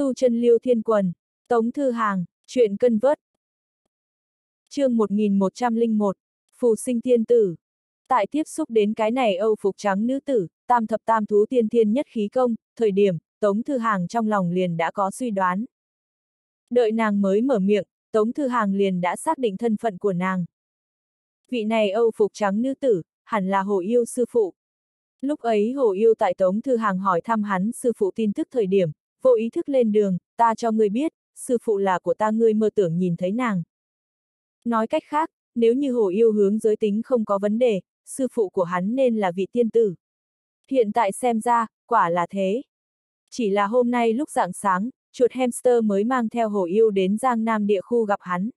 Tu chân liêu thiên quần, Tống Thư Hàng, chuyện cân vớt. chương 1101, Phù sinh tiên tử. Tại tiếp xúc đến cái này Âu phục trắng nữ tử, tam thập tam thú tiên thiên nhất khí công, thời điểm, Tống Thư Hàng trong lòng liền đã có suy đoán. Đợi nàng mới mở miệng, Tống Thư Hàng liền đã xác định thân phận của nàng. Vị này Âu phục trắng nữ tử, hẳn là Hồ Yêu sư phụ. Lúc ấy Hồ Yêu tại Tống Thư Hàng hỏi thăm hắn sư phụ tin tức thời điểm, vô ý thức lên đường, ta cho ngươi biết, sư phụ là của ta ngươi mơ tưởng nhìn thấy nàng. Nói cách khác, nếu như Hồ Yêu hướng giới tính không có vấn đề, sư phụ của hắn nên là vị tiên tử. Hiện tại xem ra, quả là thế. Chỉ là hôm nay lúc rạng sáng, chuột hamster mới mang theo Hồ Yêu đến Giang Nam địa khu gặp hắn.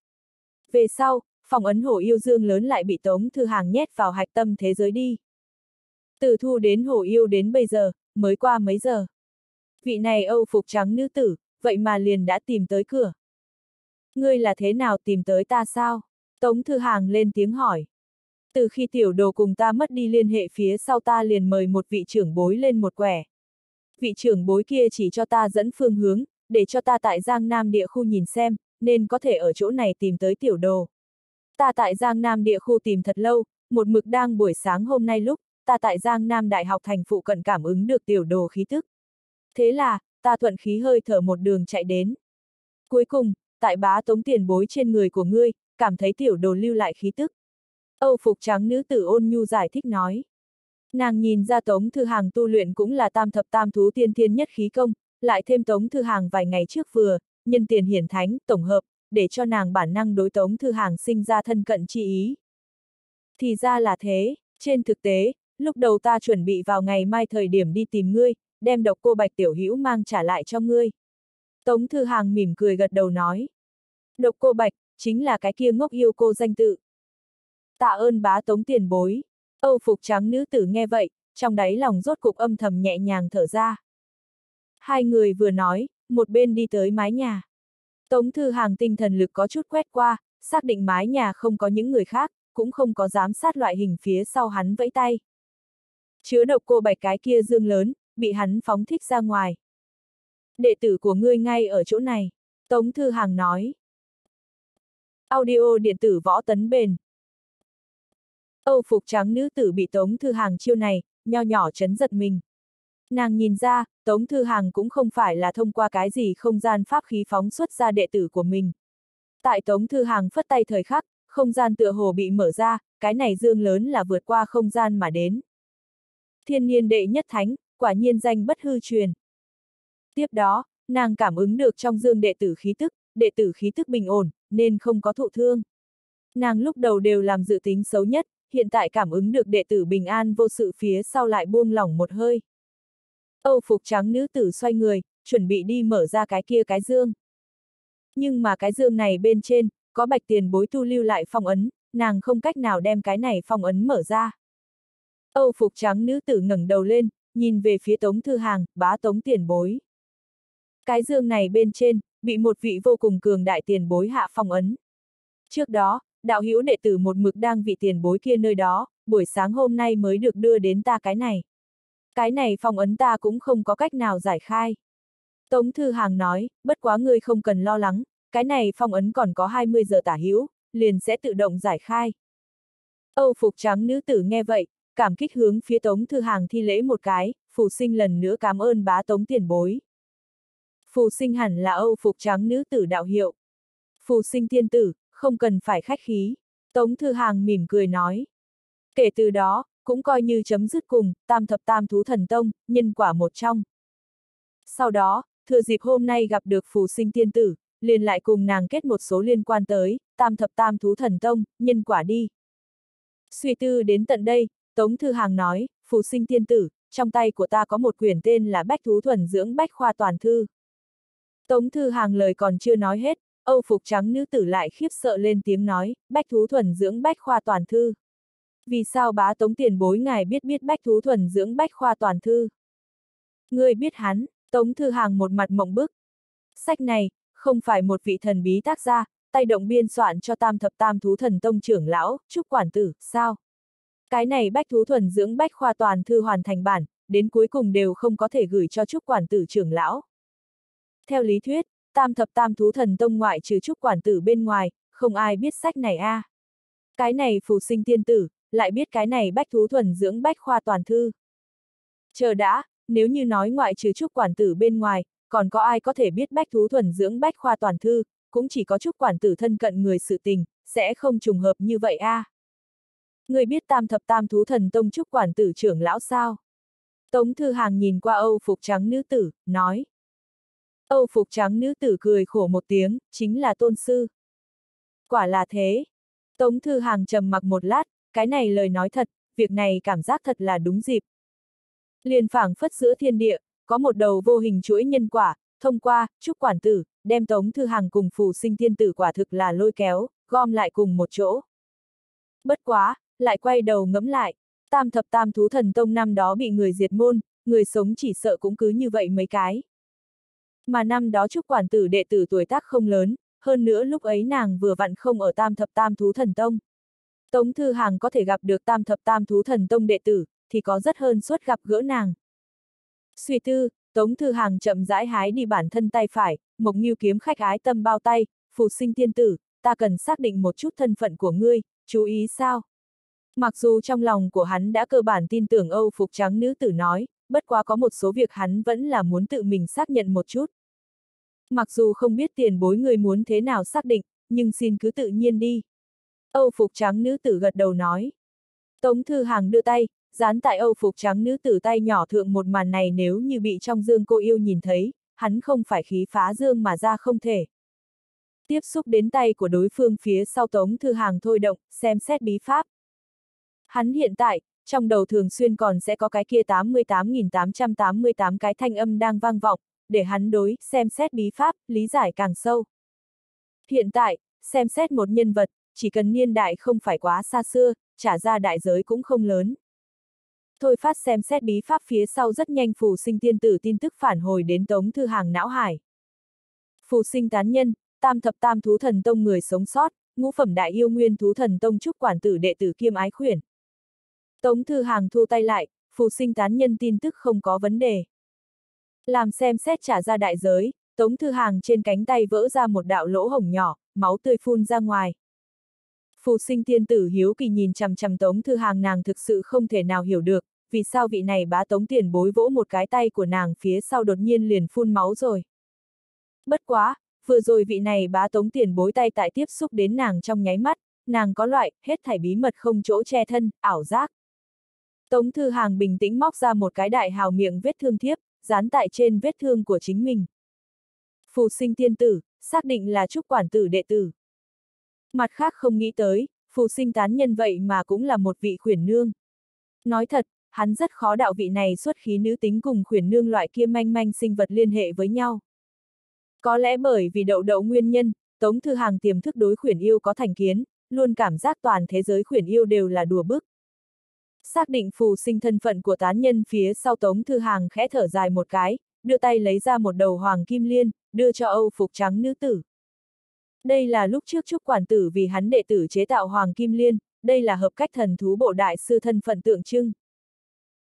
Về sau, phòng ấn Hồ Yêu Dương lớn lại bị Tống Thư Hàng nhét vào hạch tâm thế giới đi. Từ thu đến Hồ Yêu đến bây giờ, mới qua mấy giờ. Vị này Âu phục trắng nữ tử, vậy mà liền đã tìm tới cửa. Ngươi là thế nào tìm tới ta sao? Tống Thư Hàng lên tiếng hỏi. Từ khi tiểu đồ cùng ta mất đi liên hệ phía sau ta liền mời một vị trưởng bối lên một quẻ. Vị trưởng bối kia chỉ cho ta dẫn phương hướng, để cho ta tại Giang Nam địa khu nhìn xem, nên có thể ở chỗ này tìm tới tiểu đồ. Ta tại Giang Nam địa khu tìm thật lâu, một mực đang buổi sáng hôm nay lúc, ta tại Giang Nam Đại học thành phụ cận cảm ứng được tiểu đồ khí thức. Thế là, ta thuận khí hơi thở một đường chạy đến. Cuối cùng, tại bá tống tiền bối trên người của ngươi, cảm thấy tiểu đồ lưu lại khí tức. Âu phục trắng nữ tử ôn nhu giải thích nói. Nàng nhìn ra tống thư hàng tu luyện cũng là tam thập tam thú tiên thiên nhất khí công, lại thêm tống thư hàng vài ngày trước vừa, nhân tiền hiển thánh, tổng hợp, để cho nàng bản năng đối tống thư hàng sinh ra thân cận chi ý. Thì ra là thế, trên thực tế, lúc đầu ta chuẩn bị vào ngày mai thời điểm đi tìm ngươi, đem độc cô bạch tiểu hữu mang trả lại cho ngươi. Tống Thư Hàng mỉm cười gật đầu nói. Độc cô bạch, chính là cái kia ngốc yêu cô danh tự. Tạ ơn bá tống tiền bối. Âu phục trắng nữ tử nghe vậy, trong đáy lòng rốt cục âm thầm nhẹ nhàng thở ra. Hai người vừa nói, một bên đi tới mái nhà. Tống Thư Hàng tinh thần lực có chút quét qua, xác định mái nhà không có những người khác, cũng không có giám sát loại hình phía sau hắn vẫy tay. Chứa độc cô bạch cái kia dương lớn, bị hắn phóng thích ra ngoài. Đệ tử của ngươi ngay ở chỗ này, Tống Thư Hàng nói. Audio điện tử võ tấn bền. Âu phục trắng nữ tử bị Tống Thư Hàng chiêu này, nho nhỏ chấn giật mình. Nàng nhìn ra, Tống Thư Hàng cũng không phải là thông qua cái gì không gian pháp khí phóng xuất ra đệ tử của mình. Tại Tống Thư Hàng phất tay thời khắc, không gian tựa hồ bị mở ra, cái này dương lớn là vượt qua không gian mà đến. Thiên nhiên đệ nhất thánh, quả nhiên danh bất hư truyền. Tiếp đó, nàng cảm ứng được trong dương đệ tử khí tức, đệ tử khí tức bình ổn, nên không có thụ thương. Nàng lúc đầu đều làm dự tính xấu nhất, hiện tại cảm ứng được đệ tử bình an vô sự phía sau lại buông lỏng một hơi. Âu phục trắng nữ tử xoay người, chuẩn bị đi mở ra cái kia cái dương. Nhưng mà cái dương này bên trên, có bạch tiền bối tu lưu lại phong ấn, nàng không cách nào đem cái này phong ấn mở ra. Âu phục trắng nữ tử ngẩng đầu lên, nhìn về phía tống thư hàng, bá tống tiền bối. Cái dương này bên trên, bị một vị vô cùng cường đại tiền bối hạ phong ấn. Trước đó, đạo hữu đệ tử một mực đang vị tiền bối kia nơi đó, buổi sáng hôm nay mới được đưa đến ta cái này. Cái này phong ấn ta cũng không có cách nào giải khai. Tống Thư Hàng nói, bất quá ngươi không cần lo lắng, cái này phong ấn còn có 20 giờ tả hữu, liền sẽ tự động giải khai. Âu phục trắng nữ tử nghe vậy, cảm kích hướng phía Tống Thư Hàng thi lễ một cái, phù sinh lần nữa cảm ơn bá Tống tiền bối. Phù sinh hẳn là Âu phục trắng nữ tử đạo hiệu. Phù sinh tiên tử, không cần phải khách khí. Tống Thư Hàng mỉm cười nói. Kể từ đó, cũng coi như chấm dứt cùng, tam thập tam thú thần tông, nhân quả một trong. Sau đó, thừa dịp hôm nay gặp được phù sinh tiên tử, liền lại cùng nàng kết một số liên quan tới, tam thập tam thú thần tông, nhân quả đi. Suy tư đến tận đây, Tống Thư Hàng nói, phù sinh tiên tử, trong tay của ta có một quyển tên là Bách Thú Thuần Dưỡng Bách Khoa Toàn Thư. Tống Thư Hàng lời còn chưa nói hết, Âu Phục Trắng nữ tử lại khiếp sợ lên tiếng nói, Bách Thú Thuần Dưỡng Bách Khoa Toàn Thư. Vì sao bá Tống tiền bối ngài biết biết Bách Thú Thuần Dưỡng Bách Khoa Toàn Thư? Ngươi biết hắn, Tống Thư Hàng một mặt mộng bức. Sách này, không phải một vị thần bí tác gia, tay động biên soạn cho tam thập tam thú thần tông trưởng lão, trúc quản tử, sao? Cái này bách thú thuần dưỡng bách khoa toàn thư hoàn thành bản, đến cuối cùng đều không có thể gửi cho trúc quản tử trưởng lão. Theo lý thuyết, tam thập tam thú thần tông ngoại trừ trúc quản tử bên ngoài, không ai biết sách này a. À. Cái này phù sinh tiên tử, lại biết cái này bách thú thuần dưỡng bách khoa toàn thư. Chờ đã, nếu như nói ngoại trừ trúc quản tử bên ngoài, còn có ai có thể biết bách thú thuần dưỡng bách khoa toàn thư, cũng chỉ có trúc quản tử thân cận người sự tình, sẽ không trùng hợp như vậy a. À. Người biết tam thập tam thú thần tông trúc quản tử trưởng lão sao? Tống Thư Hàng nhìn qua Âu phục trắng nữ tử, nói. Âu phục trắng nữ tử cười khổ một tiếng, chính là tôn sư. Quả là thế. Tống Thư Hàng trầm mặc một lát, cái này lời nói thật, việc này cảm giác thật là đúng dịp. Liền phảng phất giữa thiên địa, có một đầu vô hình chuỗi nhân quả, thông qua, trúc quản tử, đem Tống Thư Hàng cùng phù sinh thiên tử quả thực là lôi kéo, gom lại cùng một chỗ. Bất quá, lại quay đầu ngẫm lại, tam thập tam thú thần tông năm đó bị người diệt môn, người sống chỉ sợ cũng cứ như vậy mấy cái. Mà năm đó trúc quản tử đệ tử tuổi tác không lớn, hơn nữa lúc ấy nàng vừa vặn không ở tam thập tam thú thần tông. Tống Thư Hàng có thể gặp được tam thập tam thú thần tông đệ tử, thì có rất hơn suất gặp gỡ nàng. Suy tư, Tống Thư Hàng chậm rãi hái đi bản thân tay phải, mộc nghiêu kiếm khách ái tâm bao tay, phù sinh tiên tử, ta cần xác định một chút thân phận của ngươi, chú ý sao? Mặc dù trong lòng của hắn đã cơ bản tin tưởng Âu Phục Trắng nữ tử nói, bất quá có một số việc hắn vẫn là muốn tự mình xác nhận một chút. Mặc dù không biết tiền bối người muốn thế nào xác định, nhưng xin cứ tự nhiên đi. Âu Phục Trắng nữ tử gật đầu nói. Tống Thư Hàng đưa tay, dán tại Âu Phục Trắng nữ tử tay nhỏ thượng một màn này nếu như bị trong dương cô yêu nhìn thấy, hắn không phải khí phá dương mà ra không thể. Tiếp xúc đến tay của đối phương phía sau Tống Thư Hàng thôi động, xem xét bí pháp. Hắn hiện tại, trong đầu thường xuyên còn sẽ có cái kia 88.888 cái thanh âm đang vang vọng, để hắn đối, xem xét bí pháp, lý giải càng sâu. Hiện tại, xem xét một nhân vật, chỉ cần niên đại không phải quá xa xưa, trả ra đại giới cũng không lớn. Thôi phát xem xét bí pháp phía sau rất nhanh phù sinh tiên tử tin tức phản hồi đến tống thư hàng não hải. Phù sinh tán nhân, tam thập tam thú thần tông người sống sót, ngũ phẩm đại yêu nguyên thú thần tông trúc quản tử đệ tử kiêm ái khuyển. Tống Thư Hàng thu tay lại, phù sinh tán nhân tin tức không có vấn đề. Làm xem xét trả ra đại giới, Tống Thư Hàng trên cánh tay vỡ ra một đạo lỗ hổng nhỏ, máu tươi phun ra ngoài. Phù sinh tiên tử hiếu kỳ nhìn chằm chằm Tống Thư Hàng nàng thực sự không thể nào hiểu được, vì sao vị này bá Tống tiền bối vỗ một cái tay của nàng phía sau đột nhiên liền phun máu rồi. Bất quá, vừa rồi vị này bá Tống tiền bối tay tại tiếp xúc đến nàng trong nháy mắt, nàng có loại, hết thảy bí mật không chỗ che thân, ảo giác. Tống Thư Hàng bình tĩnh móc ra một cái đại hào miệng vết thương thiếp, dán tại trên vết thương của chính mình. Phù sinh tiên tử, xác định là trúc quản tử đệ tử. Mặt khác không nghĩ tới, phù sinh tán nhân vậy mà cũng là một vị khuyển nương. Nói thật, hắn rất khó đạo vị này xuất khí nữ tính cùng khuyển nương loại kia manh manh sinh vật liên hệ với nhau. Có lẽ bởi vì đậu đậu nguyên nhân, Tống Thư Hàng tiềm thức đối khuyển yêu có thành kiến, luôn cảm giác toàn thế giới khuyển yêu đều là đùa bức. Xác định phù sinh thân phận của tán nhân phía sau Tống Thư Hàng khẽ thở dài một cái, đưa tay lấy ra một đầu hoàng kim liên, đưa cho Âu Phục Trắng nữ tử. Đây là lúc trước Trúc Quản tử vì hắn đệ tử chế tạo hoàng kim liên, đây là hợp cách thần thú bộ đại sư thân phận tượng trưng.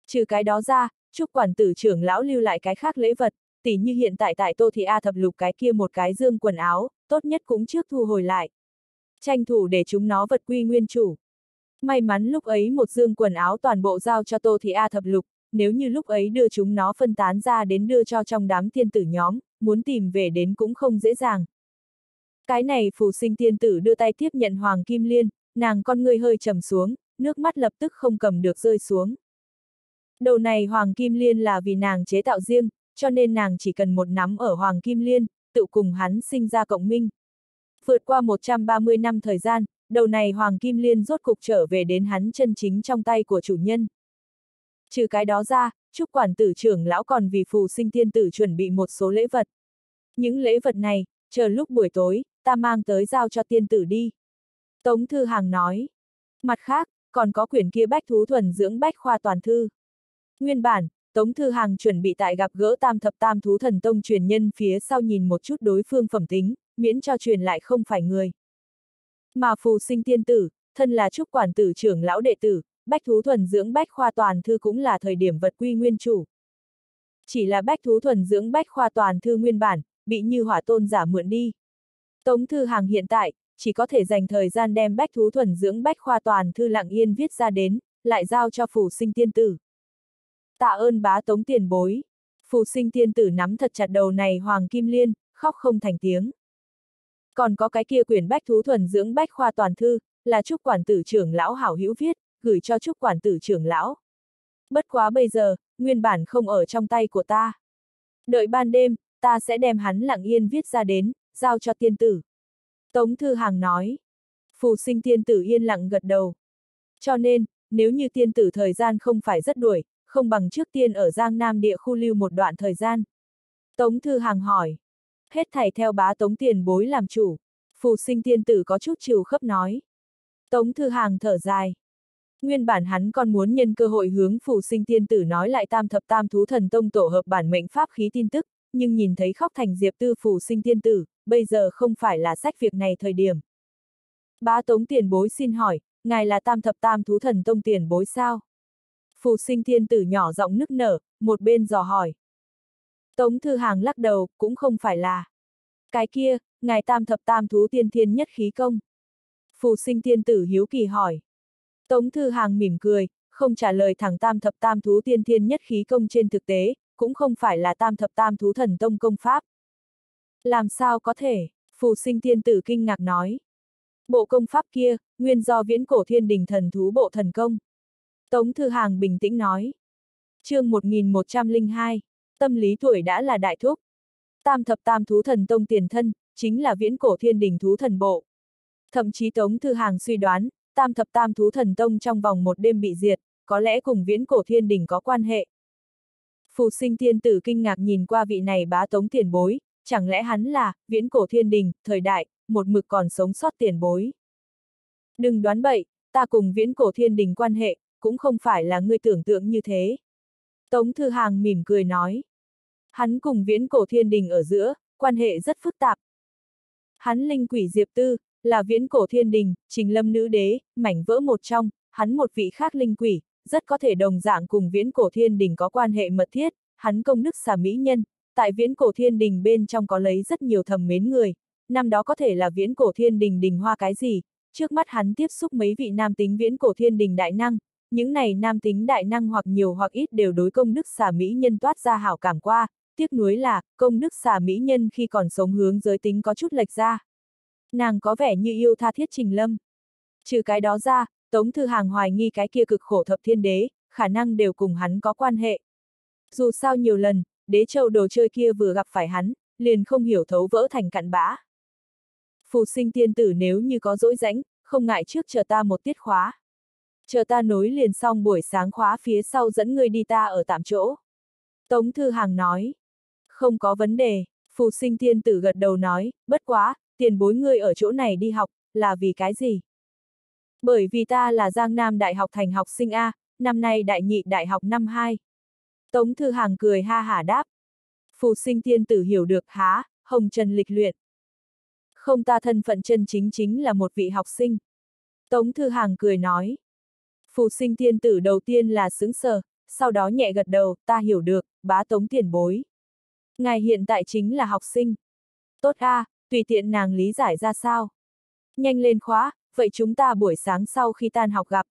Trừ cái đó ra, Trúc Quản tử trưởng lão lưu lại cái khác lễ vật, tỉ như hiện tại tại Tô Thị A thập lục cái kia một cái dương quần áo, tốt nhất cũng trước thu hồi lại. Tranh thủ để chúng nó vật quy nguyên chủ. May mắn lúc ấy một dương quần áo toàn bộ giao cho Tô Thị A thập lục, nếu như lúc ấy đưa chúng nó phân tán ra đến đưa cho trong đám tiên tử nhóm, muốn tìm về đến cũng không dễ dàng. Cái này phù sinh tiên tử đưa tay tiếp nhận Hoàng Kim Liên, nàng con người hơi trầm xuống, nước mắt lập tức không cầm được rơi xuống. Đầu này Hoàng Kim Liên là vì nàng chế tạo riêng, cho nên nàng chỉ cần một nắm ở Hoàng Kim Liên, tự cùng hắn sinh ra cộng minh. Vượt qua 130 năm thời gian, đầu này Hoàng Kim Liên rốt cục trở về đến hắn chân chính trong tay của chủ nhân. Trừ cái đó ra, Trúc quản tử trưởng lão còn vì phù sinh tiên tử chuẩn bị một số lễ vật. Những lễ vật này, chờ lúc buổi tối, ta mang tới giao cho tiên tử đi. Tống Thư Hàng nói. Mặt khác, còn có quyển kia bách thú thuần dưỡng bách khoa toàn thư. Nguyên bản, Tống Thư Hàng chuẩn bị tại gặp gỡ tam thập tam thú thần tông truyền nhân phía sau nhìn một chút đối phương phẩm tính, miễn cho truyền lại không phải người. Mà phù sinh tiên tử, thân là trúc quản tử trưởng lão đệ tử, bách thú thuần dưỡng bách khoa toàn thư cũng là thời điểm vật quy nguyên chủ. Chỉ là bách thú thuần dưỡng bách khoa toàn thư nguyên bản, bị như hỏa tôn giả mượn đi. Tống Thư Hàng hiện tại, chỉ có thể dành thời gian đem bách thú thuần dưỡng bách khoa toàn thư lặng yên viết ra đến, lại giao cho phù sinh tiên tử. Tạ ơn bá tống tiền bối. phù sinh tiên tử nắm thật chặt đầu này Hoàng Kim Liên, khóc không thành tiếng. Còn có cái kia quyển bách thú thuần dưỡng bách khoa toàn thư, là chúc quản tử trưởng lão hảo hữu viết, gửi cho chúc quản tử trưởng lão. Bất quá bây giờ, nguyên bản không ở trong tay của ta. Đợi ban đêm, ta sẽ đem hắn lặng yên viết ra đến, giao cho tiên tử. Tống Thư Hàng nói. Phù sinh tiên tử yên lặng gật đầu. Cho nên, nếu như tiên tử thời gian không phải rất đuổi, không bằng trước tiên ở Giang Nam địa khu lưu một đoạn thời gian. Tống Thư Hàng hỏi. Hết thảy theo bá tống tiền bối làm chủ. Phù sinh tiên tử có chút chiều khấp nói. Tống Thư Hàng thở dài. Nguyên bản hắn còn muốn nhân cơ hội hướng phù sinh tiên tử nói lại tam thập tam thú thần tông tổ hợp bản mệnh pháp khí tin tức, nhưng nhìn thấy khóc thành diệp tư phù sinh tiên tử, bây giờ không phải là sách việc này thời điểm. Bá tống tiền bối xin hỏi, ngài là tam thập tam thú thần tông tiền bối sao? Phù sinh tiên tử nhỏ giọng nức nở, một bên dò hỏi. Tống thư hàng lắc đầu, cũng không phải là. Cái kia, ngài tam thập tam thú tiên thiên nhất khí công. Phù sinh tiên tử hiếu kỳ hỏi. Tống thư hàng mỉm cười, không trả lời thẳng tam thập tam thú tiên thiên nhất khí công trên thực tế, cũng không phải là tam thập tam thú thần tông công pháp. Làm sao có thể, phù sinh tiên tử kinh ngạc nói. Bộ công pháp kia, nguyên do viễn cổ thiên đình thần thú bộ thần công. Tống Thư Hàng bình tĩnh nói. chương 1102, tâm lý tuổi đã là đại thúc. Tam thập tam thú thần tông tiền thân, chính là viễn cổ thiên đình thú thần bộ. Thậm chí Tống Thư Hàng suy đoán, tam thập tam thú thần tông trong vòng một đêm bị diệt, có lẽ cùng viễn cổ thiên đình có quan hệ. Phù sinh tiên tử kinh ngạc nhìn qua vị này bá tống tiền bối, chẳng lẽ hắn là, viễn cổ thiên đình, thời đại, một mực còn sống sót tiền bối. Đừng đoán bậy, ta cùng viễn cổ thiên đình quan hệ, cũng không phải là ngươi tưởng tượng như thế. Tống Thư Hàng mỉm cười nói. Hắn cùng viễn cổ thiên đình ở giữa, quan hệ rất phức tạp. Hắn linh quỷ Diệp Tư, là viễn cổ thiên đình, trình lâm nữ đế, mảnh vỡ một trong, hắn một vị khác linh quỷ, rất có thể đồng dạng cùng viễn cổ thiên đình có quan hệ mật thiết, hắn công đức xà mỹ nhân, tại viễn cổ thiên đình bên trong có lấy rất nhiều thầm mến người, năm đó có thể là viễn cổ thiên đình đình hoa cái gì, trước mắt hắn tiếp xúc mấy vị nam tính viễn cổ thiên đình đại năng, những này nam tính đại năng hoặc nhiều hoặc ít đều đối công đức xà mỹ nhân toát ra hảo cảm qua, tiếc nuối là, công đức xà mỹ nhân khi còn sống hướng giới tính có chút lệch ra. Nàng có vẻ như yêu tha thiết trình lâm. Trừ cái đó ra, Tống Thư Hàng hoài nghi cái kia cực khổ thập thiên đế, khả năng đều cùng hắn có quan hệ. Dù sao nhiều lần, đế châu đồ chơi kia vừa gặp phải hắn, liền không hiểu thấu vỡ thành cặn bã. Phù sinh tiên tử nếu như có dỗi rãnh, không ngại trước chờ ta một tiết khóa. Chờ ta nối liền xong buổi sáng khóa phía sau dẫn người đi ta ở tạm chỗ. Tống Thư Hàng nói. Không có vấn đề, phù sinh tiên tử gật đầu nói, bất quá, tiền bối ngươi ở chỗ này đi học, là vì cái gì? Bởi vì ta là Giang Nam Đại học thành học sinh A, năm nay đại nhị đại học năm 2. Tống Thư Hàng cười ha hả đáp. Phù sinh tiên tử hiểu được há, hồng trần lịch luyện. Không ta thân phận chân chính chính là một vị học sinh. Tống Thư Hàng cười nói. Phù sinh tiên tử đầu tiên là xứng sờ, sau đó nhẹ gật đầu, ta hiểu được, bá tống tiền bối. Ngài hiện tại chính là học sinh. Tốt a, tùy tiện nàng lý giải ra sao. Nhanh lên khóa, vậy chúng ta buổi sáng sau khi tan học gặp.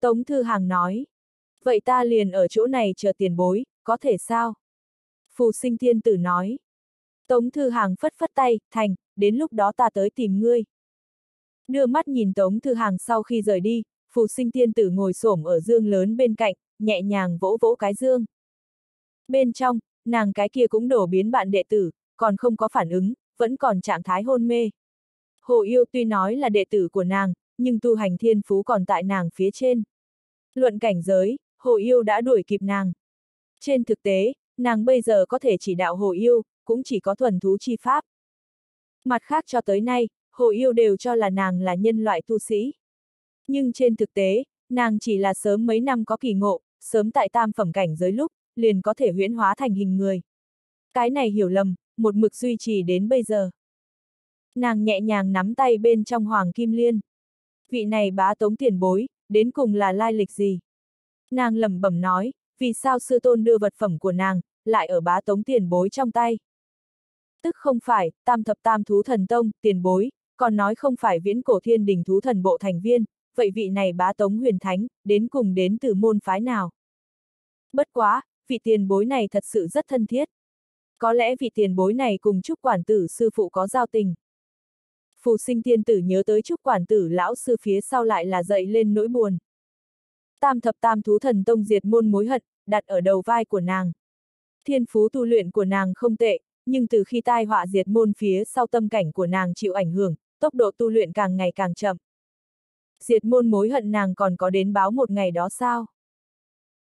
Tống Thư Hàng nói. Vậy ta liền ở chỗ này chờ tiền bối, có thể sao? Phù sinh thiên tử nói. Tống Thư Hàng phất phất tay, thành, đến lúc đó ta tới tìm ngươi. Đưa mắt nhìn Tống Thư Hàng sau khi rời đi, phù sinh tiên tử ngồi xổm ở dương lớn bên cạnh, nhẹ nhàng vỗ vỗ cái dương. Bên trong, nàng cái kia cũng đổ biến bạn đệ tử, còn không có phản ứng, vẫn còn trạng thái hôn mê. Hồ Yêu tuy nói là đệ tử của nàng, nhưng tu hành thiên phú còn tại nàng phía trên. Luận cảnh giới, Hồ Yêu đã đuổi kịp nàng. Trên thực tế, nàng bây giờ có thể chỉ đạo Hồ Yêu, cũng chỉ có thuần thú chi pháp. Mặt khác cho tới nay, Hồ Yêu đều cho là nàng là nhân loại tu sĩ. Nhưng trên thực tế, nàng chỉ là sớm mấy năm có kỳ ngộ, sớm tại tam phẩm cảnh giới lúc, liền có thể huyễn hóa thành hình người. Cái này hiểu lầm, một mực duy trì đến bây giờ. Nàng nhẹ nhàng nắm tay bên trong hoàng kim liên. Vị này bá tống tiền bối, đến cùng là lai lịch gì? Nàng lẩm bẩm nói, vì sao sư tôn đưa vật phẩm của nàng, lại ở bá tống tiền bối trong tay? Tức không phải, tam thập tam thú thần tông, tiền bối, còn nói không phải viễn cổ thiên đình thú thần bộ thành viên, vậy vị này bá tống huyền thánh, đến cùng đến từ môn phái nào? Bất quá, vị tiền bối này thật sự rất thân thiết. Có lẽ vị tiền bối này cùng Trúc Quản tử sư phụ có giao tình. Phù sinh tiên tử nhớ tới Trúc Quản tử lão sư phía sau lại là dậy lên nỗi buồn. Tam thập tam thú thần tông diệt môn mối hận, đặt ở đầu vai của nàng. Thiên phú tu luyện của nàng không tệ, nhưng từ khi tai họa diệt môn phía sau tâm cảnh của nàng chịu ảnh hưởng, tốc độ tu luyện càng ngày càng chậm. Diệt môn mối hận nàng còn có đến báo một ngày đó sao?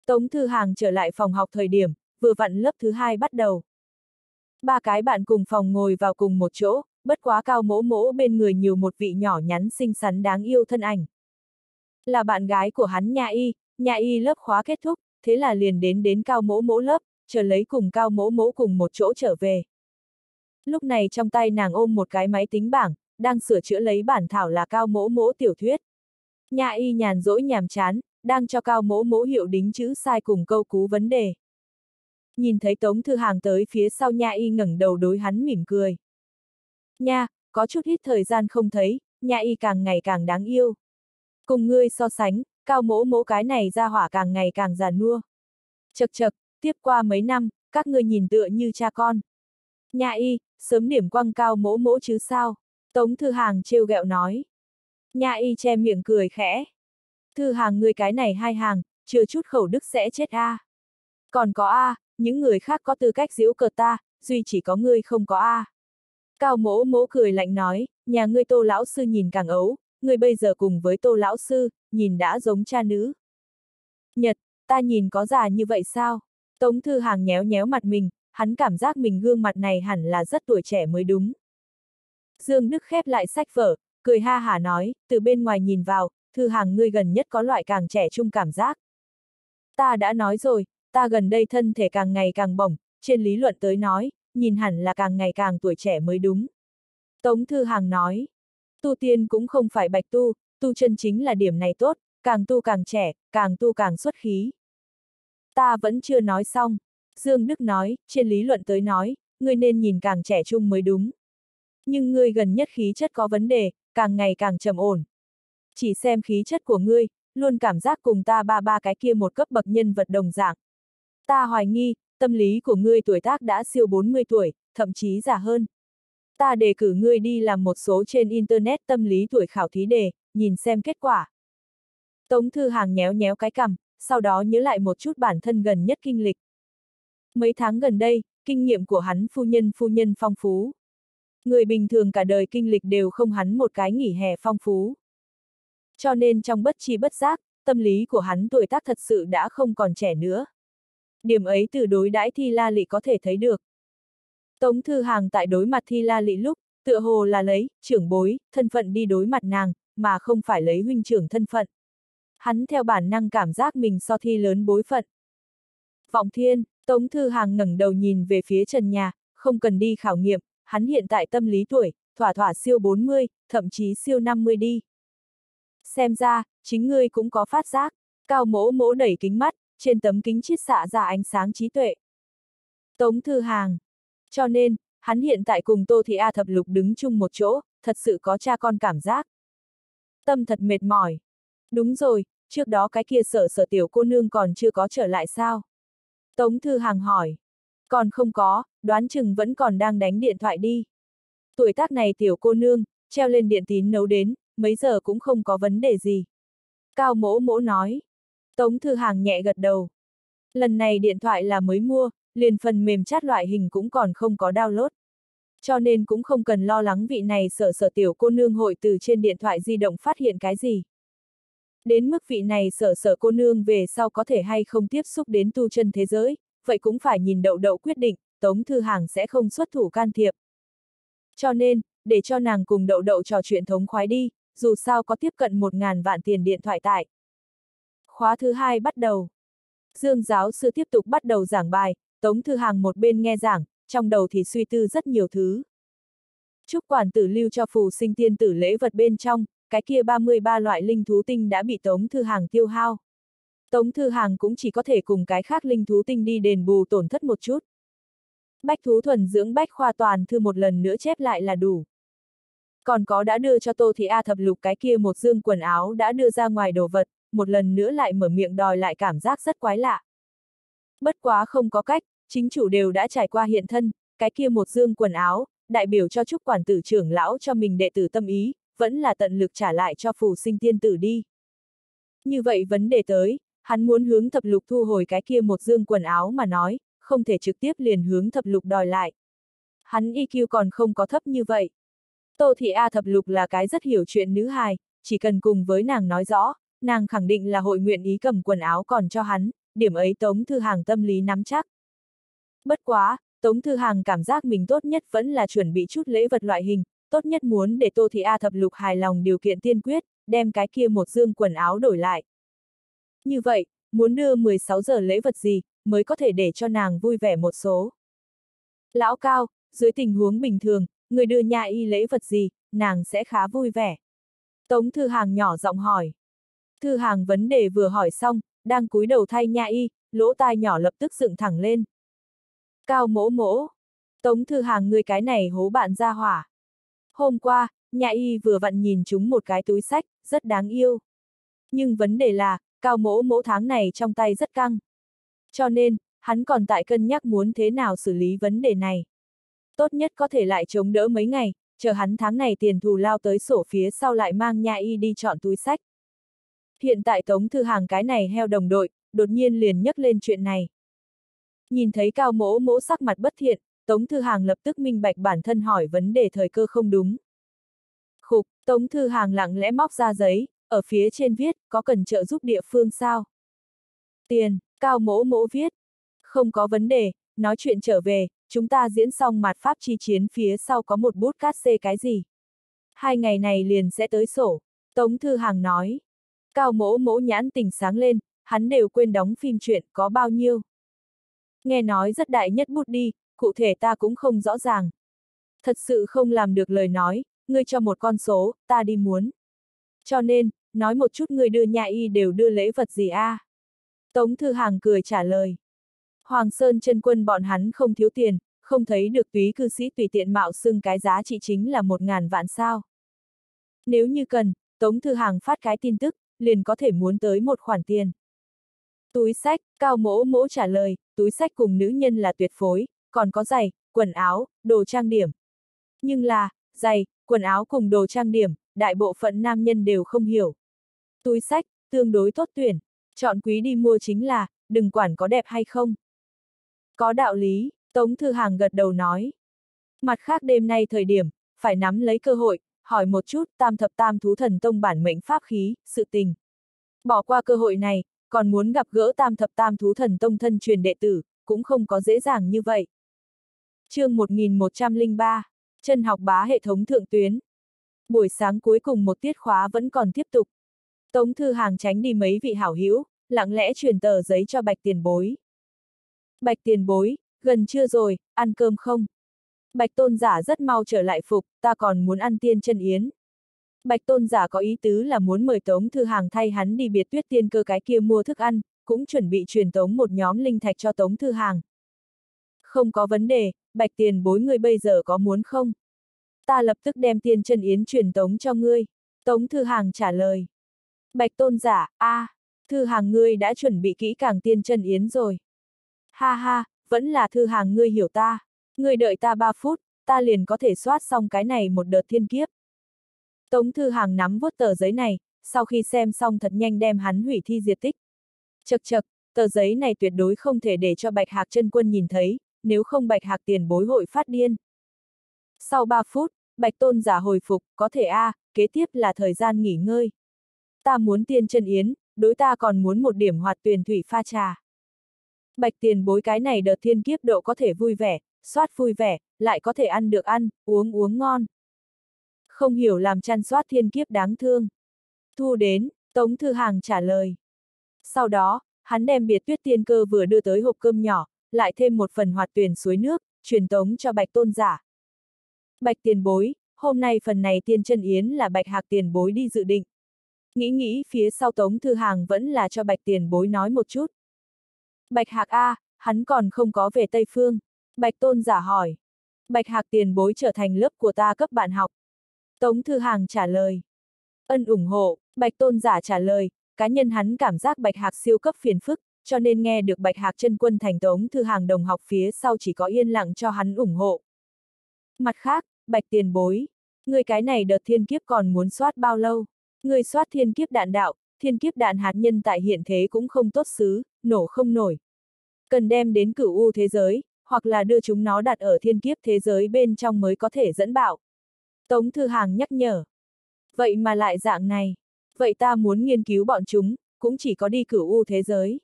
Tống Thư Hàng trở lại phòng học thời điểm, vừa vặn lớp thứ hai bắt đầu. Ba cái bạn cùng phòng ngồi vào cùng một chỗ, bất quá cao mỗ mỗ bên người nhiều một vị nhỏ nhắn xinh xắn đáng yêu thân ảnh. Là bạn gái của hắn nhà y, nhà y lớp khóa kết thúc, thế là liền đến đến cao mỗ mỗ lớp, chờ lấy cùng cao mỗ mỗ cùng một chỗ trở về. Lúc này trong tay nàng ôm một cái máy tính bảng, đang sửa chữa lấy bản thảo là cao mỗ mỗ tiểu thuyết. Nhà y nhàn rỗi nhàm chán, đang cho cao mỗ mỗ hiệu đính chữ sai cùng câu cú vấn đề. Nhìn thấy Tống Thư Hàng tới phía sau nha y ngẩng đầu đối hắn mỉm cười. Nha, có chút ít thời gian không thấy, nha y càng ngày càng đáng yêu. Cùng ngươi so sánh, cao mỗ mỗ cái này ra hỏa càng ngày càng già nua. Chật chật, tiếp qua mấy năm, các ngươi nhìn tựa như cha con. Nha y, sớm điểm quăng cao mỗ mỗ chứ sao? Tống Thư Hàng trêu ghẹo nói. Nha y che miệng cười khẽ. Thư Hàng ngươi cái này hai hàng, chưa chút khẩu đức sẽ chết a. À. Còn có a, à, những người khác có tư cách giễu cợt ta, duy chỉ có ngươi không có a. À. Cao mỗ mỗ cười lạnh nói, nhà ngươi tô lão sư nhìn càng ấu, ngươi bây giờ cùng với tô lão sư, nhìn đã giống cha nữ. Nhật, ta nhìn có già như vậy sao? Tống Thư Hàng nhéo nhéo mặt mình, hắn cảm giác mình gương mặt này hẳn là rất tuổi trẻ mới đúng. Dương Đức khép lại sách vở, cười ha hả nói, từ bên ngoài nhìn vào, Thư Hàng ngươi gần nhất có loại càng trẻ trung cảm giác. Ta đã nói rồi, ta gần đây thân thể càng ngày càng bổng, trên lý luận tới nói, nhìn hẳn là càng ngày càng tuổi trẻ mới đúng. Tống Thư Hàng nói, tu tiên cũng không phải bạch tu, tu chân chính là điểm này tốt, càng tu càng trẻ, càng tu càng xuất khí. Ta vẫn chưa nói xong. Dương Đức nói, trên lý luận tới nói, ngươi nên nhìn càng trẻ trung mới đúng. Nhưng ngươi gần nhất khí chất có vấn đề, càng ngày càng trầm ổn. Chỉ xem khí chất của ngươi, luôn cảm giác cùng ta ba ba cái kia một cấp bậc nhân vật đồng dạng. Ta hoài nghi, tâm lý của ngươi tuổi tác đã siêu 40 tuổi, thậm chí già hơn. Ta đề cử ngươi đi làm một số trên Internet tâm lý tuổi khảo thí đề, nhìn xem kết quả. Tống Thư Hàng nhéo nhéo cái cằm, sau đó nhớ lại một chút bản thân gần nhất kinh lịch. Mấy tháng gần đây, kinh nghiệm của hắn phu nhân phu nhân phong phú. Người bình thường cả đời kinh lịch đều không hắn một cái nghỉ hè phong phú. Cho nên trong bất chi bất giác, tâm lý của hắn tuổi tác thật sự đã không còn trẻ nữa. Điểm ấy từ đối đãi thi la lị có thể thấy được. Tống Thư Hàng tại đối mặt thi la lị lúc, tựa hồ là lấy, trưởng bối, thân phận đi đối mặt nàng, mà không phải lấy huynh trưởng thân phận. Hắn theo bản năng cảm giác mình so thi lớn bối phận. Vọng thiên, Tống Thư Hàng ngẩng đầu nhìn về phía trần nhà, không cần đi khảo nghiệm, hắn hiện tại tâm lý tuổi, thỏa thỏa siêu 40, thậm chí siêu 50 đi. Xem ra, chính ngươi cũng có phát giác, cao mỗ mỗ đẩy kính mắt, trên tấm kính chiết xạ ra ánh sáng trí tuệ. Tống Thư Hàng. Cho nên, hắn hiện tại cùng Tô Thị A Thập Lục đứng chung một chỗ, thật sự có cha con cảm giác. Tâm thật mệt mỏi. Đúng rồi, trước đó cái kia sở sở tiểu cô nương còn chưa có trở lại sao? Tống Thư Hàng hỏi. Còn không có, đoán chừng vẫn còn đang đánh điện thoại đi. Tuổi tác này tiểu cô nương, treo lên điện tín nấu đến, mấy giờ cũng không có vấn đề gì. Cao mỗ mỗ nói. Tống Thư Hàng nhẹ gật đầu. Lần này điện thoại là mới mua, liền phần mềm chat loại hình cũng còn không có download. Cho nên cũng không cần lo lắng vị này sợ sợ tiểu cô nương hội từ trên điện thoại di động phát hiện cái gì. Đến mức vị này sợ sợ cô nương về sau có thể hay không tiếp xúc đến tu chân thế giới, vậy cũng phải nhìn đậu đậu quyết định, Tống Thư Hàng sẽ không xuất thủ can thiệp. Cho nên, để cho nàng cùng đậu đậu trò chuyện thống khoái đi, dù sao có tiếp cận một ngàn vạn tiền điện thoại tại. Khóa thứ hai bắt đầu. Dương giáo sư tiếp tục bắt đầu giảng bài, Tống Thư Hàng một bên nghe giảng, trong đầu thì suy tư rất nhiều thứ. Chúc quản tử lưu cho phù sinh tiên tử lễ vật bên trong, cái kia 33 loại linh thú tinh đã bị Tống Thư Hàng tiêu hao. Tống Thư Hàng cũng chỉ có thể cùng cái khác linh thú tinh đi đền bù tổn thất một chút. Bách thú thuần dưỡng bách khoa toàn thư một lần nữa chép lại là đủ. Còn có đã đưa cho Tô Thị A thập lục cái kia một dương quần áo đã đưa ra ngoài đồ vật, một lần nữa lại mở miệng đòi lại cảm giác rất quái lạ. Bất quá không có cách, chính chủ đều đã trải qua hiện thân, cái kia một dương quần áo, đại biểu cho chúc quản tử trưởng lão cho mình đệ tử tâm ý, vẫn là tận lực trả lại cho phù sinh tiên tử đi. Như vậy vấn đề tới, hắn muốn hướng thập lục thu hồi cái kia một dương quần áo mà nói, không thể trực tiếp liền hướng thập lục đòi lại. Hắn EQ còn không có thấp như vậy. Tô Thị A thập lục là cái rất hiểu chuyện nữ hài, chỉ cần cùng với nàng nói rõ, nàng khẳng định là hội nguyện ý cầm quần áo còn cho hắn, điểm ấy Tống Thư Hàng tâm lý nắm chắc. Bất quá, Tống Thư Hàng cảm giác mình tốt nhất vẫn là chuẩn bị chút lễ vật loại hình, tốt nhất muốn để Tô Thị A thập lục hài lòng điều kiện tiên quyết, đem cái kia một dương quần áo đổi lại. Như vậy, muốn đưa 16 giờ lễ vật gì, mới có thể để cho nàng vui vẻ một số. Lão Cao, dưới tình huống bình thường, người đưa nhà y lễ vật gì, nàng sẽ khá vui vẻ. Tống Thư Hàng nhỏ giọng hỏi. Thư Hàng vấn đề vừa hỏi xong, đang cúi đầu thay nhà y, lỗ tai nhỏ lập tức dựng thẳng lên. Cao mỗ mỗ. Tống Thư Hàng người cái này hố bạn ra hỏa. Hôm qua, nhà y vừa vặn nhìn chúng một cái túi sách, rất đáng yêu. Nhưng vấn đề là, cao mỗ mỗ tháng này trong tay rất căng. Cho nên, hắn còn tại cân nhắc muốn thế nào xử lý vấn đề này. Tốt nhất có thể lại chống đỡ mấy ngày, chờ hắn tháng này tiền thù lao tới sổ phía sau lại mang nhà y đi chọn túi sách. Hiện tại Tống Thư Hàng cái này heo đồng đội, đột nhiên liền nhắc lên chuyện này. Nhìn thấy cao mỗ mỗ sắc mặt bất thiện, Tống Thư Hàng lập tức minh bạch bản thân hỏi vấn đề thời cơ không đúng. Khục, Tống Thư Hàng lặng lẽ móc ra giấy, ở phía trên viết, có cần trợ giúp địa phương sao? Tiền, cao mỗ mỗ viết. Không có vấn đề, nói chuyện trở về, chúng ta diễn xong mặt pháp chi chiến phía sau có một bút cát xê cái gì. Hai ngày này liền sẽ tới sổ, Tống Thư Hàng nói. Cao mỗ mỗ nhãn tình sáng lên, hắn đều quên đóng phim chuyện có bao nhiêu. Nghe nói rất đại nhất bút đi, cụ thể ta cũng không rõ ràng. Thật sự không làm được lời nói, ngươi cho một con số, ta đi muốn. Cho nên, nói một chút người đưa nhà y đều đưa lễ vật gì a? À? Tống Thư Hàng cười trả lời. Hoàng Sơn chân quân bọn hắn không thiếu tiền, không thấy được túy cư sĩ tùy tiện mạo xưng cái giá trị chính là một ngàn vạn sao. Nếu như cần, Tống Thư Hàng phát cái tin tức, liền có thể muốn tới một khoản tiền. Túi sách, cao mỗ mỗ trả lời, túi sách cùng nữ nhân là tuyệt phối, còn có giày, quần áo, đồ trang điểm. Nhưng là, giày, quần áo cùng đồ trang điểm, đại bộ phận nam nhân đều không hiểu. Túi sách, tương đối tốt tuyển, chọn quý đi mua chính là, đừng quản có đẹp hay không. Có đạo lý, Tống Thư Hàng gật đầu nói. Mặt khác đêm nay thời điểm, phải nắm lấy cơ hội, hỏi một chút tam thập tam thú thần tông bản mệnh pháp khí, sự tình. Bỏ qua cơ hội này, còn muốn gặp gỡ tam thập tam thú thần tông thân truyền đệ tử, cũng không có dễ dàng như vậy. chương 1103, chân học bá hệ thống thượng tuyến. Buổi sáng cuối cùng một tiết khóa vẫn còn tiếp tục. Tống Thư Hàng tránh đi mấy vị hảo hữu, lặng lẽ truyền tờ giấy cho bạch tiền bối. Bạch tiền bối, gần trưa rồi, ăn cơm không? Bạch tôn giả rất mau trở lại phục, ta còn muốn ăn tiên chân yến. Bạch tôn giả có ý tứ là muốn mời Tống Thư Hàng thay hắn đi biệt tuyết tiên cơ cái kia mua thức ăn, cũng chuẩn bị truyền tống một nhóm linh thạch cho Tống Thư Hàng. Không có vấn đề, bạch tiền bối ngươi bây giờ có muốn không? Ta lập tức đem tiên chân yến truyền tống cho ngươi. Tống Thư Hàng trả lời. Bạch tôn giả, a, à, Thư Hàng ngươi đã chuẩn bị kỹ càng tiên chân yến rồi. Ha ha, vẫn là Thư Hàng ngươi hiểu ta. Ngươi đợi ta 3 phút, ta liền có thể soát xong cái này một đợt thiên kiếp. Tống Thư Hàng nắm vuốt tờ giấy này, sau khi xem xong thật nhanh đem hắn hủy thi diệt tích. Chật chật, tờ giấy này tuyệt đối không thể để cho Bạch Hạc chân quân nhìn thấy, nếu không Bạch Hạc tiền bối hội phát điên. Sau 3 phút, Bạch Tôn giả hồi phục, có thể a, à, kế tiếp là thời gian nghỉ ngơi. Ta muốn tiên chân yến, đối ta còn muốn một điểm hoạt tuyển thủy pha trà. Bạch tiền bối cái này đợt thiên kiếp độ có thể vui vẻ, soát vui vẻ, lại có thể ăn được ăn, uống uống ngon. Không hiểu làm chăn soát thiên kiếp đáng thương. Thu đến, Tống Thư Hàng trả lời. Sau đó, hắn đem biệt tuyết tiên cơ vừa đưa tới hộp cơm nhỏ, lại thêm một phần hoạt tuyển suối nước, truyền tống cho bạch tôn giả. Bạch tiền bối, hôm nay phần này tiên chân yến là bạch hạc tiền bối đi dự định. Nghĩ nghĩ phía sau tống thư hàng vẫn là cho bạch tiền bối nói một chút. Bạch hạc A, hắn còn không có về Tây Phương. Bạch tôn giả hỏi. Bạch hạc tiền bối trở thành lớp của ta cấp bạn học. Tống Thư Hàng trả lời. Ân ủng hộ, Bạch tôn giả trả lời, cá nhân hắn cảm giác Bạch hạc siêu cấp phiền phức, cho nên nghe được Bạch hạc chân quân thành Tống Thư Hàng đồng học phía sau chỉ có yên lặng cho hắn ủng hộ. Mặt khác, Bạch tiền bối, người cái này đợt thiên kiếp còn muốn soát bao lâu? Người soát thiên kiếp đạn đạo, thiên kiếp đạn hạt nhân tại hiện thế cũng không tốt xứ, nổ không nổi. Cần đem đến cửu u thế giới, hoặc là đưa chúng nó đặt ở thiên kiếp thế giới bên trong mới có thể dẫn bạo. Tống Thư Hàng nhắc nhở. Vậy mà lại dạng này. Vậy ta muốn nghiên cứu bọn chúng, cũng chỉ có đi cửu u thế giới.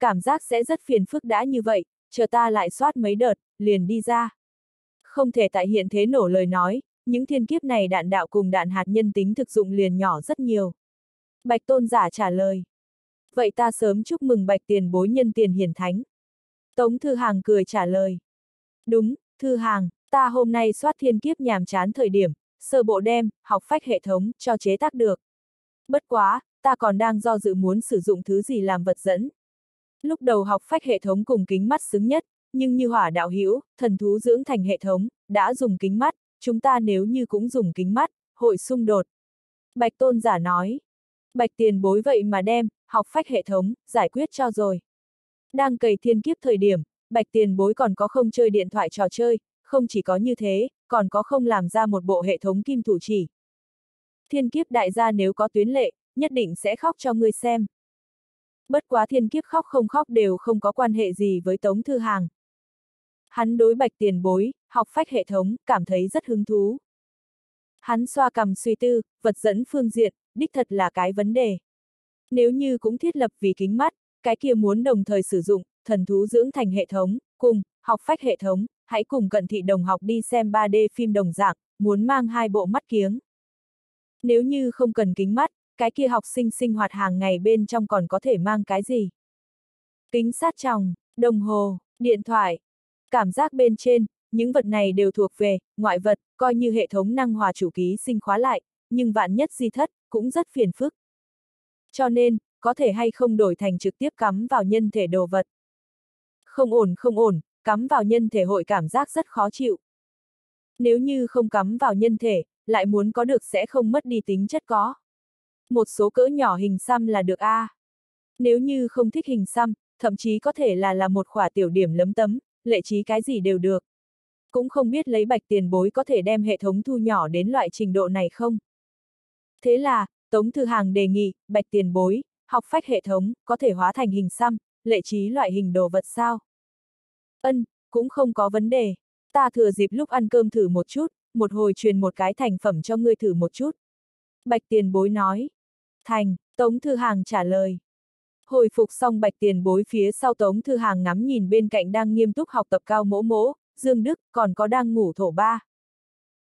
Cảm giác sẽ rất phiền phức đã như vậy, chờ ta lại soát mấy đợt, liền đi ra. Không thể tại hiện thế nổ lời nói, những thiên kiếp này đạn đạo cùng đạn hạt nhân tính thực dụng liền nhỏ rất nhiều. Bạch tôn giả trả lời. Vậy ta sớm chúc mừng bạch tiền bối nhân tiền hiển thánh. Tống Thư Hàng cười trả lời. Đúng, Thư Hàng, ta hôm nay soát thiên kiếp nhàm chán thời điểm, sơ bộ đem, học phách hệ thống, cho chế tác được. Bất quá, ta còn đang do dự muốn sử dụng thứ gì làm vật dẫn. Lúc đầu học phách hệ thống cùng kính mắt xứng nhất, nhưng như hỏa đạo hữu thần thú dưỡng thành hệ thống, đã dùng kính mắt, chúng ta nếu như cũng dùng kính mắt, hội xung đột. Bạch tôn giả nói. Bạch tiền bối vậy mà đem, học phách hệ thống, giải quyết cho rồi. Đang cày thiên kiếp thời điểm, bạch tiền bối còn có không chơi điện thoại trò chơi, không chỉ có như thế, còn có không làm ra một bộ hệ thống kim thủ chỉ. Thiên kiếp đại gia nếu có tuyến lệ, nhất định sẽ khóc cho ngươi xem. Bất quá thiên kiếp khóc không khóc đều không có quan hệ gì với Tống Thư Hàng. Hắn đối bạch tiền bối, học phách hệ thống, cảm thấy rất hứng thú. Hắn xoa cầm suy tư, vật dẫn phương diện, đích thật là cái vấn đề. Nếu như cũng thiết lập vì kính mắt, cái kia muốn đồng thời sử dụng, thần thú dưỡng thành hệ thống, cùng, học phách hệ thống, hãy cùng cận thị đồng học đi xem 3D phim đồng dạng, muốn mang hai bộ mắt kiếng. Nếu như không cần kính mắt, cái kia học sinh sinh hoạt hàng ngày bên trong còn có thể mang cái gì? Kính sát tròng, đồng hồ, điện thoại. Cảm giác bên trên, những vật này đều thuộc về, ngoại vật, coi như hệ thống năng hòa chủ ký sinh khóa lại, nhưng vạn nhất di thất, cũng rất phiền phức. Cho nên, có thể hay không đổi thành trực tiếp cắm vào nhân thể đồ vật. Không ổn không ổn, cắm vào nhân thể hội cảm giác rất khó chịu. Nếu như không cắm vào nhân thể, lại muốn có được sẽ không mất đi tính chất có. Một số cỡ nhỏ hình xăm là được A. À. Nếu như không thích hình xăm, thậm chí có thể là là một khỏa tiểu điểm lấm tấm, lệ trí cái gì đều được. Cũng không biết lấy bạch tiền bối có thể đem hệ thống thu nhỏ đến loại trình độ này không? Thế là, Tống Thư Hàng đề nghị, bạch tiền bối, học phách hệ thống, có thể hóa thành hình xăm, lệ trí loại hình đồ vật sao? Ân, cũng không có vấn đề. Ta thừa dịp lúc ăn cơm thử một chút, một hồi truyền một cái thành phẩm cho ngươi thử một chút. Bạch tiền bối nói. Thành, Tống Thư Hàng trả lời. Hồi phục xong bạch tiền bối phía sau Tống Thư Hàng ngắm nhìn bên cạnh đang nghiêm túc học tập cao mỗ mỗ, Dương Đức, còn có đang ngủ thổ ba.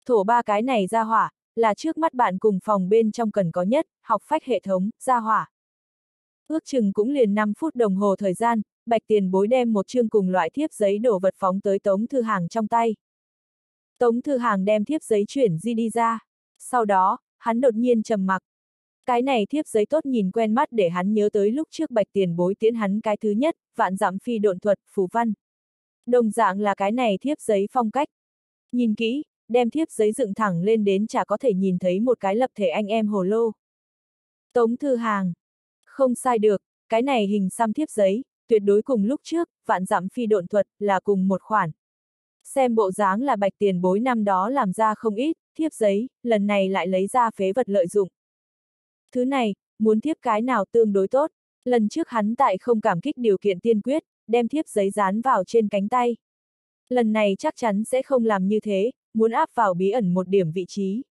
Thổ ba cái này ra hỏa, là trước mắt bạn cùng phòng bên trong cần có nhất, học phách hệ thống, ra hỏa. Ước chừng cũng liền 5 phút đồng hồ thời gian, bạch tiền bối đem một chương cùng loại thiếp giấy đổ vật phóng tới Tống Thư Hàng trong tay. Tống Thư Hàng đem thiếp giấy chuyển di đi ra. Sau đó, hắn đột nhiên trầm mặc. Cái này thiếp giấy tốt nhìn quen mắt để hắn nhớ tới lúc trước bạch tiền bối tiễn hắn cái thứ nhất, vạn giảm phi độn thuật, phù văn. Đồng dạng là cái này thiếp giấy phong cách. Nhìn kỹ, đem thiếp giấy dựng thẳng lên đến chả có thể nhìn thấy một cái lập thể anh em hồ lô. Tống Thư Hàng. Không sai được, cái này hình xăm thiếp giấy, tuyệt đối cùng lúc trước, vạn dặm phi độn thuật, là cùng một khoản. Xem bộ dáng là bạch tiền bối năm đó làm ra không ít, thiếp giấy, lần này lại lấy ra phế vật lợi dụng. Thứ này, muốn thiếp cái nào tương đối tốt, lần trước hắn tại không cảm kích điều kiện tiên quyết, đem thiếp giấy dán vào trên cánh tay. Lần này chắc chắn sẽ không làm như thế, muốn áp vào bí ẩn một điểm vị trí.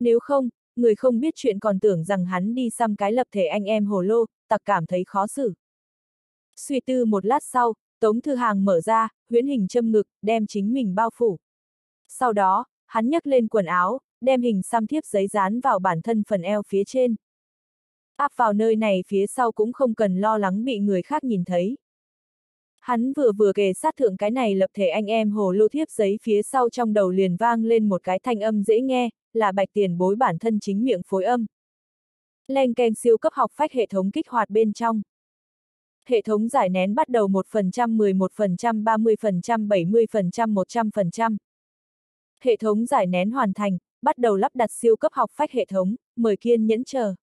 Nếu không, người không biết chuyện còn tưởng rằng hắn đi xăm cái lập thể anh em hồ lô, tặc cảm thấy khó xử. Suy tư một lát sau, Tống Thư Hàng mở ra, huyễn hình châm ngực, đem chính mình bao phủ. Sau đó, hắn nhấc lên quần áo, đem hình xăm thiếp giấy dán vào bản thân phần eo phía trên. Áp vào nơi này phía sau cũng không cần lo lắng bị người khác nhìn thấy. Hắn vừa vừa kề sát thượng cái này lập thể anh em hồ lô thiếp giấy phía sau trong đầu liền vang lên một cái thanh âm dễ nghe, là bạch tiền bối bản thân chính miệng phối âm. Len keng siêu cấp học phách hệ thống kích hoạt bên trong. Hệ thống giải nén bắt đầu 1%, 11%, 30%, 70%, 100%. Hệ thống giải nén hoàn thành, bắt đầu lắp đặt siêu cấp học phách hệ thống, mời kiên nhẫn chờ.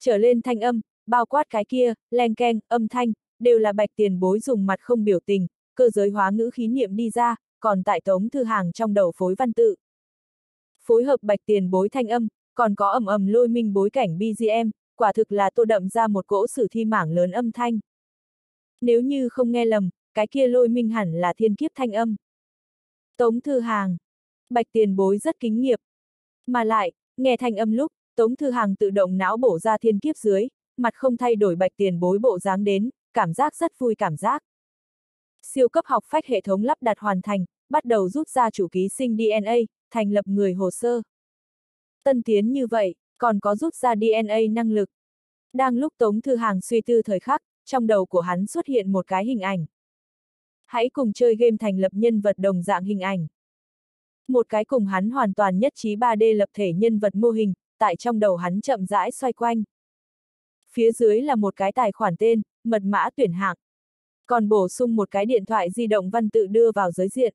Trở lên thanh âm, bao quát cái kia, len keng, âm thanh, đều là bạch tiền bối dùng mặt không biểu tình, cơ giới hóa ngữ khí niệm đi ra, còn tại tống thư hàng trong đầu phối văn tự. Phối hợp bạch tiền bối thanh âm, còn có ầm ầm lôi minh bối cảnh BGM, quả thực là tô đậm ra một cỗ sử thi mảng lớn âm thanh. Nếu như không nghe lầm, cái kia lôi minh hẳn là thiên kiếp thanh âm. Tống thư hàng. Bạch tiền bối rất kính nghiệp. Mà lại, nghe thanh âm lúc, Tống thư hàng tự động não bổ ra thiên kiếp dưới, mặt không thay đổi bạch tiền bối bộ dáng đến, cảm giác rất vui cảm giác. Siêu cấp học phách hệ thống lắp đặt hoàn thành, bắt đầu rút ra chủ ký sinh DNA, thành lập người hồ sơ. Tân tiến như vậy, còn có rút ra DNA năng lực. Đang lúc Tống Thư Hàng suy tư thời khắc, trong đầu của hắn xuất hiện một cái hình ảnh. Hãy cùng chơi game thành lập nhân vật đồng dạng hình ảnh. Một cái cùng hắn hoàn toàn nhất trí 3D lập thể nhân vật mô hình, tại trong đầu hắn chậm rãi xoay quanh. Phía dưới là một cái tài khoản tên, mật mã tuyển hạng. Còn bổ sung một cái điện thoại di động văn tự đưa vào giới diện.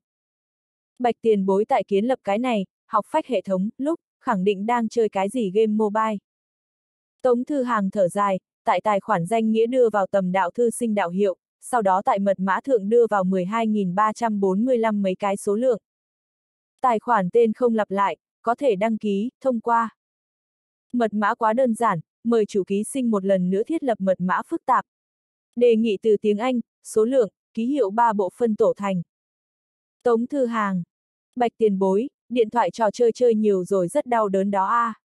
Bạch tiền bối tại kiến lập cái này, học phách hệ thống, lúc, khẳng định đang chơi cái gì game mobile. Tống Thư Hàng thở dài, tại tài khoản danh nghĩa đưa vào tầm đạo thư sinh đạo hiệu, sau đó tại mật mã thượng đưa vào 12.345 mấy cái số lượng. Tài khoản tên không lặp lại, có thể đăng ký, thông qua. Mật mã quá đơn giản, mời chủ ký sinh một lần nữa thiết lập mật mã phức tạp. Đề nghị từ tiếng Anh, số lượng, ký hiệu ba bộ phân tổ thành. Tống Thư Hàng. Bạch tiền bối, điện thoại trò chơi chơi nhiều rồi rất đau đớn đó a. À.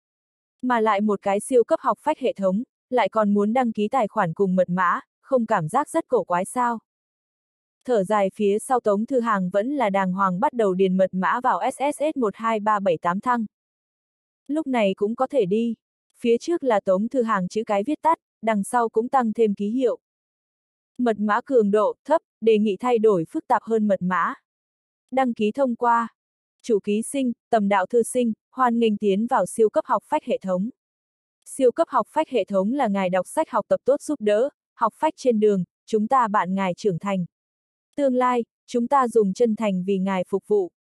Mà lại một cái siêu cấp học phách hệ thống, lại còn muốn đăng ký tài khoản cùng mật mã, không cảm giác rất cổ quái sao. Thở dài phía sau Tống Thư Hàng vẫn là đàng hoàng bắt đầu điền mật mã vào SSS 12378 thăng. Lúc này cũng có thể đi. Phía trước là Tống Thư Hàng chữ cái viết tắt, đằng sau cũng tăng thêm ký hiệu. Mật mã cường độ, thấp, đề nghị thay đổi phức tạp hơn mật mã. Đăng ký thông qua. Chủ ký sinh, tầm đạo thư sinh, hoan nghênh tiến vào siêu cấp học phách hệ thống. Siêu cấp học phách hệ thống là ngài đọc sách học tập tốt giúp đỡ, học phách trên đường, chúng ta bạn ngài trưởng thành. Tương lai, chúng ta dùng chân thành vì ngài phục vụ.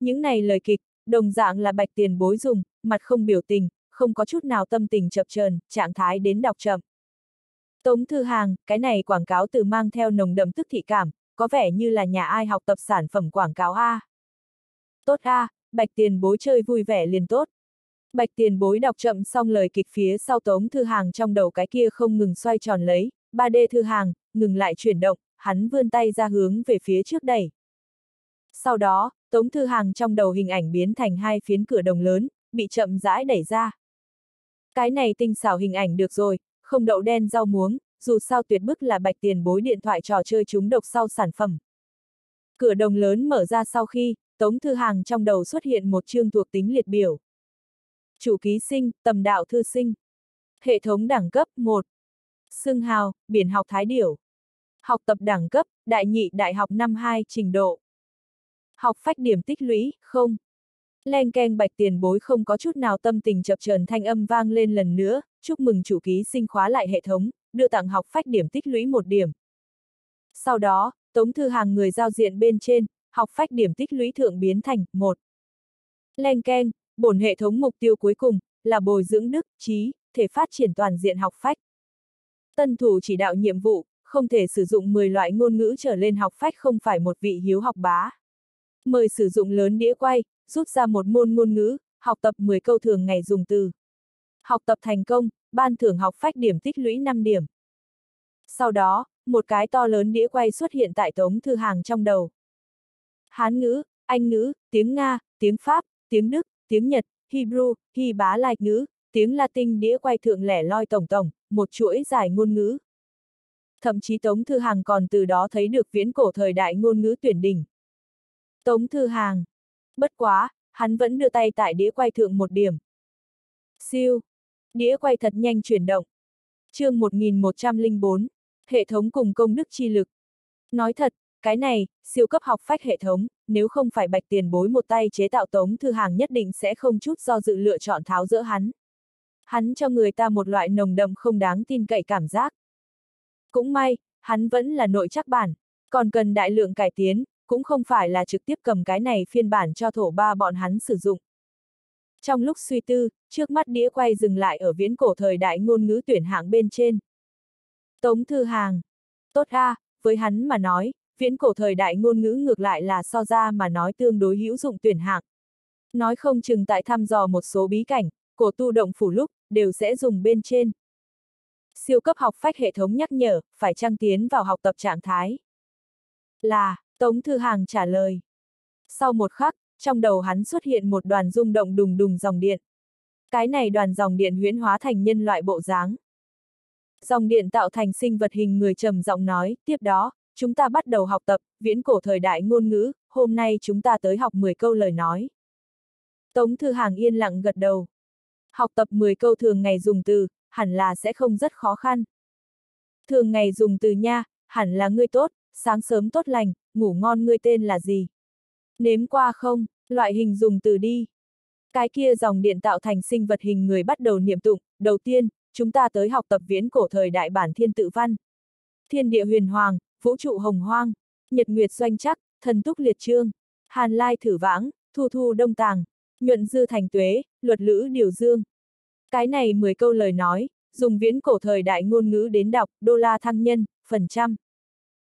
Những này lời kịch, đồng dạng là bạch tiền bối dùng, mặt không biểu tình, không có chút nào tâm tình chập chờn, trạng thái đến đọc chậm. Tống Thư Hàng, cái này quảng cáo từ mang theo nồng đậm tức thị cảm, có vẻ như là nhà ai học tập sản phẩm quảng cáo A. Tốt A, bạch tiền bối chơi vui vẻ liền tốt. Bạch tiền bối đọc chậm xong lời kịch phía sau Tống Thư Hàng trong đầu cái kia không ngừng xoay tròn lấy, 3D Thư Hàng, ngừng lại chuyển động, hắn vươn tay ra hướng về phía trước đẩy. Sau đó, Tống Thư Hàng trong đầu hình ảnh biến thành hai phiến cửa đồng lớn, bị chậm rãi đẩy ra. Cái này tinh xảo hình ảnh được rồi, không đậu đen rau muống, dù sao tuyệt bức là bạch tiền bối điện thoại trò chơi chúng độc sau sản phẩm. Cửa đồng lớn mở ra sau khi, Tống Thư Hàng trong đầu xuất hiện một chương thuộc tính liệt biểu. Chủ ký sinh, tầm đạo thư sinh. Hệ thống đẳng cấp 1. Xưng hào, biển học thái điểu. Học tập đẳng cấp, đại nhị đại học năm 2 trình độ. Học phách điểm tích lũy, không Leng keng bạch tiền bối không có chút nào tâm tình chập chờn thanh âm vang lên lần nữa, chúc mừng chủ ký sinh khóa lại hệ thống, đưa tặng học phách điểm tích lũy một điểm. Sau đó, tống thư hàng người giao diện bên trên, học phách điểm tích lũy thượng biến thành một. Leng keng, bổn hệ thống mục tiêu cuối cùng là bồi dưỡng đức, trí, thể phát triển toàn diện học phách. Tân thủ chỉ đạo nhiệm vụ, không thể sử dụng 10 loại ngôn ngữ trở lên học phách không phải một vị hiếu học bá. Mời sử dụng lớn đĩa quay, rút ra một môn ngôn ngữ, học tập 10 câu thường ngày dùng từ. Học tập thành công, ban thưởng học phách điểm tích lũy 5 điểm. Sau đó, một cái to lớn đĩa quay xuất hiện tại tống thư hàng trong đầu. Hán ngữ, Anh ngữ, tiếng Nga, tiếng Pháp, tiếng Đức, tiếng Nhật, Hebrew, Hy bá lai ngữ, tiếng Latin đĩa quay thượng lẻ loi tổng tổng, một chuỗi dài ngôn ngữ. Thậm chí Tống Thư Hàng còn từ đó thấy được viễn cổ thời đại ngôn ngữ tuyển đỉnh. Tống Thư Hàng. Bất quá, hắn vẫn đưa tay tại đĩa quay thượng một điểm. Siêu. Đĩa quay thật nhanh chuyển động. chương 1104, hệ thống cùng công đức chi lực. Nói thật, cái này, siêu cấp học phách hệ thống, nếu không phải bạch tiền bối một tay chế tạo tống thư hàng nhất định sẽ không chút do dự lựa chọn tháo dỡ hắn. Hắn cho người ta một loại nồng đậm không đáng tin cậy cảm giác. Cũng may, hắn vẫn là nội chắc bản, còn cần đại lượng cải tiến, cũng không phải là trực tiếp cầm cái này phiên bản cho thổ ba bọn hắn sử dụng. Trong lúc suy tư, trước mắt đĩa quay dừng lại ở viễn cổ thời đại ngôn ngữ tuyển hạng bên trên. Tống Thư Hàng. Tốt a, với hắn mà nói, viễn cổ thời đại ngôn ngữ ngược lại là so ra mà nói tương đối hữu dụng tuyển hạng. Nói không chừng tại thăm dò một số bí cảnh, cổ tu động phủ lúc, đều sẽ dùng bên trên. Siêu cấp học phách hệ thống nhắc nhở, phải trăng tiến vào học tập trạng thái. Là, Tống Thư Hàng trả lời. Sau một khắc, trong đầu hắn xuất hiện một đoàn rung động đùng đùng dòng điện. Cái này đoàn dòng điện huyễn hóa thành nhân loại bộ dáng. Dòng điện tạo thành sinh vật hình người trầm giọng nói, tiếp đó, chúng ta bắt đầu học tập, viễn cổ thời đại ngôn ngữ, hôm nay chúng ta tới học 10 câu lời nói. Tống Thư Hàng yên lặng gật đầu. Học tập 10 câu thường ngày dùng từ, hẳn là sẽ không rất khó khăn. Thường ngày dùng từ nha, hẳn là ngươi tốt, sáng sớm tốt lành, ngủ ngon ngươi tên là gì? Nếm qua không, loại hình dùng từ đi. Cái kia dòng điện tạo thành sinh vật hình người bắt đầu niệm tụng, đầu tiên, chúng ta tới học tập viễn cổ thời đại bản thiên tự văn. Thiên địa huyền hoàng, vũ trụ hồng hoang, nhật nguyệt doanh chắc, thần túc liệt trương, hàn lai thử vãng, thu thu đông tàng, nhuận dư thành tuế, luật lữ điều dương. Cái này 10 câu lời nói, dùng viễn cổ thời đại ngôn ngữ đến đọc, đô la thăng nhân, phần trăm.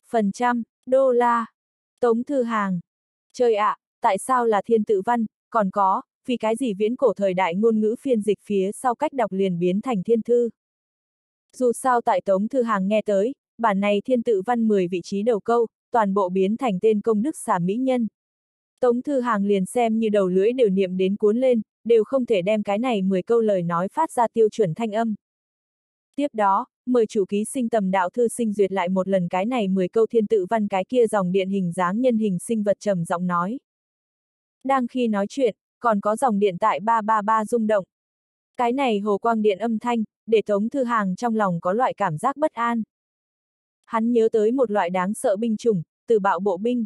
Phần trăm, đô la. Tống thư hàng. Trời ạ, à, tại sao là thiên tự văn, còn có, vì cái gì viễn cổ thời đại ngôn ngữ phiên dịch phía sau cách đọc liền biến thành thiên thư. Dù sao tại Tống Thư Hàng nghe tới, bản này thiên tự văn 10 vị trí đầu câu, toàn bộ biến thành tên công đức xả mỹ nhân. Tống Thư Hàng liền xem như đầu lưỡi đều niệm đến cuốn lên, đều không thể đem cái này 10 câu lời nói phát ra tiêu chuẩn thanh âm. Tiếp đó, mời chủ ký sinh tầm đạo thư sinh duyệt lại một lần cái này 10 câu thiên tự văn cái kia dòng điện hình dáng nhân hình sinh vật trầm giọng nói. Đang khi nói chuyện, còn có dòng điện tại 333 rung động. Cái này hồ quang điện âm thanh, để Tống Thư Hàng trong lòng có loại cảm giác bất an. Hắn nhớ tới một loại đáng sợ binh chủng, từ bạo bộ binh.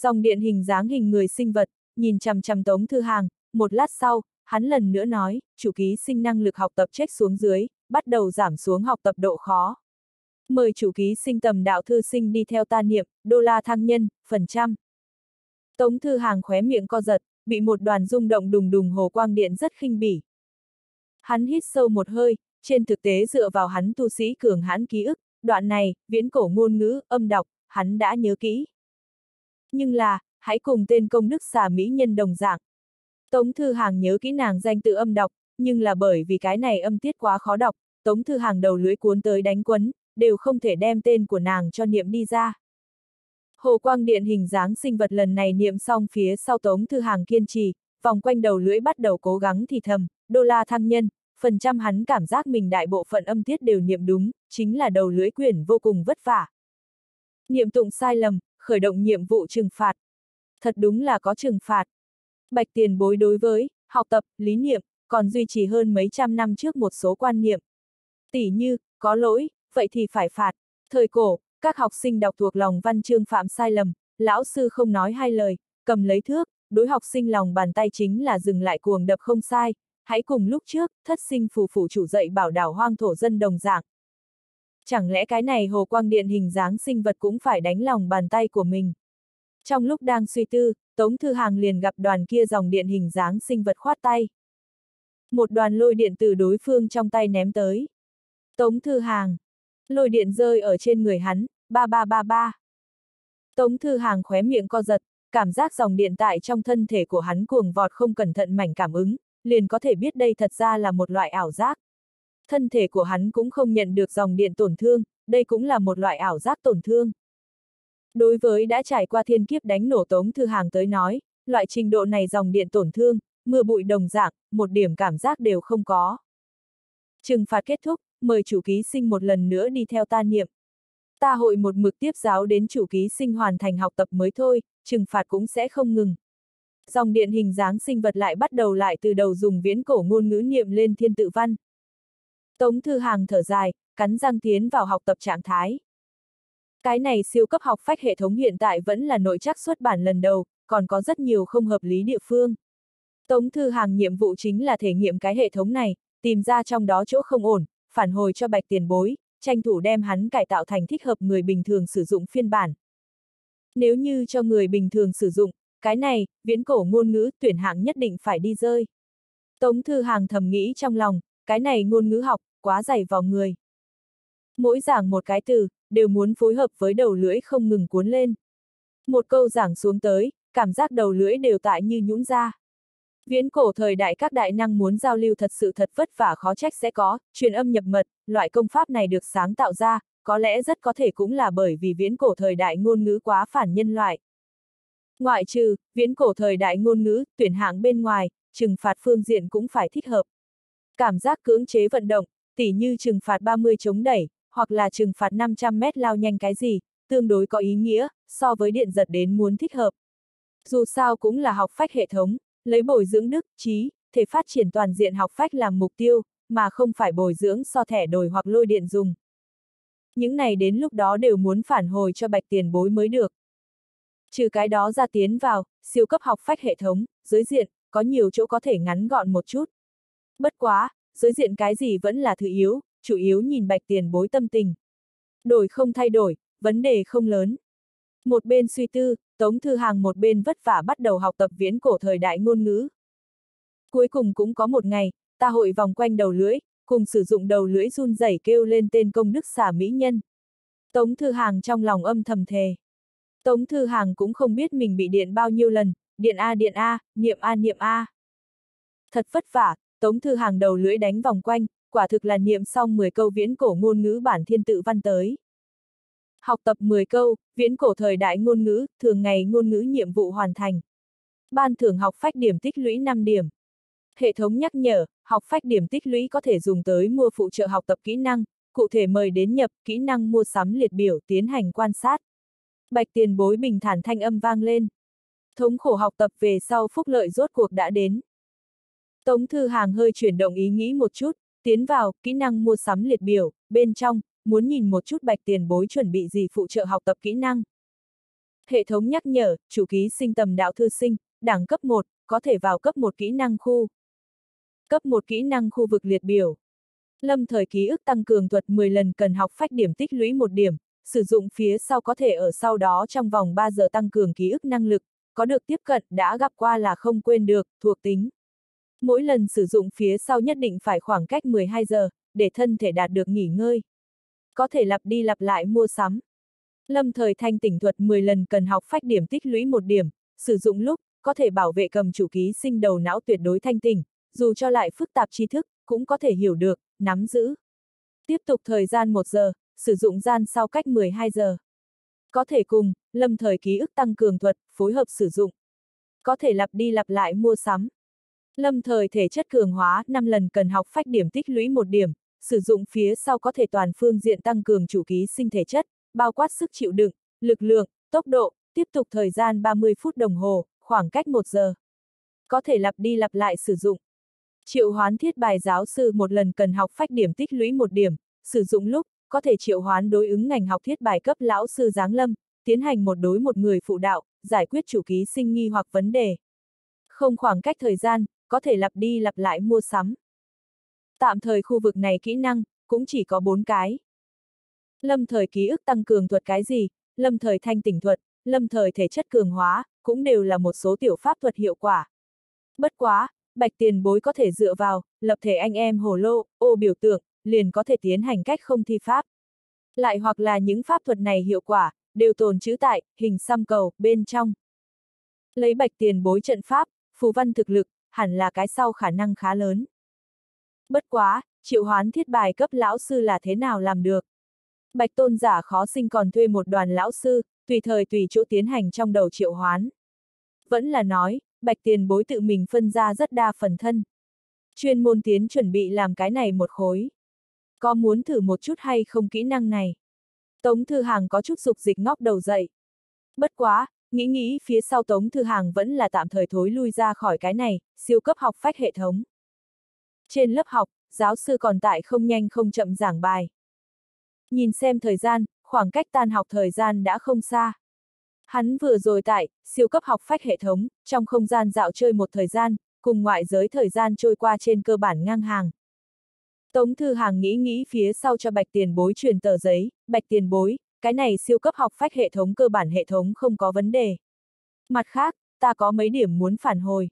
Dòng điện hình dáng hình người sinh vật, nhìn chằm chằm Tống Thư Hàng, một lát sau, hắn lần nữa nói, chủ ký sinh năng lực học tập chết xuống dưới, bắt đầu giảm xuống học tập độ khó. Mời chủ ký sinh tầm đạo thư sinh đi theo ta niệm, đô la thăng nhân, phần trăm. Tống Thư Hàng khóe miệng co giật, bị một đoàn rung động đùng đùng hồ quang điện rất khinh bỉ. Hắn hít sâu một hơi, trên thực tế dựa vào hắn tu sĩ cường hãn ký ức, đoạn này, viễn cổ ngôn ngữ, âm đọc, hắn đã nhớ kỹ. Nhưng là, hãy cùng tên công đức xà mỹ nhân đồng dạng. Tống Thư Hàng nhớ kỹ nàng danh tự âm đọc, nhưng là bởi vì cái này âm tiết quá khó đọc, Tống Thư Hàng đầu lưới cuốn tới đánh quấn, đều không thể đem tên của nàng cho niệm đi ra. Hồ quang điện hình dáng sinh vật lần này niệm xong phía sau Tống Thư Hàng kiên trì, vòng quanh đầu lưỡi bắt đầu cố gắng thì thầm, đô la thăng nhân, phần trăm hắn cảm giác mình đại bộ phận âm tiết đều niệm đúng, chính là đầu lưỡi quyển vô cùng vất vả. Niệm tụng sai lầm, khởi động nhiệm vụ trừng phạt. Thật đúng là có trừng phạt. Bạch tiền bối đối với, học tập, lý niệm, còn duy trì hơn mấy trăm năm trước một số quan niệm. Tỷ như, có lỗi, vậy thì phải phạt. Thời cổ, các học sinh đọc thuộc lòng văn chương phạm sai lầm, lão sư không nói hai lời, cầm lấy thước, đối học sinh lòng bàn tay chính là dừng lại cuồng đập không sai, hãy cùng lúc trước, thất sinh phù phủ chủ dạy bảo đảo hoang thổ dân đồng dạng. Chẳng lẽ cái này hồ quang điện hình dáng sinh vật cũng phải đánh lòng bàn tay của mình? Trong lúc đang suy tư, Tống Thư Hàng liền gặp đoàn kia dòng điện hình dáng sinh vật khoát tay. Một đoàn lôi điện từ đối phương trong tay ném tới. Tống Thư Hàng. Lôi điện rơi ở trên người hắn, ba ba ba ba. Tống Thư Hàng khóe miệng co giật, cảm giác dòng điện tại trong thân thể của hắn cuồng vọt không cẩn thận mảnh cảm ứng, liền có thể biết đây thật ra là một loại ảo giác. Thân thể của hắn cũng không nhận được dòng điện tổn thương, đây cũng là một loại ảo giác tổn thương. Đối với đã trải qua thiên kiếp đánh nổ Tống Thư Hàng tới nói, loại trình độ này dòng điện tổn thương, mưa bụi đồng dạng, một điểm cảm giác đều không có. Trừng phạt kết thúc, mời chủ ký sinh một lần nữa đi theo ta niệm. Ta hội một mực tiếp giáo đến chủ ký sinh hoàn thành học tập mới thôi, trừng phạt cũng sẽ không ngừng. Dòng điện hình dáng sinh vật lại bắt đầu lại từ đầu dùng viễn cổ ngôn ngữ niệm lên thiên tự văn. Tống Thư Hàng thở dài, cắn răng tiến vào học tập trạng thái. Cái này siêu cấp học phách hệ thống hiện tại vẫn là nội chắc xuất bản lần đầu, còn có rất nhiều không hợp lý địa phương. Tống Thư Hàng nhiệm vụ chính là thể nghiệm cái hệ thống này, tìm ra trong đó chỗ không ổn, phản hồi cho bạch tiền bối, tranh thủ đem hắn cải tạo thành thích hợp người bình thường sử dụng phiên bản. Nếu như cho người bình thường sử dụng, cái này, viễn cổ ngôn ngữ tuyển hạng nhất định phải đi rơi. Tống Thư Hàng thầm nghĩ trong lòng, cái này ngôn ngữ học, quá dày vào người. Mỗi giảng một cái từ, đều muốn phối hợp với đầu lưỡi không ngừng cuốn lên. Một câu giảng xuống tới, cảm giác đầu lưỡi đều tại như nhũn ra. Viễn cổ thời đại các đại năng muốn giao lưu thật sự thật vất vả khó trách sẽ có, truyền âm nhập mật, loại công pháp này được sáng tạo ra, có lẽ rất có thể cũng là bởi vì viễn cổ thời đại ngôn ngữ quá phản nhân loại. Ngoại trừ, viễn cổ thời đại ngôn ngữ, tuyển hạng bên ngoài, trừng phạt phương diện cũng phải thích hợp. Cảm giác cưỡng chế vận động, tỉ như trừng phạt 30 chống đẩy, hoặc là trừng phạt 500 mét lao nhanh cái gì, tương đối có ý nghĩa, so với điện giật đến muốn thích hợp. Dù sao cũng là học phách hệ thống, lấy bồi dưỡng đức, trí, thể phát triển toàn diện học phách làm mục tiêu, mà không phải bồi dưỡng so thẻ đồi hoặc lôi điện dùng. Những này đến lúc đó đều muốn phản hồi cho bạch tiền bối mới được. Trừ cái đó ra tiến vào, siêu cấp học phách hệ thống, dưới diện, có nhiều chỗ có thể ngắn gọn một chút. Bất quá, dưới diện cái gì vẫn là thứ yếu, chủ yếu nhìn bạch tiền bối tâm tình. Đổi không thay đổi, vấn đề không lớn. Một bên suy tư, Tống Thư Hàng một bên vất vả bắt đầu học tập viễn cổ thời đại ngôn ngữ. Cuối cùng cũng có một ngày, ta hội vòng quanh đầu lưỡi, cùng sử dụng đầu lưỡi run rẩy kêu lên tên công đức xả mỹ nhân. Tống Thư Hàng trong lòng âm thầm thề. Tống Thư Hàng cũng không biết mình bị điện bao nhiêu lần, điện A điện A, niệm A niệm A. Thật vất vả, Tống Thư Hàng đầu lưỡi đánh vòng quanh, quả thực là niệm xong 10 câu viễn cổ ngôn ngữ bản thiên tự văn tới. Học tập 10 câu, viễn cổ thời đại ngôn ngữ, thường ngày ngôn ngữ nhiệm vụ hoàn thành. Ban thưởng học phách điểm tích lũy 5 điểm. Hệ thống nhắc nhở, học phách điểm tích lũy có thể dùng tới mua phụ trợ học tập kỹ năng, cụ thể mời đến nhập kỹ năng mua sắm liệt biểu tiến hành quan sát. Bạch tiền bối bình thản thanh âm vang lên. Thống khổ học tập về sau phúc lợi rốt cuộc đã đến. Tống Thư Hàng hơi chuyển động ý nghĩ một chút, tiến vào, kỹ năng mua sắm liệt biểu, bên trong, muốn nhìn một chút bạch tiền bối chuẩn bị gì phụ trợ học tập kỹ năng. Hệ thống nhắc nhở, chủ ký sinh tầm đạo thư sinh, đẳng cấp 1, có thể vào cấp 1 kỹ năng khu. Cấp 1 kỹ năng khu vực liệt biểu. Lâm thời ký ức tăng cường thuật 10 lần cần học phách điểm tích lũy 1 điểm, sử dụng phía sau có thể ở sau đó trong vòng 3 giờ tăng cường ký ức năng lực, có được tiếp cận đã gặp qua là không quên được, thuộc tính. Mỗi lần sử dụng phía sau nhất định phải khoảng cách 12 giờ, để thân thể đạt được nghỉ ngơi. Có thể lặp đi lặp lại mua sắm. Lâm thời thanh tỉnh thuật 10 lần cần học phách điểm tích lũy một điểm, sử dụng lúc, có thể bảo vệ cầm chủ ký sinh đầu não tuyệt đối thanh tỉnh, dù cho lại phức tạp tri thức, cũng có thể hiểu được, nắm giữ. Tiếp tục thời gian 1 giờ, sử dụng gian sau cách 12 giờ. Có thể cùng, lâm thời ký ức tăng cường thuật, phối hợp sử dụng. Có thể lặp đi lặp lại mua sắm. Lâm thời thể chất cường hóa 5 lần cần học phách điểm tích lũy một điểm, sử dụng phía sau có thể toàn phương diện tăng cường chủ ký sinh thể chất, bao quát sức chịu đựng, lực lượng, tốc độ, tiếp tục thời gian 30 phút đồng hồ, khoảng cách 1 giờ. Có thể lặp đi lặp lại sử dụng. Triệu hoán thiết bài giáo sư một lần cần học phách điểm tích lũy một điểm, sử dụng lúc, có thể triệu hoán đối ứng ngành học thiết bài cấp lão sư giáng lâm, tiến hành một đối một người phụ đạo, giải quyết chủ ký sinh nghi hoặc vấn đề. Không khoảng cách thời gian, có thể lặp đi lặp lại mua sắm. Tạm thời khu vực này kỹ năng, cũng chỉ có 4 cái. Lâm thời ký ức tăng cường thuật cái gì, lâm thời thanh tỉnh thuật, lâm thời thể chất cường hóa, cũng đều là một số tiểu pháp thuật hiệu quả. Bất quá, bạch tiền bối có thể dựa vào, lập thể anh em hồ lô, ô biểu tượng, liền có thể tiến hành cách không thi pháp. Lại hoặc là những pháp thuật này hiệu quả, đều tồn chữ tại, hình xăm cầu, bên trong. Lấy bạch tiền bối trận pháp, phù văn thực lực, hẳn là cái sau khả năng khá lớn. Bất quá, triệu hoán thiết bài cấp lão sư là thế nào làm được? Bạch tôn giả khó sinh còn thuê một đoàn lão sư, tùy thời tùy chỗ tiến hành trong đầu triệu hoán. Vẫn là nói, bạch tiền bối tự mình phân ra rất đa phần thân. Chuyên môn tiến chuẩn bị làm cái này một khối. Có muốn thử một chút hay không kỹ năng này? Tống Thư Hàng có chút dục dịch ngóc đầu dậy. Bất quá, nghĩ nghĩ phía sau Tống Thư Hàng vẫn là tạm thời thối lui ra khỏi cái này, siêu cấp học phách hệ thống. Trên lớp học, giáo sư còn tại không nhanh không chậm giảng bài. Nhìn xem thời gian, khoảng cách tan học thời gian đã không xa. Hắn vừa rồi tại, siêu cấp học phách hệ thống, trong không gian dạo chơi một thời gian, cùng ngoại giới thời gian trôi qua trên cơ bản ngang hàng. Tống Thư Hàng nghĩ nghĩ phía sau cho Bạch Tiền Bối truyền tờ giấy, Bạch Tiền Bối, cái này siêu cấp học phách hệ thống cơ bản hệ thống không có vấn đề. Mặt khác, ta có mấy điểm muốn phản hồi.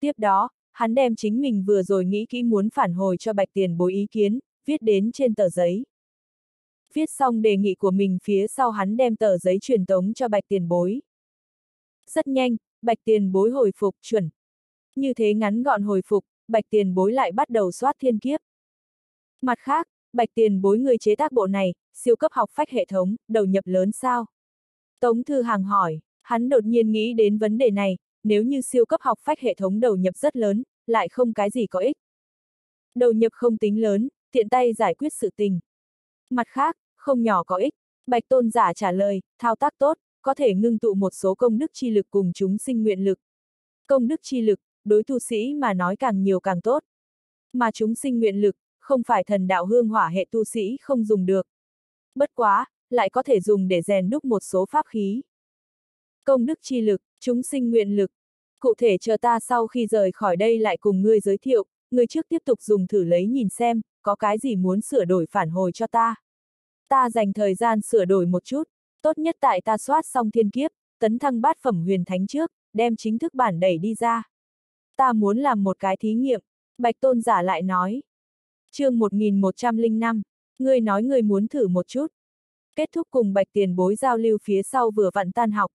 Tiếp đó, hắn đem chính mình vừa rồi nghĩ kỹ muốn phản hồi cho Bạch Tiền Bối ý kiến, viết đến trên tờ giấy. Viết xong đề nghị của mình phía sau hắn đem tờ giấy truyền tống cho Bạch Tiền Bối. Rất nhanh, Bạch Tiền Bối hồi phục chuẩn. Như thế ngắn gọn hồi phục, Bạch Tiền Bối lại bắt đầu soát thiên kiếp. Mặt khác, Bạch Tiền Bối người chế tác bộ này, siêu cấp học phách hệ thống, đầu nhập lớn sao? Tống Thư Hàng hỏi, hắn đột nhiên nghĩ đến vấn đề này, nếu như siêu cấp học phách hệ thống đầu nhập rất lớn, lại không cái gì có ích. Đầu nhập không tính lớn, tiện tay giải quyết sự tình. Mặt khác, không nhỏ có ích, Bạch Tôn giả trả lời, thao tác tốt, có thể ngưng tụ một số công đức chi lực cùng chúng sinh nguyện lực. Công đức chi lực, đối tu sĩ mà nói càng nhiều càng tốt. Mà chúng sinh nguyện lực, không phải thần đạo hương hỏa hệ tu sĩ không dùng được. Bất quá, lại có thể dùng để rèn đúc một số pháp khí. Công đức chi lực, chúng sinh nguyện lực. Cụ thể chờ ta sau khi rời khỏi đây lại cùng ngươi giới thiệu, ngươi trước tiếp tục dùng thử lấy nhìn xem, có cái gì muốn sửa đổi phản hồi cho ta. Ta dành thời gian sửa đổi một chút, tốt nhất tại ta soát xong thiên kiếp, tấn thăng bát phẩm huyền thánh trước, đem chính thức bản đẩy đi ra. Ta muốn làm một cái thí nghiệm, Bạch Tôn giả lại nói. chương 1105, ngươi nói ngươi muốn thử một chút. Kết thúc cùng Bạch Tiền Bối giao lưu phía sau vừa vặn tan học.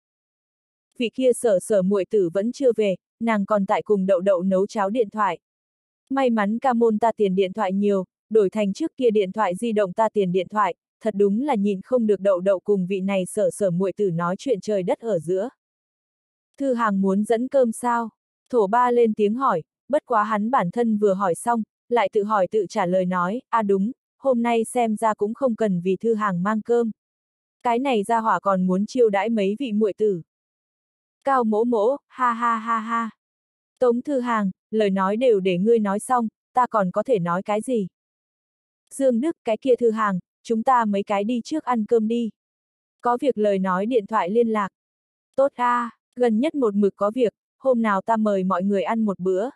Vị kia sở sở muội tử vẫn chưa về, nàng còn tại cùng đậu đậu nấu cháo điện thoại. May mắn ca môn ta tiền điện thoại nhiều, đổi thành trước kia điện thoại di động ta tiền điện thoại, thật đúng là nhìn không được đậu đậu cùng vị này sở sở muội tử nói chuyện trời đất ở giữa. Thư hàng muốn dẫn cơm sao? Thổ ba lên tiếng hỏi, bất quá hắn bản thân vừa hỏi xong, lại tự hỏi tự trả lời nói, à đúng, hôm nay xem ra cũng không cần vì thư hàng mang cơm. Cái này ra hỏa còn muốn chiêu đãi mấy vị muội tử. Cao mỗ mỗ, ha ha ha ha. Tống thư hàng, lời nói đều để ngươi nói xong, ta còn có thể nói cái gì? Dương Đức, cái kia thư hàng, chúng ta mấy cái đi trước ăn cơm đi. Có việc lời nói điện thoại liên lạc. Tốt a, à, gần nhất một mực có việc, hôm nào ta mời mọi người ăn một bữa.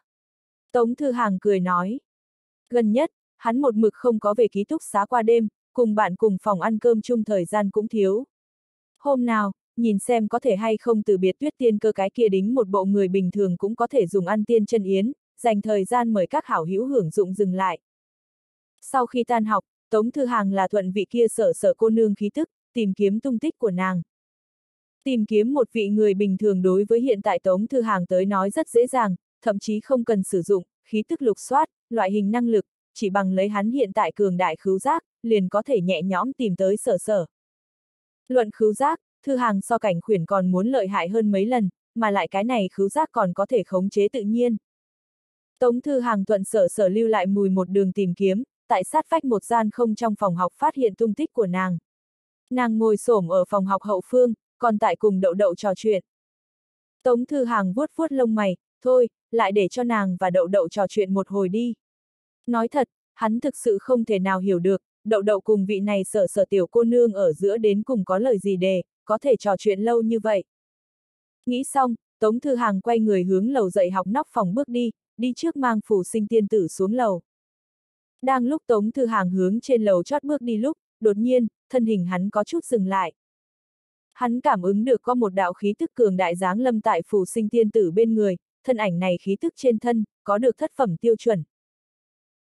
Tống Thư Hàng cười nói. Gần nhất, hắn một mực không có về ký túc xá qua đêm, cùng bạn cùng phòng ăn cơm chung thời gian cũng thiếu. Hôm nào, nhìn xem có thể hay không từ biệt tuyết tiên cơ cái kia đính một bộ người bình thường cũng có thể dùng ăn tiên chân yến, dành thời gian mời các hảo hữu hưởng dụng dừng lại. Sau khi tan học, Tống Thư Hàng là thuận vị kia sở sở cô nương khí tức, tìm kiếm tung tích của nàng. Tìm kiếm một vị người bình thường đối với hiện tại Tống Thư Hàng tới nói rất dễ dàng, thậm chí không cần sử dụng, khí tức lục soát, loại hình năng lực, chỉ bằng lấy hắn hiện tại cường đại khứu giác, liền có thể nhẹ nhõm tìm tới sở sở. Luận khứu giác, Thư Hàng so cảnh khuyển còn muốn lợi hại hơn mấy lần, mà lại cái này khứu giác còn có thể khống chế tự nhiên. Tống Thư Hàng thuận sở sở lưu lại mùi một đường tìm kiếm, tại sát vách một gian không trong phòng học phát hiện tung tích của nàng. Nàng ngồi xổm ở phòng học hậu phương, còn tại cùng đậu đậu trò chuyện. Tống Thư Hàng vuốt vuốt lông mày, thôi, lại để cho nàng và đậu đậu trò chuyện một hồi đi. Nói thật, hắn thực sự không thể nào hiểu được, đậu đậu cùng vị này sở sở tiểu cô nương ở giữa đến cùng có lời gì đề, có thể trò chuyện lâu như vậy. Nghĩ xong, Tống Thư Hàng quay người hướng lầu dạy học nóc phòng bước đi, đi trước mang phủ sinh tiên tử xuống lầu. Đang lúc Tống Thư Hàng hướng trên lầu chót bước đi lúc, đột nhiên, thân hình hắn có chút dừng lại. Hắn cảm ứng được có một đạo khí tức cường đại dáng lâm tại phủ sinh tiên tử bên người, thân ảnh này khí tức trên thân, có được thất phẩm tiêu chuẩn.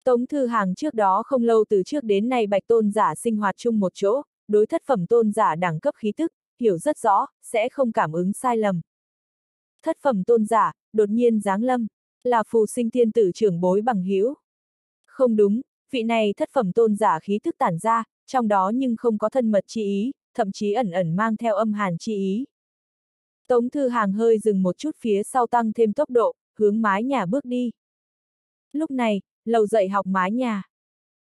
Tống Thư Hàng trước đó không lâu từ trước đến nay bạch tôn giả sinh hoạt chung một chỗ, đối thất phẩm tôn giả đẳng cấp khí tức, hiểu rất rõ, sẽ không cảm ứng sai lầm. Thất phẩm tôn giả, đột nhiên giáng lâm, là phù sinh tiên tử trưởng bối bằng hữu. Không đúng, vị này thất phẩm tôn giả khí thức tản ra, trong đó nhưng không có thân mật chi ý, thậm chí ẩn ẩn mang theo âm hàn chi ý. Tống thư hàng hơi dừng một chút phía sau tăng thêm tốc độ, hướng mái nhà bước đi. Lúc này, lầu dậy học mái nhà.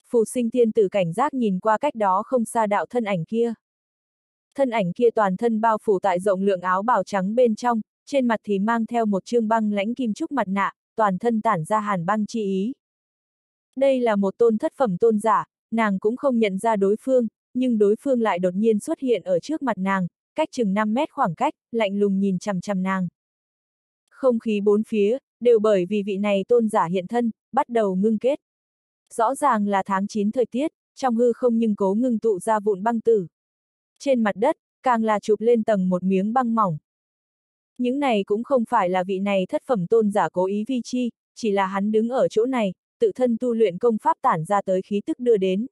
Phù sinh tiên tử cảnh giác nhìn qua cách đó không xa đạo thân ảnh kia. Thân ảnh kia toàn thân bao phủ tại rộng lượng áo bào trắng bên trong, trên mặt thì mang theo một trương băng lãnh kim trúc mặt nạ, toàn thân tản ra hàn băng chi ý. Đây là một tôn thất phẩm tôn giả, nàng cũng không nhận ra đối phương, nhưng đối phương lại đột nhiên xuất hiện ở trước mặt nàng, cách chừng 5 mét khoảng cách, lạnh lùng nhìn chằm chằm nàng. Không khí bốn phía, đều bởi vì vị này tôn giả hiện thân, bắt đầu ngưng kết. Rõ ràng là tháng 9 thời tiết, trong hư không nhưng cố ngưng tụ ra vụn băng tử. Trên mặt đất, càng là chụp lên tầng một miếng băng mỏng. Những này cũng không phải là vị này thất phẩm tôn giả cố ý vi chi, chỉ là hắn đứng ở chỗ này, tự thân tu luyện công pháp tản ra tới khí tức đưa đến.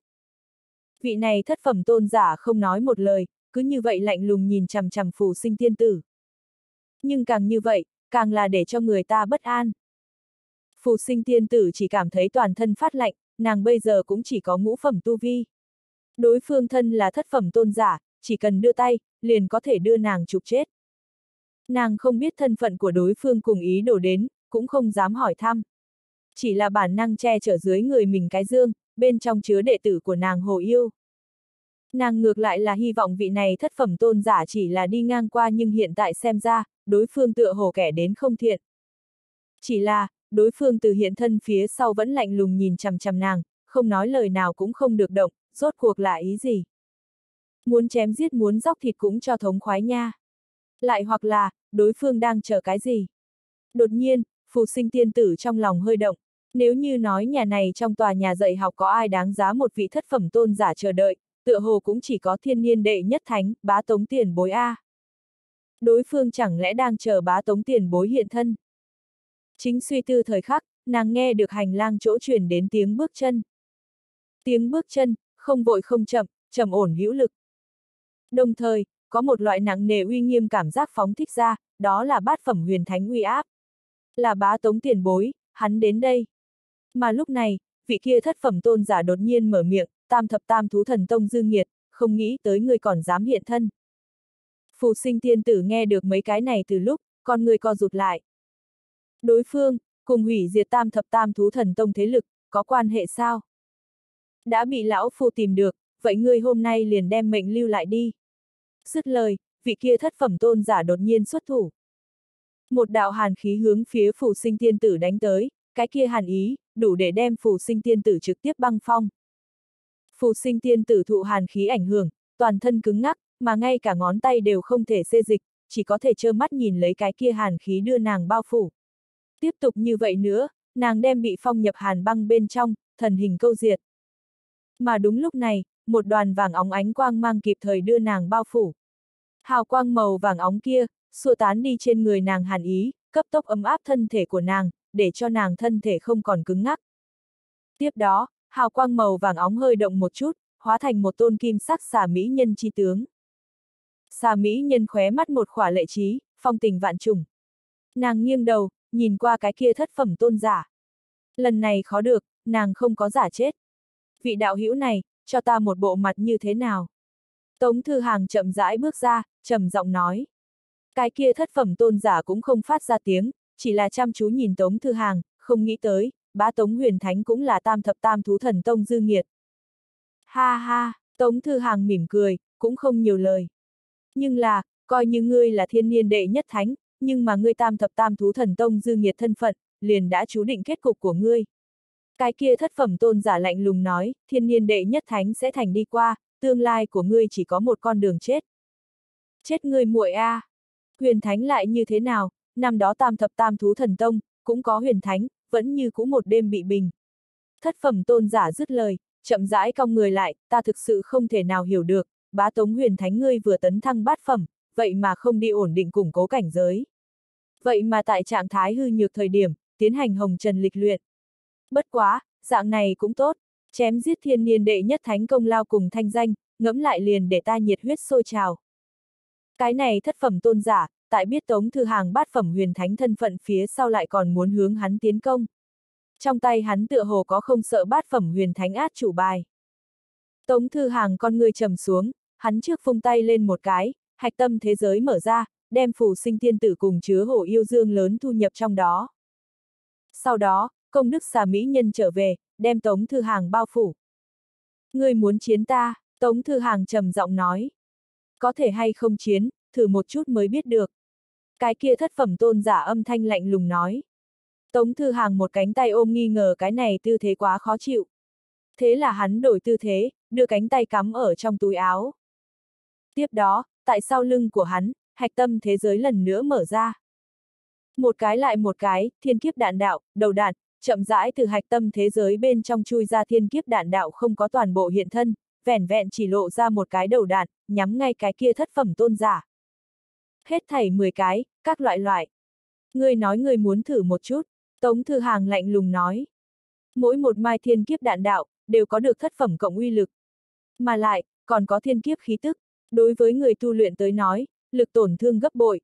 Vị này thất phẩm tôn giả không nói một lời, cứ như vậy lạnh lùng nhìn chằm chằm phù sinh tiên tử. Nhưng càng như vậy, càng là để cho người ta bất an. Phù sinh tiên tử chỉ cảm thấy toàn thân phát lạnh, nàng bây giờ cũng chỉ có ngũ phẩm tu vi. Đối phương thân là thất phẩm tôn giả, chỉ cần đưa tay, liền có thể đưa nàng trục chết. Nàng không biết thân phận của đối phương cùng ý đồ đến, cũng không dám hỏi thăm. Chỉ là bản năng che chở dưới người mình cái dương, bên trong chứa đệ tử của nàng hồ yêu. Nàng ngược lại là hy vọng vị này thất phẩm tôn giả chỉ là đi ngang qua nhưng hiện tại xem ra, đối phương tựa hồ kẻ đến không thiện. Chỉ là, đối phương từ hiện thân phía sau vẫn lạnh lùng nhìn chằm chằm nàng, không nói lời nào cũng không được động, rốt cuộc là ý gì. Muốn chém giết muốn dóc thịt cũng cho thống khoái nha. Lại hoặc là, đối phương đang chờ cái gì? Đột nhiên, phù sinh tiên tử trong lòng hơi động. Nếu như nói nhà này trong tòa nhà dạy học có ai đáng giá một vị thất phẩm tôn giả chờ đợi, tựa hồ cũng chỉ có thiên niên đệ nhất thánh, bá tống tiền bối A. Đối phương chẳng lẽ đang chờ bá tống tiền bối hiện thân? Chính suy tư thời khắc, nàng nghe được hành lang chỗ truyền đến tiếng bước chân. Tiếng bước chân, không vội không chậm, trầm ổn hữu lực. Đồng thời, có một loại nặng nề uy nghiêm cảm giác phóng thích ra, đó là bát phẩm huyền thánh uy áp. Là bá tống tiền bối, hắn đến đây. Mà lúc này, vị kia thất phẩm tôn giả đột nhiên mở miệng, tam thập tam thú thần tông dư nghiệt, không nghĩ tới người còn dám hiện thân. Phù sinh tiên tử nghe được mấy cái này từ lúc, con người co rụt lại. Đối phương, cùng hủy diệt tam thập tam thú thần tông thế lực, có quan hệ sao? Đã bị lão phu tìm được, vậy ngươi hôm nay liền đem mệnh lưu lại đi. Dứt lời, vị kia thất phẩm tôn giả đột nhiên xuất thủ. Một đạo hàn khí hướng phía phù sinh tiên tử đánh tới, cái kia hàn ý, đủ để đem phù sinh tiên tử trực tiếp băng phong. Phù sinh tiên tử thụ hàn khí ảnh hưởng, toàn thân cứng ngắc, mà ngay cả ngón tay đều không thể xê dịch, chỉ có thể trơ mắt nhìn lấy cái kia hàn khí đưa nàng bao phủ. Tiếp tục như vậy nữa, nàng đem bị phong nhập hàn băng bên trong, thần hình câu diệt. Mà đúng lúc này, một đoàn vàng óng ánh quang mang kịp thời đưa nàng bao phủ. Hào quang màu vàng óng kia, xua tán đi trên người nàng hàn ý, cấp tốc ấm áp thân thể của nàng, để cho nàng thân thể không còn cứng ngắc. Tiếp đó, hào quang màu vàng óng hơi động một chút, hóa thành một tôn kim sắc xà mỹ nhân chi tướng. Xà mỹ nhân khóe mắt một khỏa lệ trí, phong tình vạn trùng. Nàng nghiêng đầu, nhìn qua cái kia thất phẩm tôn giả. Lần này khó được, nàng không có giả chết. Vị đạo hữu này, cho ta một bộ mặt như thế nào? Tống Thư Hàng chậm rãi bước ra, trầm giọng nói. Cái kia thất phẩm tôn giả cũng không phát ra tiếng, chỉ là chăm chú nhìn Tống Thư Hàng, không nghĩ tới, bá Tống Huyền Thánh cũng là tam thập tam thú thần tông dư nghiệt. Ha ha, Tống Thư Hàng mỉm cười, cũng không nhiều lời. Nhưng là, coi như ngươi là thiên niên đệ nhất thánh, nhưng mà ngươi tam thập tam thú thần tông dư nghiệt thân phận, liền đã chú định kết cục của ngươi. Cái kia thất phẩm tôn giả lạnh lùng nói, thiên niên đệ nhất thánh sẽ thành đi qua, tương lai của ngươi chỉ có một con đường chết. Chết ngươi muội a. À. Huyền thánh lại như thế nào, năm đó tam thập tam thú thần tông, cũng có huyền thánh, vẫn như cũ một đêm bị bình. Thất phẩm tôn giả dứt lời, chậm rãi cong người lại, ta thực sự không thể nào hiểu được, bá tống huyền thánh ngươi vừa tấn thăng bát phẩm, vậy mà không đi ổn định củng cố cảnh giới. Vậy mà tại trạng thái hư nhược thời điểm, tiến hành hồng trần lịch luyện. Bất quá, dạng này cũng tốt, chém giết thiên niên đệ nhất thánh công lao cùng thanh danh, ngẫm lại liền để ta nhiệt huyết sôi trào. Cái này thất phẩm tôn giả, tại biết tống thư hàng bát phẩm huyền thánh thân phận phía sau lại còn muốn hướng hắn tiến công. Trong tay hắn tựa hồ có không sợ bát phẩm huyền thánh át chủ bài. Tống thư hàng con người trầm xuống, hắn trước phung tay lên một cái, hạch tâm thế giới mở ra, đem phù sinh tiên tử cùng chứa hổ yêu dương lớn thu nhập trong đó. Sau đó, công đức xà mỹ nhân trở về, đem Tống Thư Hàng bao phủ. Người muốn chiến ta, Tống Thư Hàng trầm giọng nói. Có thể hay không chiến, thử một chút mới biết được. Cái kia thất phẩm tôn giả âm thanh lạnh lùng nói. Tống Thư Hàng một cánh tay ôm nghi ngờ cái này tư thế quá khó chịu. Thế là hắn đổi tư thế, đưa cánh tay cắm ở trong túi áo. Tiếp đó, tại sau lưng của hắn, hạch tâm thế giới lần nữa mở ra. Một cái lại một cái, thiên kiếp đạn đạo, đầu đạn, chậm rãi từ hạch tâm thế giới bên trong chui ra thiên kiếp đạn đạo không có toàn bộ hiện thân, vẻn vẹn chỉ lộ ra một cái đầu đạn, nhắm ngay cái kia thất phẩm tôn giả. Hết thảy 10 cái, các loại loại. người nói người muốn thử một chút, Tống Thư Hàng lạnh lùng nói. Mỗi một mai thiên kiếp đạn đạo, đều có được thất phẩm cộng uy lực. Mà lại, còn có thiên kiếp khí tức, đối với người tu luyện tới nói, lực tổn thương gấp bội.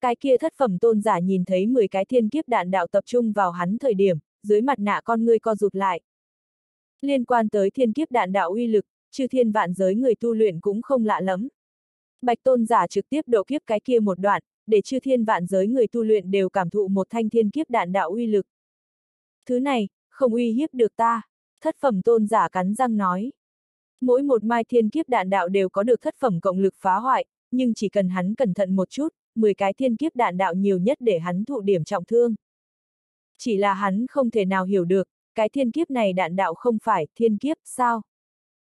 Cái kia thất phẩm tôn giả nhìn thấy 10 cái thiên kiếp đạn đạo tập trung vào hắn thời điểm, dưới mặt nạ con ngươi co rụt lại. Liên quan tới thiên kiếp đạn đạo uy lực, chư thiên vạn giới người tu luyện cũng không lạ lắm. Bạch tôn giả trực tiếp độ kiếp cái kia một đoạn, để chư thiên vạn giới người tu luyện đều cảm thụ một thanh thiên kiếp đạn đạo uy lực. Thứ này, không uy hiếp được ta, thất phẩm tôn giả cắn răng nói. Mỗi một mai thiên kiếp đạn đạo đều có được thất phẩm cộng lực phá hoại, nhưng chỉ cần hắn cẩn thận một chút, 10 cái thiên kiếp đạn đạo nhiều nhất để hắn thụ điểm trọng thương. Chỉ là hắn không thể nào hiểu được, cái thiên kiếp này đạn đạo không phải thiên kiếp, sao?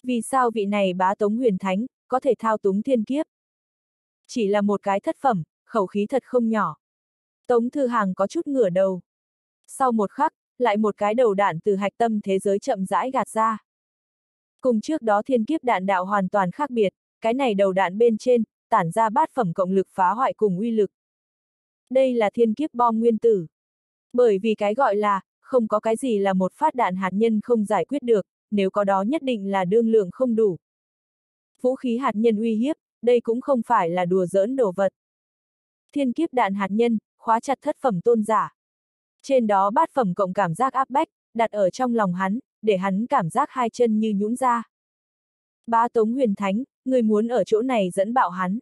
Vì sao vị này bá tống huyền thánh, có thể thao túng thiên kiếp? Chỉ là một cái thất phẩm, khẩu khí thật không nhỏ. Tống Thư Hàng có chút ngửa đầu. Sau một khắc, lại một cái đầu đạn từ hạch tâm thế giới chậm rãi gạt ra. Cùng trước đó thiên kiếp đạn đạo hoàn toàn khác biệt, cái này đầu đạn bên trên, tản ra bát phẩm cộng lực phá hoại cùng uy lực. Đây là thiên kiếp bom nguyên tử. Bởi vì cái gọi là, không có cái gì là một phát đạn hạt nhân không giải quyết được, nếu có đó nhất định là đương lượng không đủ. Vũ khí hạt nhân uy hiếp, đây cũng không phải là đùa giỡn đồ vật. Thiên kiếp đạn hạt nhân, khóa chặt thất phẩm tôn giả. Trên đó bát phẩm cộng cảm giác áp bách, đặt ở trong lòng hắn, để hắn cảm giác hai chân như nhũn ra. Ba Tống Huyền Thánh, người muốn ở chỗ này dẫn bạo hắn.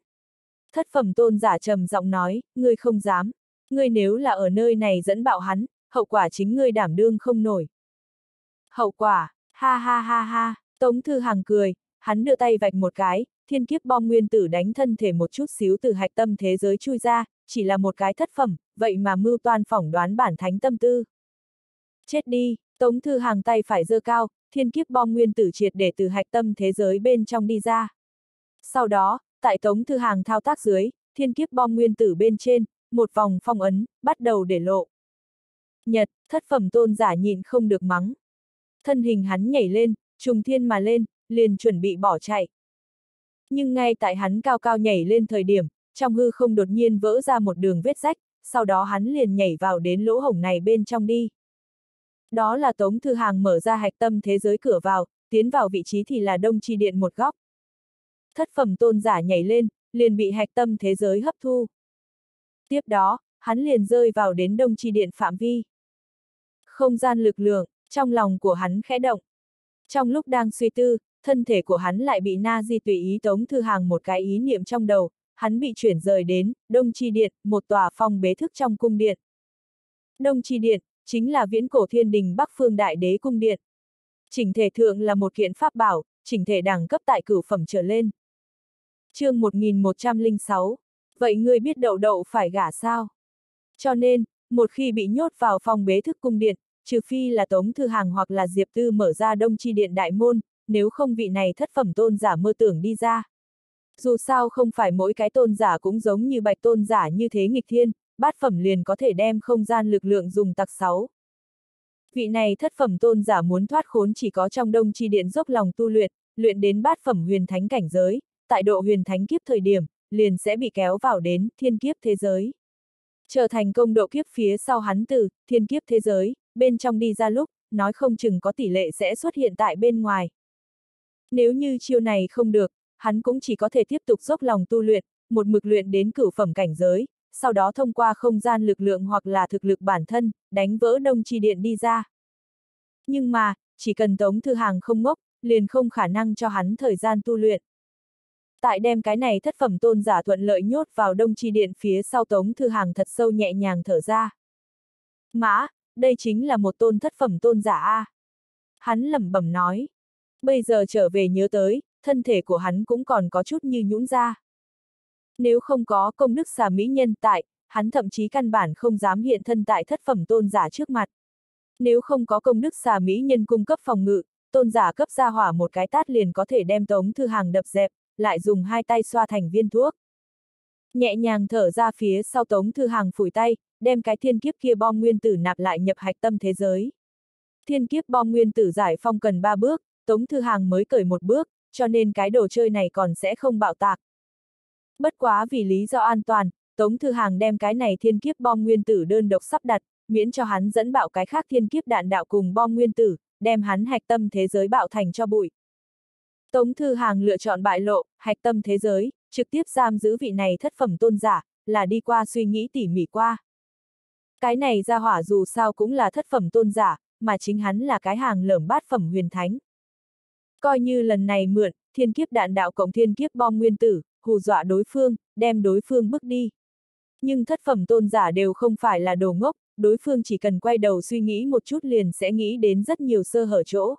Thất phẩm tôn giả trầm giọng nói, ngươi không dám. Ngươi nếu là ở nơi này dẫn bạo hắn, hậu quả chính ngươi đảm đương không nổi. Hậu quả, ha ha ha ha, Tống Thư Hàng cười, hắn đưa tay vạch một cái, thiên kiếp bom nguyên tử đánh thân thể một chút xíu từ hạch tâm thế giới chui ra, chỉ là một cái thất phẩm, vậy mà mưu toan phỏng đoán bản thánh tâm tư. Chết đi, Tống Thư Hàng tay phải dơ cao, thiên kiếp bom nguyên tử triệt để từ hạch tâm thế giới bên trong đi ra. Sau đó, tại Tống Thư Hàng thao tác dưới, thiên kiếp bom nguyên tử bên trên, một vòng phong ấn, bắt đầu để lộ. Nhật, thất phẩm tôn giả nhịn không được mắng. Thân hình hắn nhảy lên, trùng thiên mà lên, liền chuẩn bị bỏ chạy. Nhưng ngay tại hắn cao cao nhảy lên thời điểm, trong hư không đột nhiên vỡ ra một đường vết rách, sau đó hắn liền nhảy vào đến lỗ hổng này bên trong đi. Đó là Tống Thư Hàng mở ra hạch tâm thế giới cửa vào, tiến vào vị trí thì là đông chi điện một góc. Thất phẩm tôn giả nhảy lên, liền bị hạch tâm thế giới hấp thu. Tiếp đó, hắn liền rơi vào đến đông chi điện phạm vi. Không gian lực lượng, trong lòng của hắn khẽ động. Trong lúc đang suy tư, thân thể của hắn lại bị Na Di tùy ý tống thư hàng một cái ý niệm trong đầu, hắn bị chuyển rời đến Đông Chi Điện, một tòa phong bế thức trong cung điện. Đông Chi Điện, chính là viễn cổ thiên đình Bắc Phương Đại Đế Cung Điện. Chỉnh thể thượng là một kiện pháp bảo, chỉnh thể đẳng cấp tại cửu phẩm trở lên. chương 1106, vậy ngươi biết đậu đậu phải gả sao? Cho nên, một khi bị nhốt vào phòng bế thức cung điện, trừ phi là Tống Thư Hàng hoặc là Diệp Tư mở ra Đông Chi Điện Đại Môn, nếu không vị này thất phẩm tôn giả mơ tưởng đi ra. Dù sao không phải mỗi cái tôn giả cũng giống như bạch tôn giả như thế nghịch thiên, bát phẩm liền có thể đem không gian lực lượng dùng tặc sáu. Vị này thất phẩm tôn giả muốn thoát khốn chỉ có trong đông chi điện dốc lòng tu luyện, luyện đến bát phẩm huyền thánh cảnh giới, tại độ huyền thánh kiếp thời điểm, liền sẽ bị kéo vào đến thiên kiếp thế giới. Trở thành công độ kiếp phía sau hắn từ thiên kiếp thế giới, bên trong đi ra lúc, nói không chừng có tỷ lệ sẽ xuất hiện tại bên ngoài. Nếu như chiêu này không được, hắn cũng chỉ có thể tiếp tục dốc lòng tu luyện, một mực luyện đến cửu phẩm cảnh giới, sau đó thông qua không gian lực lượng hoặc là thực lực bản thân, đánh vỡ đông chi điện đi ra. Nhưng mà, chỉ cần Tống Thư Hàng không ngốc, liền không khả năng cho hắn thời gian tu luyện. Tại đem cái này thất phẩm tôn giả thuận lợi nhốt vào đông chi điện phía sau Tống Thư Hàng thật sâu nhẹ nhàng thở ra. Mã, đây chính là một tôn thất phẩm tôn giả A. Hắn lẩm bẩm nói. Bây giờ trở về nhớ tới, thân thể của hắn cũng còn có chút như nhũn ra. Nếu không có công đức xà mỹ nhân tại, hắn thậm chí căn bản không dám hiện thân tại thất phẩm tôn giả trước mặt. Nếu không có công đức xà mỹ nhân cung cấp phòng ngự, tôn giả cấp ra hỏa một cái tát liền có thể đem tống thư hàng đập dẹp, lại dùng hai tay xoa thành viên thuốc. Nhẹ nhàng thở ra phía sau Tống Thư Hàng phủi tay, đem cái thiên kiếp kia bom nguyên tử nạp lại nhập hạch tâm thế giới. Thiên kiếp bom nguyên tử giải phong cần ba bước, Tống Thư Hàng mới cởi một bước, cho nên cái đồ chơi này còn sẽ không bạo tạc. Bất quá vì lý do an toàn, Tống Thư Hàng đem cái này thiên kiếp bom nguyên tử đơn độc sắp đặt, miễn cho hắn dẫn bạo cái khác thiên kiếp đạn đạo cùng bom nguyên tử, đem hắn hạch tâm thế giới bạo thành cho bụi. Tống Thư Hàng lựa chọn bại lộ, hạch tâm thế giới, trực tiếp giam giữ vị này thất phẩm tôn giả, là đi qua suy nghĩ tỉ mỉ qua. Cái này ra hỏa dù sao cũng là thất phẩm tôn giả, mà chính hắn là cái hàng lởm bát phẩm huyền thánh. Coi như lần này mượn, thiên kiếp đạn đạo cộng thiên kiếp bom nguyên tử, hù dọa đối phương, đem đối phương bước đi. Nhưng thất phẩm tôn giả đều không phải là đồ ngốc, đối phương chỉ cần quay đầu suy nghĩ một chút liền sẽ nghĩ đến rất nhiều sơ hở chỗ.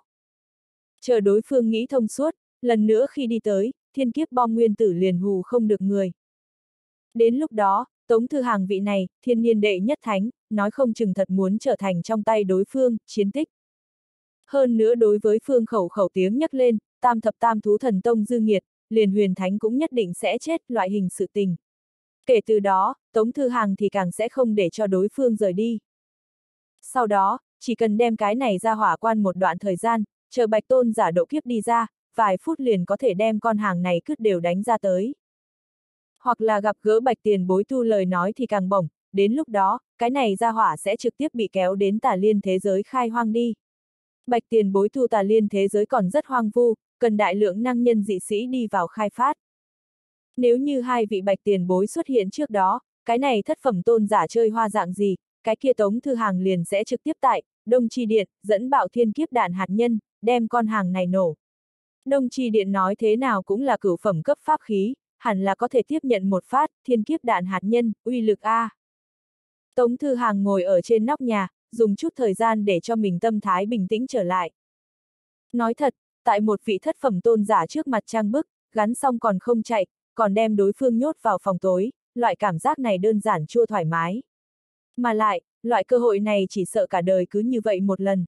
Chờ đối phương nghĩ thông suốt, lần nữa khi đi tới, thiên kiếp bom nguyên tử liền hù không được người. Đến lúc đó, Tống Thư Hàng vị này, thiên niên đệ nhất thánh, nói không chừng thật muốn trở thành trong tay đối phương, chiến tích. Hơn nữa đối với phương khẩu khẩu tiếng nhắc lên, tam thập tam thú thần tông dư nghiệt, liền huyền thánh cũng nhất định sẽ chết loại hình sự tình. Kể từ đó, Tống Thư Hàng thì càng sẽ không để cho đối phương rời đi. Sau đó, chỉ cần đem cái này ra hỏa quan một đoạn thời gian, chờ bạch tôn giả độ kiếp đi ra, vài phút liền có thể đem con hàng này cứt đều đánh ra tới. Hoặc là gặp gỡ bạch tiền bối tu lời nói thì càng bổng, đến lúc đó, cái này ra hỏa sẽ trực tiếp bị kéo đến tà liên thế giới khai hoang đi. Bạch tiền bối thu tà liên thế giới còn rất hoang vu, cần đại lượng năng nhân dị sĩ đi vào khai phát. Nếu như hai vị bạch tiền bối xuất hiện trước đó, cái này thất phẩm tôn giả chơi hoa dạng gì, cái kia tống thư hàng liền sẽ trực tiếp tại, đông chi điện, dẫn bạo thiên kiếp đạn hạt nhân, đem con hàng này nổ. Đông chi điện nói thế nào cũng là cửu phẩm cấp pháp khí, hẳn là có thể tiếp nhận một phát, thiên kiếp đạn hạt nhân, uy lực A. Tống thư hàng ngồi ở trên nóc nhà, dùng chút thời gian để cho mình tâm thái bình tĩnh trở lại. Nói thật, tại một vị thất phẩm tôn giả trước mặt trang bức, gắn xong còn không chạy, còn đem đối phương nhốt vào phòng tối, loại cảm giác này đơn giản chua thoải mái. Mà lại, loại cơ hội này chỉ sợ cả đời cứ như vậy một lần.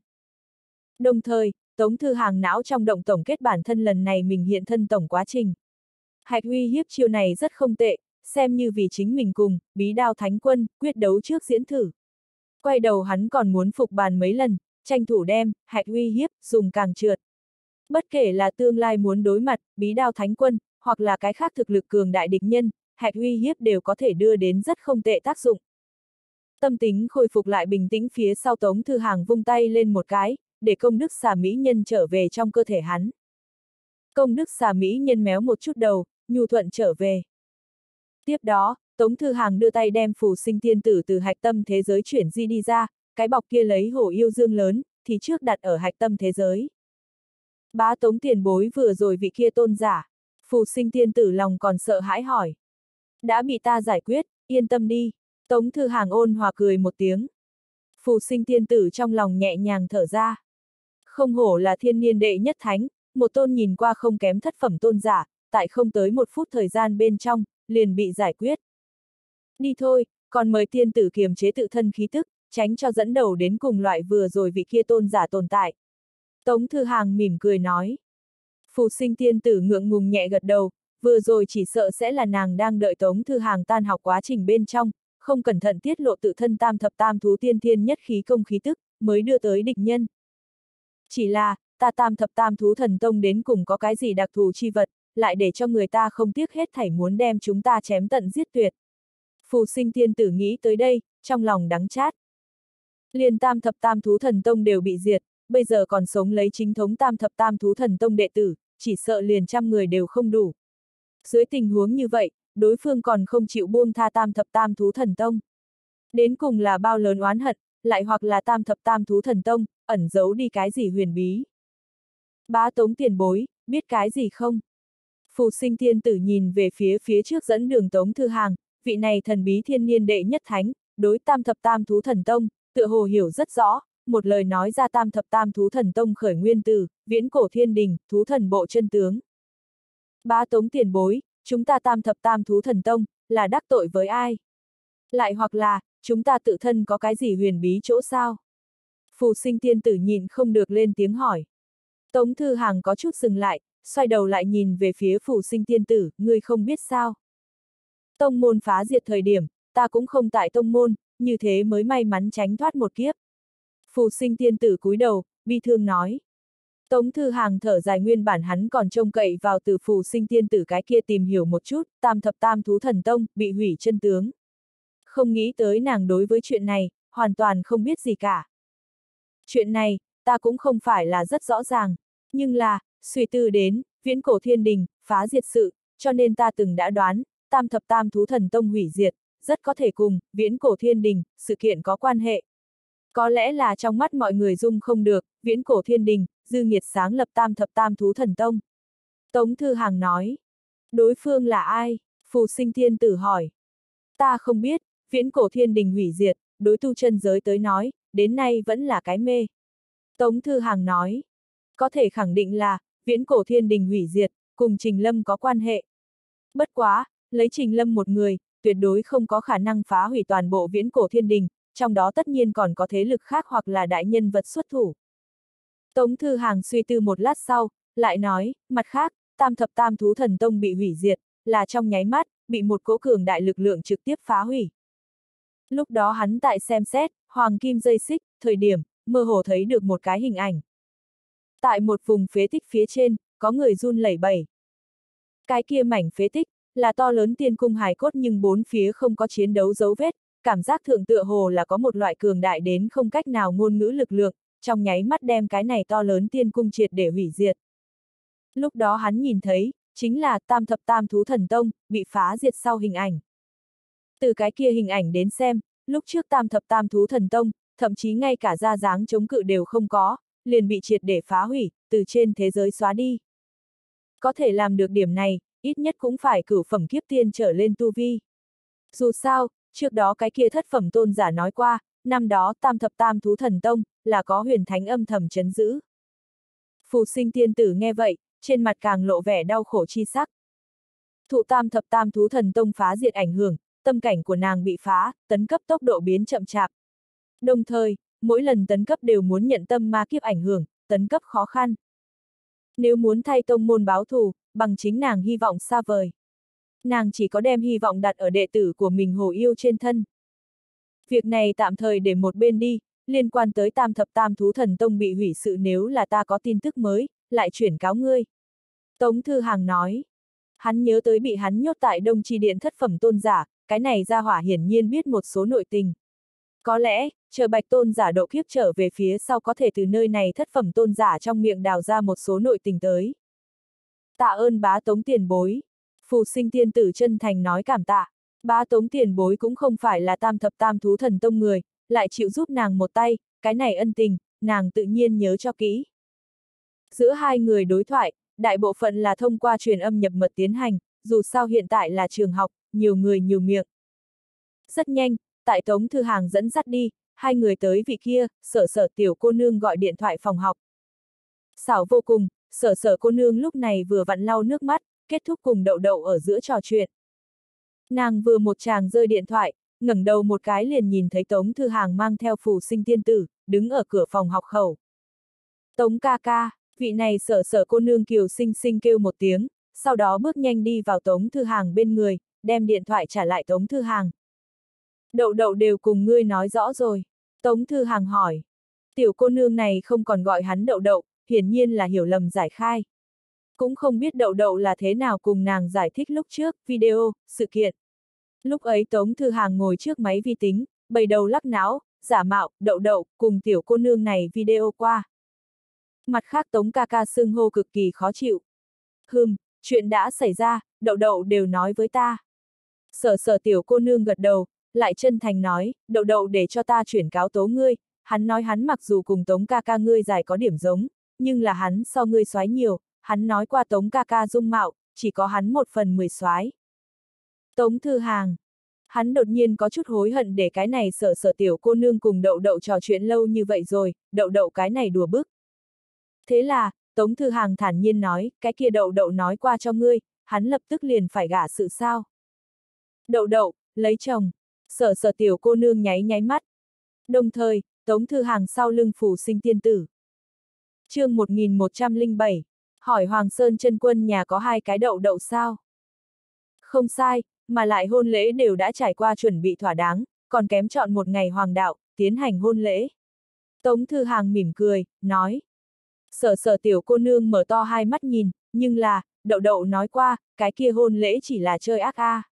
Đồng thời, Tống Thư Hàng não trong động tổng kết bản thân lần này mình hiện thân tổng quá trình. Hạch uy hiếp chiêu này rất không tệ, xem như vì chính mình cùng, bí đao thánh quân, quyết đấu trước diễn thử. Quay đầu hắn còn muốn phục bàn mấy lần, tranh thủ đem, hạch uy hiếp, dùng càng trượt. Bất kể là tương lai muốn đối mặt, bí đao thánh quân, hoặc là cái khác thực lực cường đại địch nhân, hạch uy hiếp đều có thể đưa đến rất không tệ tác dụng. Tâm tính khôi phục lại bình tĩnh phía sau Tống Thư Hàng vung tay lên một cái, để công đức xà mỹ nhân trở về trong cơ thể hắn. Công đức xà mỹ nhân méo một chút đầu, nhu thuận trở về. Tiếp đó, Tống Thư Hàng đưa tay đem phù sinh tiên tử từ hạch tâm thế giới chuyển di đi ra, cái bọc kia lấy hổ yêu dương lớn, thì trước đặt ở hạch tâm thế giới. Bá Tống tiền bối vừa rồi vị kia tôn giả, phù sinh tiên tử lòng còn sợ hãi hỏi. Đã bị ta giải quyết, yên tâm đi, Tống Thư Hàng ôn hòa cười một tiếng. Phù sinh tiên tử trong lòng nhẹ nhàng thở ra. Không hổ là thiên niên đệ nhất thánh, một tôn nhìn qua không kém thất phẩm tôn giả, tại không tới một phút thời gian bên trong, liền bị giải quyết. Đi thôi, còn mời tiên tử kiềm chế tự thân khí tức, tránh cho dẫn đầu đến cùng loại vừa rồi vị kia tôn giả tồn tại. Tống Thư Hàng mỉm cười nói. Phù sinh tiên tử ngượng ngùng nhẹ gật đầu, vừa rồi chỉ sợ sẽ là nàng đang đợi Tống Thư Hàng tan học quá trình bên trong, không cẩn thận tiết lộ tự thân tam thập tam thú tiên thiên nhất khí công khí tức, mới đưa tới địch nhân. Chỉ là, ta tam thập tam thú thần tông đến cùng có cái gì đặc thù chi vật, lại để cho người ta không tiếc hết thảy muốn đem chúng ta chém tận giết tuyệt. Phù sinh tiên tử nghĩ tới đây, trong lòng đắng chát. Liên tam thập tam thú thần tông đều bị diệt, bây giờ còn sống lấy chính thống tam thập tam thú thần tông đệ tử, chỉ sợ liền trăm người đều không đủ. Dưới tình huống như vậy, đối phương còn không chịu buông tha tam thập tam thú thần tông. Đến cùng là bao lớn oán hận, lại hoặc là tam thập tam thú thần tông, ẩn giấu đi cái gì huyền bí. Bá tống tiền bối, biết cái gì không? Phù sinh thiên tử nhìn về phía phía trước dẫn đường tống thư hàng, vị này thần bí thiên niên đệ nhất thánh, đối tam thập tam thú thần tông, tựa hồ hiểu rất rõ, một lời nói ra tam thập tam thú thần tông khởi nguyên từ, viễn cổ thiên đình, thú thần bộ chân tướng. Bá tống tiền bối, chúng ta tam thập tam thú thần tông, là đắc tội với ai? Lại hoặc là, chúng ta tự thân có cái gì huyền bí chỗ sao? Phù sinh tiên tử nhìn không được lên tiếng hỏi. Tống Thư Hàng có chút dừng lại, xoay đầu lại nhìn về phía phù sinh tiên tử, ngươi không biết sao. Tông môn phá diệt thời điểm, ta cũng không tại tông môn, như thế mới may mắn tránh thoát một kiếp. Phù sinh tiên tử cúi đầu, bi thương nói. Tống Thư Hàng thở dài nguyên bản hắn còn trông cậy vào từ phù sinh tiên tử cái kia tìm hiểu một chút, tam thập tam thú thần tông, bị hủy chân tướng. Không nghĩ tới nàng đối với chuyện này, hoàn toàn không biết gì cả. Chuyện này, ta cũng không phải là rất rõ ràng, nhưng là, suy tư đến, viễn cổ thiên đình, phá diệt sự, cho nên ta từng đã đoán, tam thập tam thú thần tông hủy diệt, rất có thể cùng, viễn cổ thiên đình, sự kiện có quan hệ. Có lẽ là trong mắt mọi người dung không được, viễn cổ thiên đình, dư nghiệt sáng lập tam thập tam thú thần tông. Tống Thư Hàng nói. Đối phương là ai? Phù sinh thiên tử hỏi. Ta không biết, viễn cổ thiên đình hủy diệt, đối tu chân giới tới nói, đến nay vẫn là cái mê. Tống Thư Hàng nói. Có thể khẳng định là, viễn cổ thiên đình hủy diệt, cùng Trình Lâm có quan hệ. Bất quá, lấy Trình Lâm một người, tuyệt đối không có khả năng phá hủy toàn bộ viễn cổ thiên đình, trong đó tất nhiên còn có thế lực khác hoặc là đại nhân vật xuất thủ. Tống Thư Hàng suy tư một lát sau, lại nói, mặt khác, tam thập tam thú thần tông bị hủy diệt, là trong nháy mắt, bị một cỗ cường đại lực lượng trực tiếp phá hủy. Lúc đó hắn tại xem xét, hoàng kim dây xích, thời điểm, mơ hồ thấy được một cái hình ảnh. Tại một vùng phế tích phía trên, có người run lẩy bẩy. Cái kia mảnh phế tích, là to lớn tiên cung hài cốt nhưng bốn phía không có chiến đấu dấu vết, cảm giác thượng tựa hồ là có một loại cường đại đến không cách nào ngôn ngữ lực lượng, trong nháy mắt đem cái này to lớn tiên cung triệt để hủy diệt. Lúc đó hắn nhìn thấy, chính là tam thập tam thú thần tông, bị phá diệt sau hình ảnh. Từ cái kia hình ảnh đến xem, lúc trước tam thập tam thú thần tông, thậm chí ngay cả ra dáng chống cự đều không có, liền bị triệt để phá hủy, từ trên thế giới xóa đi. Có thể làm được điểm này, ít nhất cũng phải cửu phẩm kiếp tiên trở lên tu vi. Dù sao, trước đó cái kia thất phẩm tôn giả nói qua, năm đó tam thập tam thú thần tông, là có huyền thánh âm thầm chấn giữ. Phù sinh tiên tử nghe vậy, trên mặt càng lộ vẻ đau khổ chi sắc. Thụ tam thập tam thú thần tông phá diệt ảnh hưởng, tâm cảnh của nàng bị phá, tấn cấp tốc độ biến chậm chạp. Đồng thời, mỗi lần tấn cấp đều muốn nhận tâm ma kiếp ảnh hưởng, tấn cấp khó khăn. Nếu muốn thay tông môn báo thù, bằng chính nàng hy vọng xa vời. Nàng chỉ có đem hy vọng đặt ở đệ tử của mình hồ yêu trên thân. Việc này tạm thời để một bên đi, liên quan tới tam thập tam thú thần tông bị hủy sự nếu là ta có tin tức mới, lại chuyển cáo ngươi. Tống Thư Hàng nói. Hắn nhớ tới bị hắn nhốt tại Đông Tri Điện thất phẩm tôn giả, cái này ra hỏa hiển nhiên biết một số nội tình. Có lẽ, chờ bạch tôn giả độ kiếp trở về phía sau có thể từ nơi này thất phẩm tôn giả trong miệng đào ra một số nội tình tới. Tạ ơn bá tống tiền bối. Phù sinh tiên tử chân thành nói cảm tạ. Bá tống tiền bối cũng không phải là tam thập tam thú thần tông người, lại chịu giúp nàng một tay, cái này ân tình, nàng tự nhiên nhớ cho kỹ. Giữa hai người đối thoại, đại bộ phận là thông qua truyền âm nhập mật tiến hành, dù sao hiện tại là trường học, nhiều người nhiều miệng. Rất nhanh, tại Tống Thư Hàng dẫn dắt đi, hai người tới vị kia, sở sở tiểu cô nương gọi điện thoại phòng học. Xảo vô cùng, sở sở cô nương lúc này vừa vặn lau nước mắt, kết thúc cùng đậu đậu ở giữa trò chuyện. Nàng vừa một chàng rơi điện thoại, ngẩng đầu một cái liền nhìn thấy Tống Thư Hàng mang theo phù sinh tiên tử, đứng ở cửa phòng học khẩu. Tống ca ca, vị này sở sở cô nương kiều sinh sinh kêu một tiếng, sau đó bước nhanh đi vào Tống Thư Hàng bên người, đem điện thoại trả lại Tống Thư Hàng. Đậu đậu đều cùng ngươi nói rõ rồi. Tống Thư Hàng hỏi. Tiểu cô nương này không còn gọi hắn đậu đậu, hiển nhiên là hiểu lầm giải khai. Cũng không biết đậu đậu là thế nào cùng nàng giải thích lúc trước, video, sự kiện. Lúc ấy Tống Thư Hàng ngồi trước máy vi tính, bầy đầu lắc não, giả mạo, đậu đậu, cùng tiểu cô nương này video qua. Mặt khác Tống ca ca xưng hô cực kỳ khó chịu. Hừm, chuyện đã xảy ra, đậu đậu đều nói với ta. Sở sở tiểu cô nương gật đầu, lại chân thành nói, đậu đậu để cho ta chuyển cáo tố ngươi, hắn nói hắn mặc dù cùng tống ca ca ngươi dài có điểm giống, nhưng là hắn so ngươi xoáy nhiều, hắn nói qua tống ca ca dung mạo, chỉ có hắn một phần mười soái. Tống thư hàng. Hắn đột nhiên có chút hối hận để cái này sợ sợ tiểu cô nương cùng đậu đậu trò chuyện lâu như vậy rồi, đậu đậu cái này đùa bức. Thế là, Tống Thư Hàng thản nhiên nói, cái kia đậu đậu nói qua cho ngươi, hắn lập tức liền phải gả sự sao. Đậu đậu, lấy chồng, sở sở tiểu cô nương nháy nháy mắt. Đồng thời, Tống Thư Hàng sau lưng phủ sinh tiên tử. chương 1107, hỏi Hoàng Sơn chân quân nhà có hai cái đậu đậu sao? Không sai, mà lại hôn lễ đều đã trải qua chuẩn bị thỏa đáng, còn kém chọn một ngày hoàng đạo, tiến hành hôn lễ. Tống Thư Hàng mỉm cười, nói. Sở sở tiểu cô nương mở to hai mắt nhìn, nhưng là, đậu đậu nói qua, cái kia hôn lễ chỉ là chơi ác a.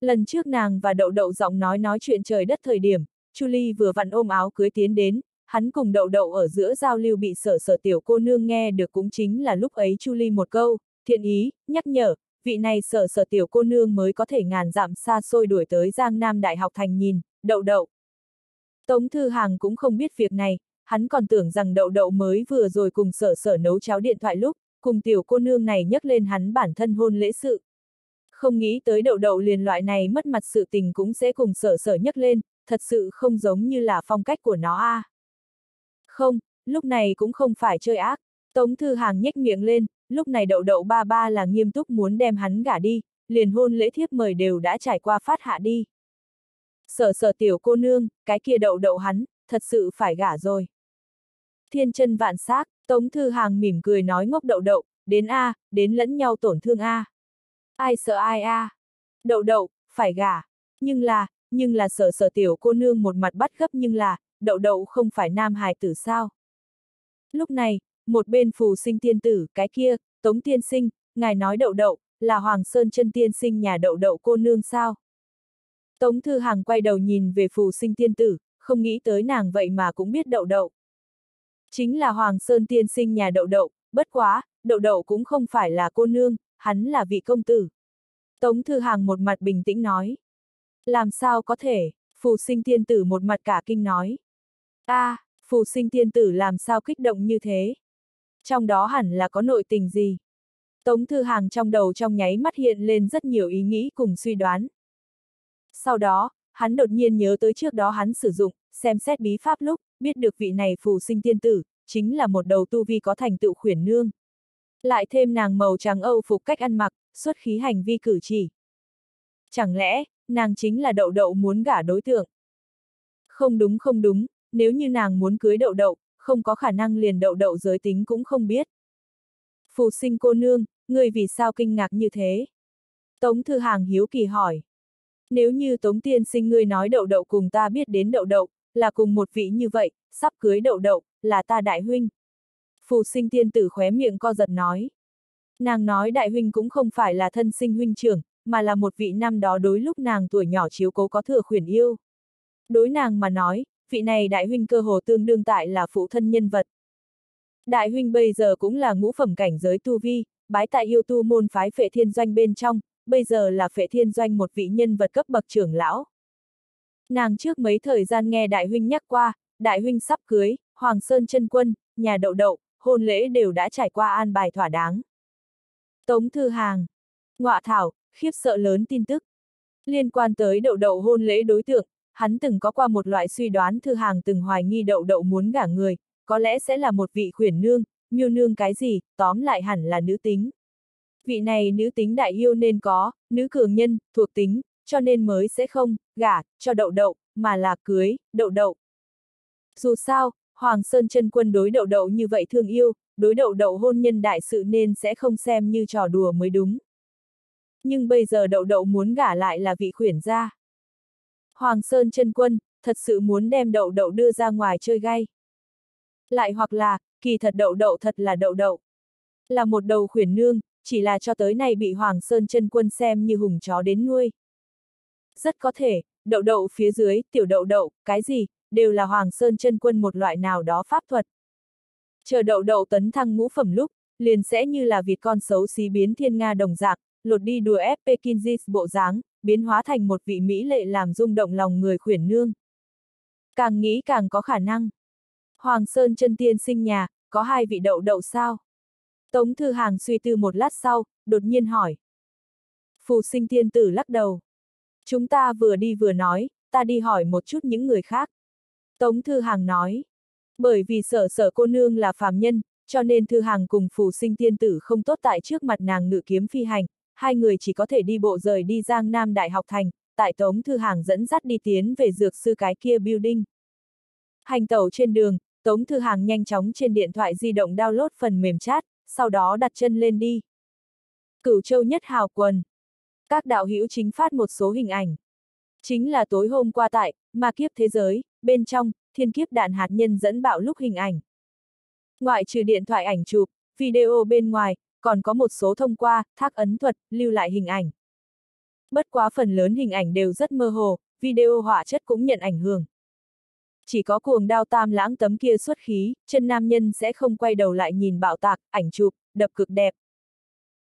Lần trước nàng và đậu đậu giọng nói nói chuyện trời đất thời điểm, Chu Ly vừa vặn ôm áo cưới tiến đến, hắn cùng đậu đậu ở giữa giao lưu bị sở sở tiểu cô nương nghe được cũng chính là lúc ấy Chu Ly một câu, thiện ý, nhắc nhở, vị này sở sở tiểu cô nương mới có thể ngàn dặm xa xôi đuổi tới Giang Nam Đại học thành nhìn, đậu đậu. Tống Thư Hàng cũng không biết việc này, hắn còn tưởng rằng đậu đậu mới vừa rồi cùng sở sở nấu cháo điện thoại lúc, cùng tiểu cô nương này nhắc lên hắn bản thân hôn lễ sự. Không nghĩ tới đậu đậu liền loại này mất mặt sự tình cũng sẽ cùng sở sở nhắc lên, thật sự không giống như là phong cách của nó a. À. Không, lúc này cũng không phải chơi ác. Tống Thư Hàng nhếch miệng lên, lúc này đậu đậu ba ba là nghiêm túc muốn đem hắn gả đi, liền hôn lễ thiếp mời đều đã trải qua phát hạ đi. Sở sở tiểu cô nương, cái kia đậu đậu hắn, thật sự phải gả rồi. Thiên chân vạn xác, Tống Thư Hàng mỉm cười nói ngốc đậu đậu, đến A, đến lẫn nhau tổn thương A. Ai sợ ai A? Đậu đậu, phải gả. Nhưng là, nhưng là sở sở tiểu cô nương một mặt bắt gấp nhưng là, đậu đậu không phải nam hài tử sao. Lúc này, một bên phù sinh tiên tử, cái kia, tống tiên sinh, ngài nói đậu đậu, là Hoàng Sơn chân tiên sinh nhà đậu đậu cô nương sao. Tống Thư Hàng quay đầu nhìn về phù sinh tiên tử, không nghĩ tới nàng vậy mà cũng biết đậu đậu. Chính là Hoàng Sơn tiên sinh nhà đậu đậu, bất quá, đậu đậu cũng không phải là cô nương, hắn là vị công tử. Tống Thư Hàng một mặt bình tĩnh nói. Làm sao có thể, phù sinh tiên tử một mặt cả kinh nói a à, phù sinh tiên tử làm sao kích động như thế? Trong đó hẳn là có nội tình gì? Tống Thư Hàng trong đầu trong nháy mắt hiện lên rất nhiều ý nghĩ cùng suy đoán. Sau đó, hắn đột nhiên nhớ tới trước đó hắn sử dụng, xem xét bí pháp lúc, biết được vị này phù sinh tiên tử, chính là một đầu tu vi có thành tựu khuyển nương. Lại thêm nàng màu trắng âu phục cách ăn mặc, xuất khí hành vi cử chỉ. Chẳng lẽ, nàng chính là đậu đậu muốn gả đối tượng? Không đúng không đúng, nếu như nàng muốn cưới đậu đậu, không có khả năng liền đậu đậu giới tính cũng không biết. Phù sinh cô nương, người vì sao kinh ngạc như thế? Tống Thư Hàng hiếu kỳ hỏi. Nếu như Tống Tiên sinh ngươi nói đậu đậu cùng ta biết đến đậu đậu, là cùng một vị như vậy, sắp cưới đậu đậu, là ta đại huynh. Phù sinh tiên tử khóe miệng co giật nói. Nàng nói đại huynh cũng không phải là thân sinh huynh trưởng, mà là một vị năm đó đối lúc nàng tuổi nhỏ chiếu cố có thừa khuyển yêu. Đối nàng mà nói, vị này đại huynh cơ hồ tương đương tại là phụ thân nhân vật. Đại huynh bây giờ cũng là ngũ phẩm cảnh giới tu vi, bái tại yêu tu môn phái phệ thiên doanh bên trong, bây giờ là phệ thiên doanh một vị nhân vật cấp bậc trưởng lão. Nàng trước mấy thời gian nghe đại huynh nhắc qua, đại huynh sắp cưới, Hoàng Sơn chân quân, nhà đậu đậu, hôn lễ đều đã trải qua an bài thỏa đáng. Tống Thư Hàng, Ngọa Thảo, khiếp sợ lớn tin tức. Liên quan tới đậu đậu hôn lễ đối tượng, hắn từng có qua một loại suy đoán Thư Hàng từng hoài nghi đậu đậu muốn gả người, có lẽ sẽ là một vị khuyển nương, miêu nương cái gì, tóm lại hẳn là nữ tính. Vị này nữ tính đại yêu nên có, nữ cường nhân, thuộc tính, cho nên mới sẽ không, gả, cho đậu đậu, mà là cưới, đậu đậu. Dù sao, Hoàng Sơn chân quân đối đậu đậu như vậy thương yêu, đối đậu đậu hôn nhân đại sự nên sẽ không xem như trò đùa mới đúng. Nhưng bây giờ đậu đậu muốn gả lại là vị khuyển gia. Hoàng Sơn chân quân, thật sự muốn đem đậu đậu đưa ra ngoài chơi gay. Lại hoặc là, kỳ thật đậu đậu thật là đậu đậu. Là một đầu khuyển nương, chỉ là cho tới nay bị Hoàng Sơn chân quân xem như hùng chó đến nuôi. Rất có thể, đậu đậu phía dưới, tiểu đậu đậu, cái gì, đều là Hoàng Sơn chân quân một loại nào đó pháp thuật. Chờ đậu đậu tấn thăng ngũ phẩm lúc, liền sẽ như là vịt con xấu xí biến thiên Nga đồng dạng, lột đi đùa ép Pekinjis bộ dáng, biến hóa thành một vị mỹ lệ làm rung động lòng người khuyển nương. Càng nghĩ càng có khả năng. Hoàng Sơn chân tiên sinh nhà, có hai vị đậu đậu sao? Tống Thư Hàng suy tư một lát sau, đột nhiên hỏi. Phù sinh tiên tử lắc đầu. Chúng ta vừa đi vừa nói, ta đi hỏi một chút những người khác. Tống Thư Hàng nói. Bởi vì sở sở cô nương là phàm nhân, cho nên Thư Hàng cùng phù sinh tiên tử không tốt tại trước mặt nàng ngự kiếm phi hành, hai người chỉ có thể đi bộ rời đi Giang Nam Đại học thành, tại Tống Thư Hàng dẫn dắt đi tiến về dược sư cái kia building. Hành tẩu trên đường, Tống Thư Hàng nhanh chóng trên điện thoại di động download phần mềm chat, sau đó đặt chân lên đi. Cửu Châu nhất hào quần. Các đạo hữu chính phát một số hình ảnh. Chính là tối hôm qua tại, ma kiếp thế giới, bên trong, thiên kiếp đạn hạt nhân dẫn bạo lúc hình ảnh. Ngoại trừ điện thoại ảnh chụp, video bên ngoài, còn có một số thông qua, thác ấn thuật, lưu lại hình ảnh. Bất quá phần lớn hình ảnh đều rất mơ hồ, video họa chất cũng nhận ảnh hưởng. Chỉ có cuồng đao tam lãng tấm kia xuất khí, chân nam nhân sẽ không quay đầu lại nhìn bạo tạc, ảnh chụp, đập cực đẹp.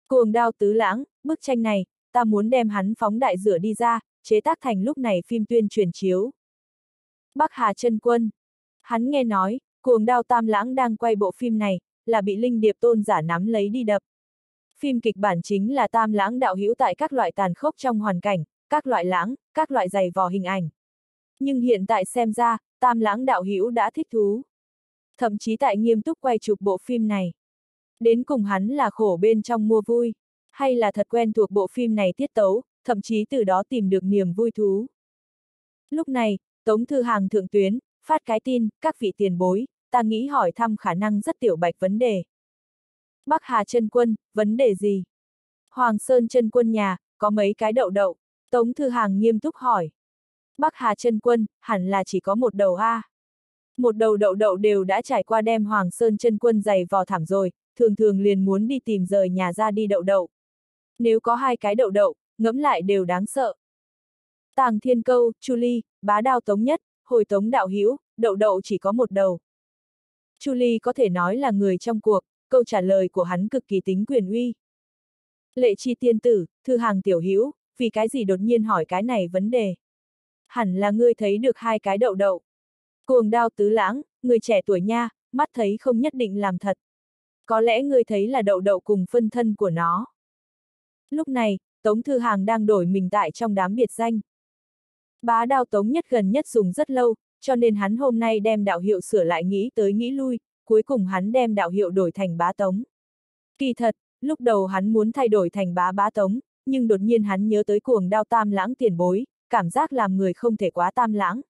Cuồng đao tứ lãng, bức tranh này, ta muốn đem hắn phóng đại rửa đi ra, chế tác thành lúc này phim tuyên truyền chiếu. Bắc Hà chân quân. Hắn nghe nói, cuồng đao tam lãng đang quay bộ phim này, là bị Linh Điệp Tôn giả nắm lấy đi đập. Phim kịch bản chính là tam lãng đạo hữu tại các loại tàn khốc trong hoàn cảnh, các loại lãng, các loại giày vò hình ảnh. Nhưng hiện tại xem ra, tam lãng đạo hữu đã thích thú. Thậm chí tại nghiêm túc quay chụp bộ phim này. Đến cùng hắn là khổ bên trong mua vui, hay là thật quen thuộc bộ phim này tiết tấu, thậm chí từ đó tìm được niềm vui thú. Lúc này, Tống Thư Hàng thượng tuyến, phát cái tin, các vị tiền bối, ta nghĩ hỏi thăm khả năng rất tiểu bạch vấn đề. Bắc Hà chân quân, vấn đề gì? Hoàng Sơn chân quân nhà, có mấy cái đậu đậu? Tống Thư Hàng nghiêm túc hỏi. Bắc Hà chân quân, hẳn là chỉ có một đầu A. Một đầu đậu đậu đều đã trải qua đem Hoàng Sơn chân quân giày vò thảm rồi, thường thường liền muốn đi tìm rời nhà ra đi đậu đậu. Nếu có hai cái đậu đậu, ngẫm lại đều đáng sợ. Tàng Thiên Câu, Chu Ly, bá đao tống nhất, hồi tống đạo hữu đậu đậu chỉ có một đầu. Chu Ly có thể nói là người trong cuộc, câu trả lời của hắn cực kỳ tính quyền uy. Lệ chi tiên tử, thư hàng tiểu hữu vì cái gì đột nhiên hỏi cái này vấn đề? Hẳn là ngươi thấy được hai cái đậu đậu. Cuồng đao tứ lãng, người trẻ tuổi nha, mắt thấy không nhất định làm thật. Có lẽ ngươi thấy là đậu đậu cùng phân thân của nó. Lúc này, Tống Thư Hàng đang đổi mình tại trong đám biệt danh. Bá đao Tống nhất gần nhất dùng rất lâu, cho nên hắn hôm nay đem đạo hiệu sửa lại nghĩ tới nghĩ lui, cuối cùng hắn đem đạo hiệu đổi thành bá Tống. Kỳ thật, lúc đầu hắn muốn thay đổi thành bá bá Tống, nhưng đột nhiên hắn nhớ tới cuồng đao tam lãng tiền bối, cảm giác làm người không thể quá tam lãng.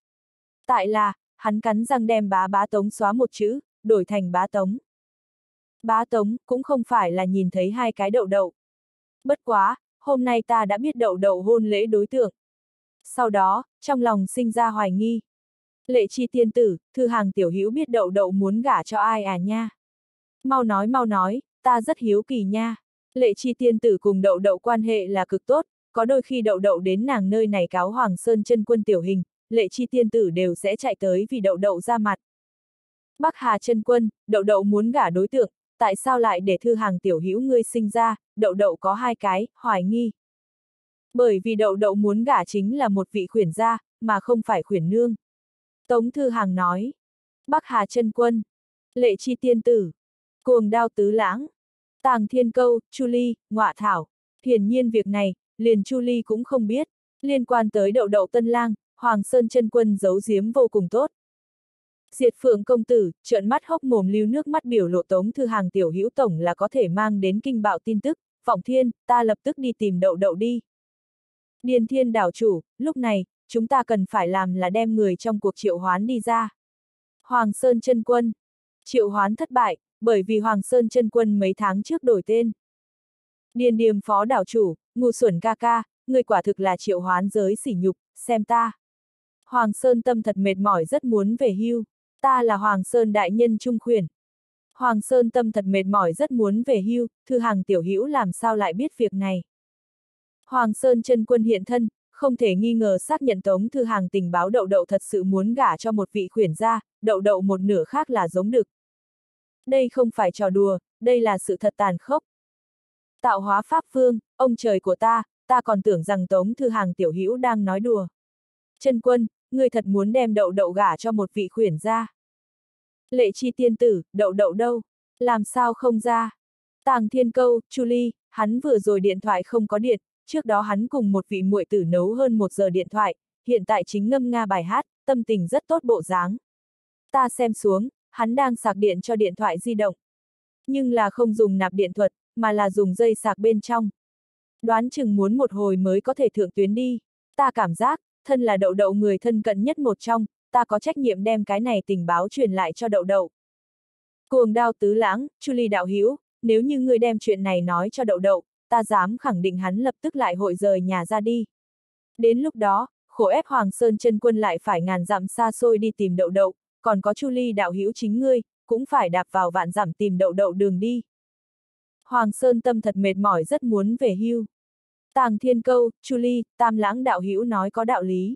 Tại là, hắn cắn răng đem bá bá Tống xóa một chữ, đổi thành bá Tống. Bá Tống cũng không phải là nhìn thấy hai cái đậu đậu. Bất quá, hôm nay ta đã biết đậu đậu hôn lễ đối tượng. Sau đó, trong lòng sinh ra hoài nghi. Lệ chi tiên tử, thư hàng tiểu hữu biết đậu đậu muốn gả cho ai à nha. Mau nói mau nói, ta rất hiếu kỳ nha. Lệ chi tiên tử cùng đậu đậu quan hệ là cực tốt, có đôi khi đậu đậu đến nàng nơi này cáo Hoàng Sơn chân quân tiểu hình, lệ chi tiên tử đều sẽ chạy tới vì đậu đậu ra mặt. Bắc Hà chân quân, đậu đậu muốn gả đối tượng, tại sao lại để thư hàng tiểu hữu ngươi sinh ra, đậu đậu có hai cái, hoài nghi. Bởi vì đậu đậu muốn gả chính là một vị khuyển gia, mà không phải khuyển nương. Tống Thư Hàng nói. Bắc Hà chân quân. Lệ chi tiên tử. Cuồng đao tứ lãng. Tàng thiên câu, Chu Ly, ngọa thảo. Hiển nhiên việc này, liền Chu Ly cũng không biết. Liên quan tới đậu đậu tân lang, Hoàng Sơn chân quân giấu giếm vô cùng tốt. Diệt phượng công tử, trợn mắt hốc mồm lưu nước mắt biểu lộ tống thư hàng tiểu hữu tổng là có thể mang đến kinh bạo tin tức, vọng thiên, ta lập tức đi tìm đậu đậu đi. Điền thiên đảo chủ, lúc này, chúng ta cần phải làm là đem người trong cuộc triệu hoán đi ra. Hoàng Sơn chân quân. Triệu hoán thất bại, bởi vì Hoàng Sơn chân quân mấy tháng trước đổi tên. Điền điềm phó đảo chủ, ngu xuẩn ca ca, người quả thực là triệu hoán giới sỉ nhục, xem ta. Hoàng Sơn tâm thật mệt mỏi rất muốn về hưu. Ta là Hoàng Sơn đại nhân trung khuyển. Hoàng Sơn tâm thật mệt mỏi rất muốn về hưu, thư hàng tiểu hữu làm sao lại biết việc này. Hoàng Sơn chân quân hiện thân, không thể nghi ngờ xác nhận tống thư hàng tình báo đậu đậu thật sự muốn gả cho một vị khuyển gia, đậu đậu một nửa khác là giống đực. Đây không phải trò đùa, đây là sự thật tàn khốc. Tạo hóa pháp phương, ông trời của ta, ta còn tưởng rằng tống thư hàng tiểu hữu đang nói đùa. Chân quân, người thật muốn đem đậu đậu gả cho một vị khuyển gia. Lệ chi tiên tử, đậu đậu đâu? Làm sao không ra? Tàng thiên câu, Chu Ly, hắn vừa rồi điện thoại không có điện, trước đó hắn cùng một vị muội tử nấu hơn một giờ điện thoại, hiện tại chính ngâm nga bài hát, tâm tình rất tốt bộ dáng. Ta xem xuống, hắn đang sạc điện cho điện thoại di động. Nhưng là không dùng nạp điện thuật, mà là dùng dây sạc bên trong. Đoán chừng muốn một hồi mới có thể thượng tuyến đi. Ta cảm giác, thân là đậu đậu người thân cận nhất một trong, ta có trách nhiệm đem cái này tình báo truyền lại cho đậu đậu. Cuồng đao tứ lãng, Chu Ly đạo hữu nếu như ngươi đem chuyện này nói cho đậu đậu, ta dám khẳng định hắn lập tức lại hội rời nhà ra đi. Đến lúc đó, khổ ép Hoàng Sơn chân quân lại phải ngàn dặm xa xôi đi tìm đậu đậu, còn có Chu Ly đạo hữu chính ngươi, cũng phải đạp vào vạn dặm tìm đậu đậu đường đi. Hoàng Sơn tâm thật mệt mỏi rất muốn về hưu. Tàng Thiên Câu, Chu Ly, Tam Lãng đạo hữu nói có đạo lý.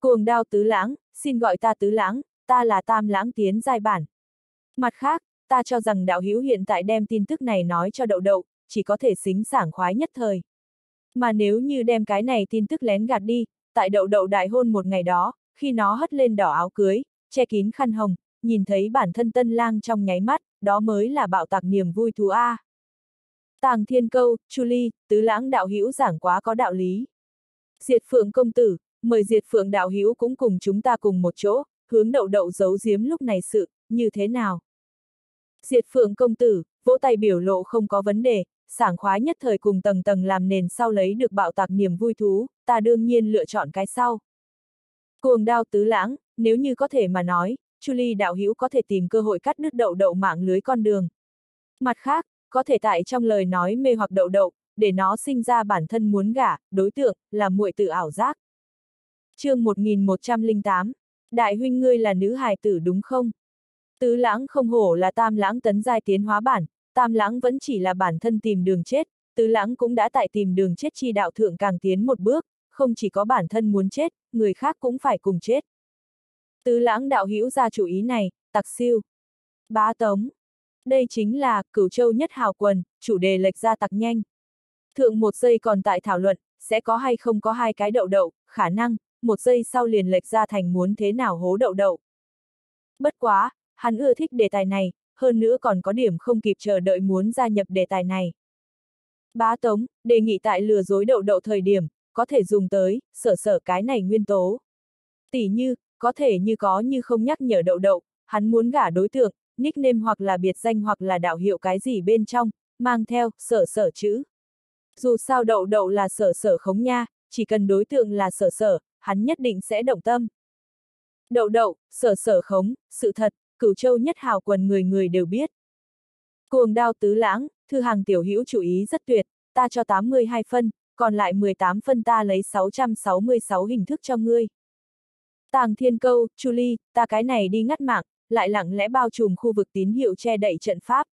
Cuồng đao tứ lãng, xin gọi ta tứ lãng, ta là Tam Lãng tiến giai bản. Mặt khác, ta cho rằng đạo hữu hiện tại đem tin tức này nói cho đậu đậu, chỉ có thể xính sảng khoái nhất thời. Mà nếu như đem cái này tin tức lén gạt đi, tại đậu đậu đại hôn một ngày đó, khi nó hất lên đỏ áo cưới, che kín khăn hồng, nhìn thấy bản thân tân lang trong nháy mắt, đó mới là bạo tạc niềm vui thú A. Tàng thiên câu, chu ly, tứ lãng đạo hữu giảng quá có đạo lý. Diệt phượng công tử, mời diệt phượng đạo hữu cũng cùng chúng ta cùng một chỗ, hướng đậu đậu giấu giếm lúc này sự, như thế nào? Diệt phượng công tử, vỗ tay biểu lộ không có vấn đề, sảng khoái nhất thời cùng tầng tầng làm nền sau lấy được bạo tạc niềm vui thú, ta đương nhiên lựa chọn cái sau. Cuồng đao tứ lãng, nếu như có thể mà nói, Chu Ly đạo hữu có thể tìm cơ hội cắt đứt đậu đậu mạng lưới con đường. Mặt khác, có thể tại trong lời nói mê hoặc đậu đậu, để nó sinh ra bản thân muốn gả, đối tượng, là muội tự ảo giác. chương 1108, Đại huynh ngươi là nữ hài tử đúng không? Tứ lãng không hổ là tam lãng tấn giai tiến hóa bản, tam lãng vẫn chỉ là bản thân tìm đường chết, tứ lãng cũng đã tại tìm đường chết chi đạo thượng càng tiến một bước, không chỉ có bản thân muốn chết, người khác cũng phải cùng chết. Tứ lãng đạo hữu ra chủ ý này, tặc siêu. Bá tống. Đây chính là, cửu châu nhất hào quần, chủ đề lệch ra tặc nhanh. Thượng một giây còn tại thảo luận, sẽ có hay không có hai cái đậu đậu, khả năng, một giây sau liền lệch ra thành muốn thế nào hố đậu đậu. Bất quá, hắn ưa thích đề tài này, hơn nữa còn có điểm không kịp chờ đợi muốn gia nhập đề tài này. Bá Tống, đề nghị tại lừa dối đậu đậu thời điểm, có thể dùng tới, sở sở cái này nguyên tố. Tỷ như, có thể như có như không nhắc nhở đậu đậu, hắn muốn gả đối tượng, nickname hoặc là biệt danh hoặc là đạo hiệu cái gì bên trong, mang theo, sở sở chữ. Dù sao đậu đậu là sở sở khống nha, chỉ cần đối tượng là sở sở, hắn nhất định sẽ động tâm. Đậu đậu, sở sở khống, sự thật, cửu châu nhất hào quần người người đều biết. Cuồng đao tứ lãng, thư hàng tiểu hữu chủ ý rất tuyệt, ta cho 82 phân, còn lại 18 phân ta lấy 666 hình thức cho ngươi. Tàng thiên câu, chu ly, ta cái này đi ngắt mạng, lại lặng lẽ bao trùm khu vực tín hiệu che đậy trận pháp.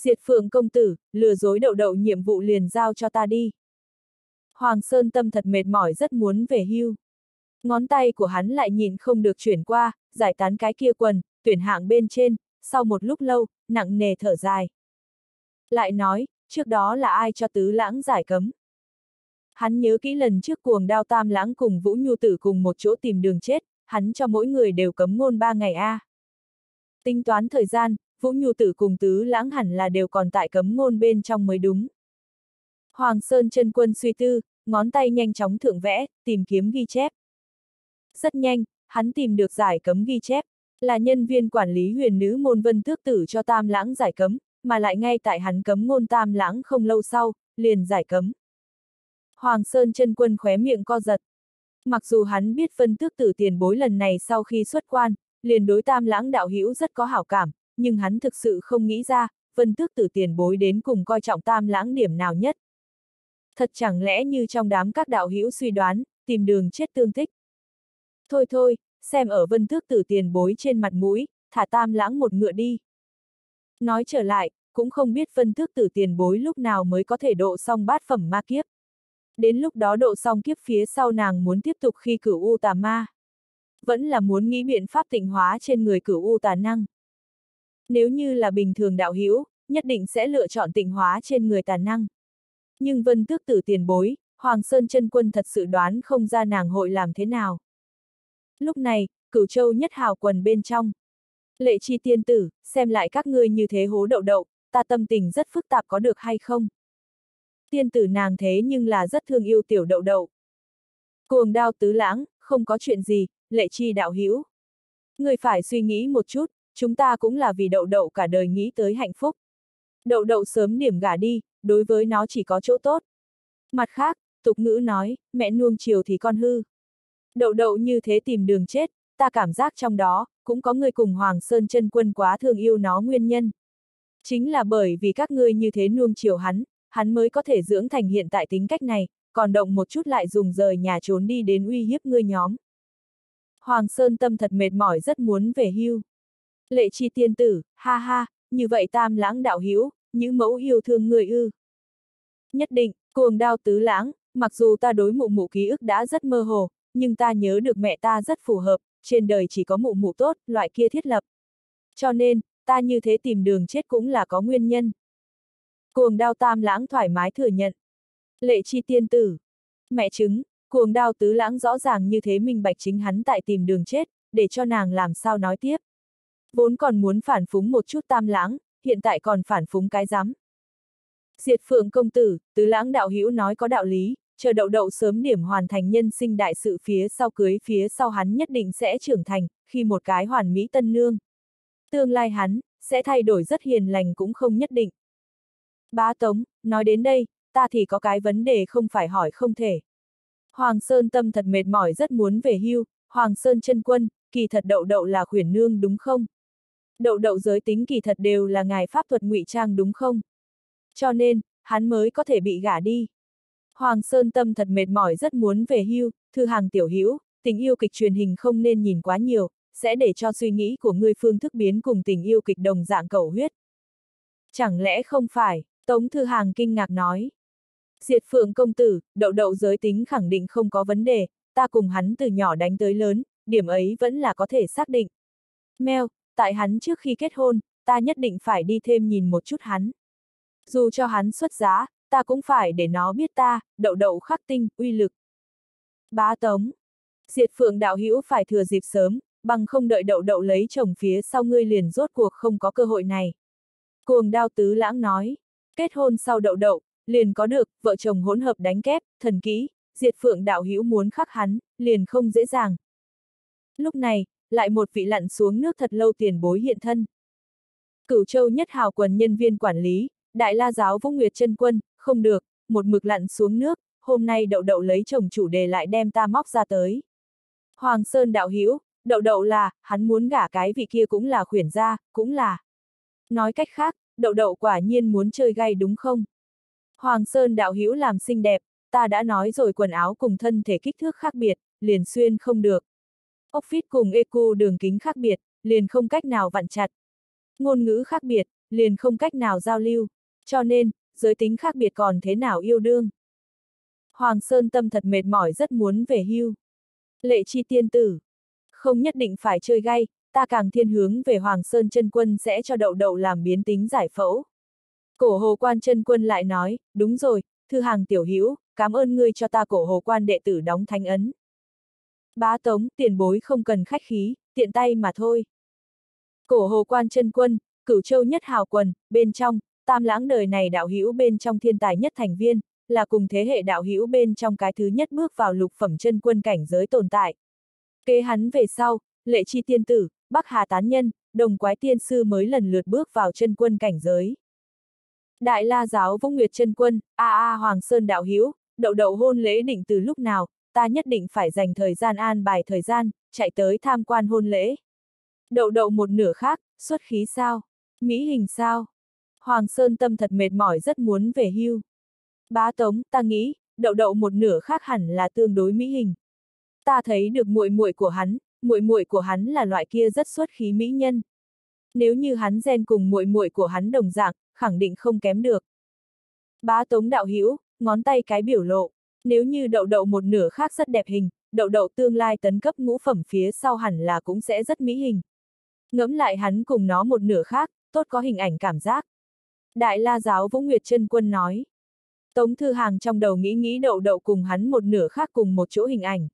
Diệt phượng công tử, lừa dối đậu đậu nhiệm vụ liền giao cho ta đi. Hoàng Sơn tâm thật mệt mỏi rất muốn về hưu. Ngón tay của hắn lại nhìn không được chuyển qua, giải tán cái kia quần, tuyển hạng bên trên, sau một lúc lâu, nặng nề thở dài. Lại nói, trước đó là ai cho tứ lãng giải cấm. Hắn nhớ kỹ lần trước cuồng đao tam lãng cùng Vũ Nhu Tử cùng một chỗ tìm đường chết, hắn cho mỗi người đều cấm ngôn ba ngày a. À. Tính toán thời gian, Vũ Nhu Tử cùng tứ lãng hẳn là đều còn tại cấm ngôn bên trong mới đúng. Hoàng Sơn chân quân suy tư, ngón tay nhanh chóng thượng vẽ, tìm kiếm ghi chép. Rất nhanh, hắn tìm được giải cấm ghi chép, là nhân viên quản lý huyền nữ môn vân tước tử cho tam lãng giải cấm, mà lại ngay tại hắn cấm ngôn tam lãng không lâu sau, liền giải cấm. Hoàng Sơn chân quân khóe miệng co giật. Mặc dù hắn biết phân tước tử tiền bối lần này sau khi xuất quan, liền đối tam lãng đạo hữu rất có hảo cảm, nhưng hắn thực sự không nghĩ ra, phân tước tử tiền bối đến cùng coi trọng tam lãng điểm nào nhất. Thật chẳng lẽ như trong đám các đạo hữu suy đoán, tìm đường chết tương thích. Thôi thôi, xem ở vân thước tử tiền bối trên mặt mũi, thả tam lãng một ngựa đi. Nói trở lại, cũng không biết vân thước tử tiền bối lúc nào mới có thể độ xong bát phẩm ma kiếp. Đến lúc đó độ xong kiếp phía sau nàng muốn tiếp tục khi cửu u tà ma. Vẫn là muốn nghĩ biện pháp tịnh hóa trên người cửu u tà năng. Nếu như là bình thường đạo hữu nhất định sẽ lựa chọn tịnh hóa trên người tà năng. Nhưng vân tước tử tiền bối, Hoàng Sơn chân quân thật sự đoán không ra nàng hội làm thế nào. Lúc này, cửu châu nhất hào quần bên trong. Lệ chi tiên tử, xem lại các ngươi như thế hố đậu đậu, ta tâm tình rất phức tạp có được hay không? Tiên tử nàng thế nhưng là rất thương yêu tiểu đậu đậu. Cuồng đao tứ lãng, không có chuyện gì, lệ chi đạo hữu. Người phải suy nghĩ một chút, chúng ta cũng là vì đậu đậu cả đời nghĩ tới hạnh phúc. Đậu đậu sớm điểm gả đi, đối với nó chỉ có chỗ tốt. Mặt khác, tục ngữ nói, mẹ nuông chiều thì con hư. Đậu đậu như thế tìm đường chết, ta cảm giác trong đó, cũng có người cùng Hoàng Sơn chân quân quá thương yêu nó nguyên nhân. Chính là bởi vì các ngươi như thế nuông chiều hắn, hắn mới có thể dưỡng thành hiện tại tính cách này, còn động một chút lại dùng rời nhà trốn đi đến uy hiếp ngươi nhóm. Hoàng Sơn tâm thật mệt mỏi rất muốn về hưu. Lệ chi tiên tử, ha ha, như vậy tam lãng đạo hiếu những mẫu yêu thương người ư. Nhất định, cuồng đao tứ lãng, mặc dù ta đối mụ mụ ký ức đã rất mơ hồ, nhưng ta nhớ được mẹ ta rất phù hợp, trên đời chỉ có mụ mụ tốt, loại kia thiết lập. Cho nên, ta như thế tìm đường chết cũng là có nguyên nhân. Cuồng đao tam lãng thoải mái thừa nhận. Lệ chi tiên tử. Mẹ chứng, cuồng đao tứ lãng rõ ràng như thế minh bạch chính hắn tại tìm đường chết, để cho nàng làm sao nói tiếp. Vốn còn muốn phản phúng một chút tam lãng, hiện tại còn phản phúng cái rắm. Diệt phượng công tử, tứ lãng đạo hữu nói có đạo lý, chờ đậu đậu sớm điểm hoàn thành nhân sinh đại sự phía sau cưới phía sau hắn nhất định sẽ trưởng thành, khi một cái hoàn mỹ tân nương. Tương lai hắn, sẽ thay đổi rất hiền lành cũng không nhất định. Bá Tống, nói đến đây, ta thì có cái vấn đề không phải hỏi không thể. Hoàng Sơn tâm thật mệt mỏi rất muốn về hưu, Hoàng Sơn chân quân, kỳ thật đậu đậu là khuyển nương đúng không? Đậu đậu giới tính kỳ thật đều là ngài pháp thuật ngụy trang đúng không? Cho nên, hắn mới có thể bị gả đi. Hoàng Sơn tâm thật mệt mỏi rất muốn về hưu, thư hàng tiểu hữu tình yêu kịch truyền hình không nên nhìn quá nhiều, sẽ để cho suy nghĩ của ngươi phương thức biến cùng tình yêu kịch đồng dạng cầu huyết. Chẳng lẽ không phải, Tống Thư Hàng kinh ngạc nói. Diệt phượng công tử, đậu đậu giới tính khẳng định không có vấn đề, ta cùng hắn từ nhỏ đánh tới lớn, điểm ấy vẫn là có thể xác định. Mèo, tại hắn trước khi kết hôn, ta nhất định phải đi thêm nhìn một chút hắn. Dù cho hắn xuất giá, ta cũng phải để nó biết ta, đậu đậu khắc tinh, uy lực. Bá Tống. Diệt phượng đạo hữu phải thừa dịp sớm, bằng không đợi đậu đậu lấy chồng phía sau ngươi liền rốt cuộc không có cơ hội này. Cuồng đao tứ lãng nói, kết hôn sau đậu đậu, liền có được, vợ chồng hỗn hợp đánh kép, thần kỹ, diệt phượng đạo hữu muốn khắc hắn, liền không dễ dàng. Lúc này, lại một vị lặn xuống nước thật lâu tiền bối hiện thân. Cửu châu nhất hào quần nhân viên quản lý, đại la giáo vũ nguyệt chân quân, không được, một mực lặn xuống nước, hôm nay đậu đậu lấy chồng chủ đề lại đem ta móc ra tới. Hoàng Sơn đạo hữu đậu đậu là, hắn muốn gả cái vị kia cũng là khuyển gia, cũng là. Nói cách khác, đậu đậu quả nhiên muốn chơi gay đúng không? Hoàng Sơn đạo hữu làm xinh đẹp, ta đã nói rồi quần áo cùng thân thể kích thước khác biệt, liền xuyên không được. Ốc phít cùng eco đường kính khác biệt, liền không cách nào vặn chặt. Ngôn ngữ khác biệt, liền không cách nào giao lưu. Cho nên, giới tính khác biệt còn thế nào yêu đương. Hoàng Sơn tâm thật mệt mỏi rất muốn về hưu. Lệ chi tiên tử. Không nhất định phải chơi gay, ta càng thiên hướng về Hoàng Sơn chân quân sẽ cho đậu đậu làm biến tính giải phẫu. Cổ hồ quan chân quân lại nói, đúng rồi, thư hàng tiểu hữu cảm ơn ngươi cho ta cổ hồ quan đệ tử đóng thánh ấn. Bá tống, tiền bối không cần khách khí, tiện tay mà thôi. Cổ hồ quan chân quân, cửu châu nhất hào quần, bên trong, tam lãng đời này đạo hữu bên trong thiên tài nhất thành viên, là cùng thế hệ đạo hữu bên trong cái thứ nhất bước vào lục phẩm chân quân cảnh giới tồn tại. Kế hắn về sau, lệ chi tiên tử, bắc hà tán nhân, đồng quái tiên sư mới lần lượt bước vào chân quân cảnh giới. Đại la giáo vũng nguyệt chân quân, a a hoàng sơn đạo hữu đậu đậu hôn lễ định từ lúc nào, ta nhất định phải dành thời gian an bài thời gian, chạy tới tham quan hôn lễ. Đậu đậu một nửa khác, xuất khí sao? Mỹ hình sao? Hoàng Sơn tâm thật mệt mỏi rất muốn về hưu. Bá Tống, ta nghĩ, đậu đậu một nửa khác hẳn là tương đối mỹ hình. Ta thấy được muội muội của hắn, muội muội của hắn là loại kia rất xuất khí mỹ nhân. Nếu như hắn gen cùng muội muội của hắn đồng dạng, khẳng định không kém được. Bá Tống đạo hữu ngón tay cái biểu lộ. Nếu như đậu đậu một nửa khác rất đẹp hình, đậu đậu tương lai tấn cấp ngũ phẩm phía sau hẳn là cũng sẽ rất mỹ hình. Ngẫm lại hắn cùng nó một nửa khác, tốt có hình ảnh cảm giác. Đại la giáo Vũ Nguyệt chân Quân nói. Tống Thư Hàng trong đầu nghĩ nghĩ đậu đậu cùng hắn một nửa khác cùng một chỗ hình ảnh.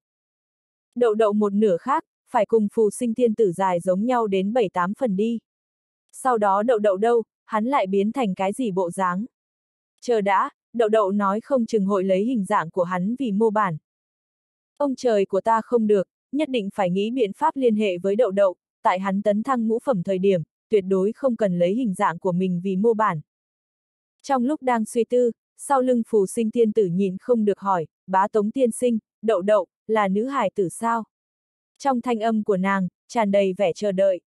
Đậu đậu một nửa khác, phải cùng phù sinh thiên tử dài giống nhau đến 7-8 phần đi. Sau đó đậu đậu đâu, hắn lại biến thành cái gì bộ dáng. Chờ đã, đậu đậu nói không chừng hội lấy hình dạng của hắn vì mô bản. Ông trời của ta không được, nhất định phải nghĩ biện pháp liên hệ với đậu đậu, tại hắn tấn thăng ngũ phẩm thời điểm, tuyệt đối không cần lấy hình dạng của mình vì mô bản. Trong lúc đang suy tư, sau lưng phù sinh tiên tử nhìn không được hỏi, bá tống tiên sinh, đậu đậu, là nữ hải tử sao? Trong thanh âm của nàng, tràn đầy vẻ chờ đợi.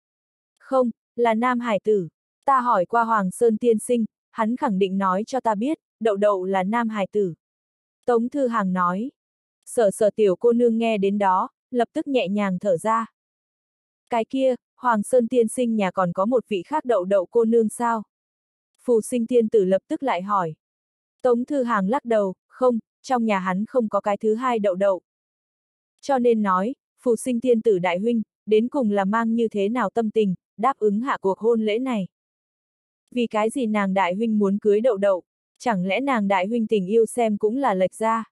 Không, là nam hải tử. Ta hỏi qua Hoàng Sơn tiên sinh, hắn khẳng định nói cho ta biết, đậu đậu là nam hải tử. Tống Thư Hàng nói. Sở sở tiểu cô nương nghe đến đó, lập tức nhẹ nhàng thở ra. Cái kia, Hoàng Sơn tiên sinh nhà còn có một vị khác đậu đậu cô nương sao? Phù sinh tiên tử lập tức lại hỏi. Tống Thư Hàng lắc đầu, không, trong nhà hắn không có cái thứ hai đậu đậu. Cho nên nói, phù sinh tiên tử đại huynh, đến cùng là mang như thế nào tâm tình, đáp ứng hạ cuộc hôn lễ này. Vì cái gì nàng đại huynh muốn cưới đậu đậu, chẳng lẽ nàng đại huynh tình yêu xem cũng là lệch ra.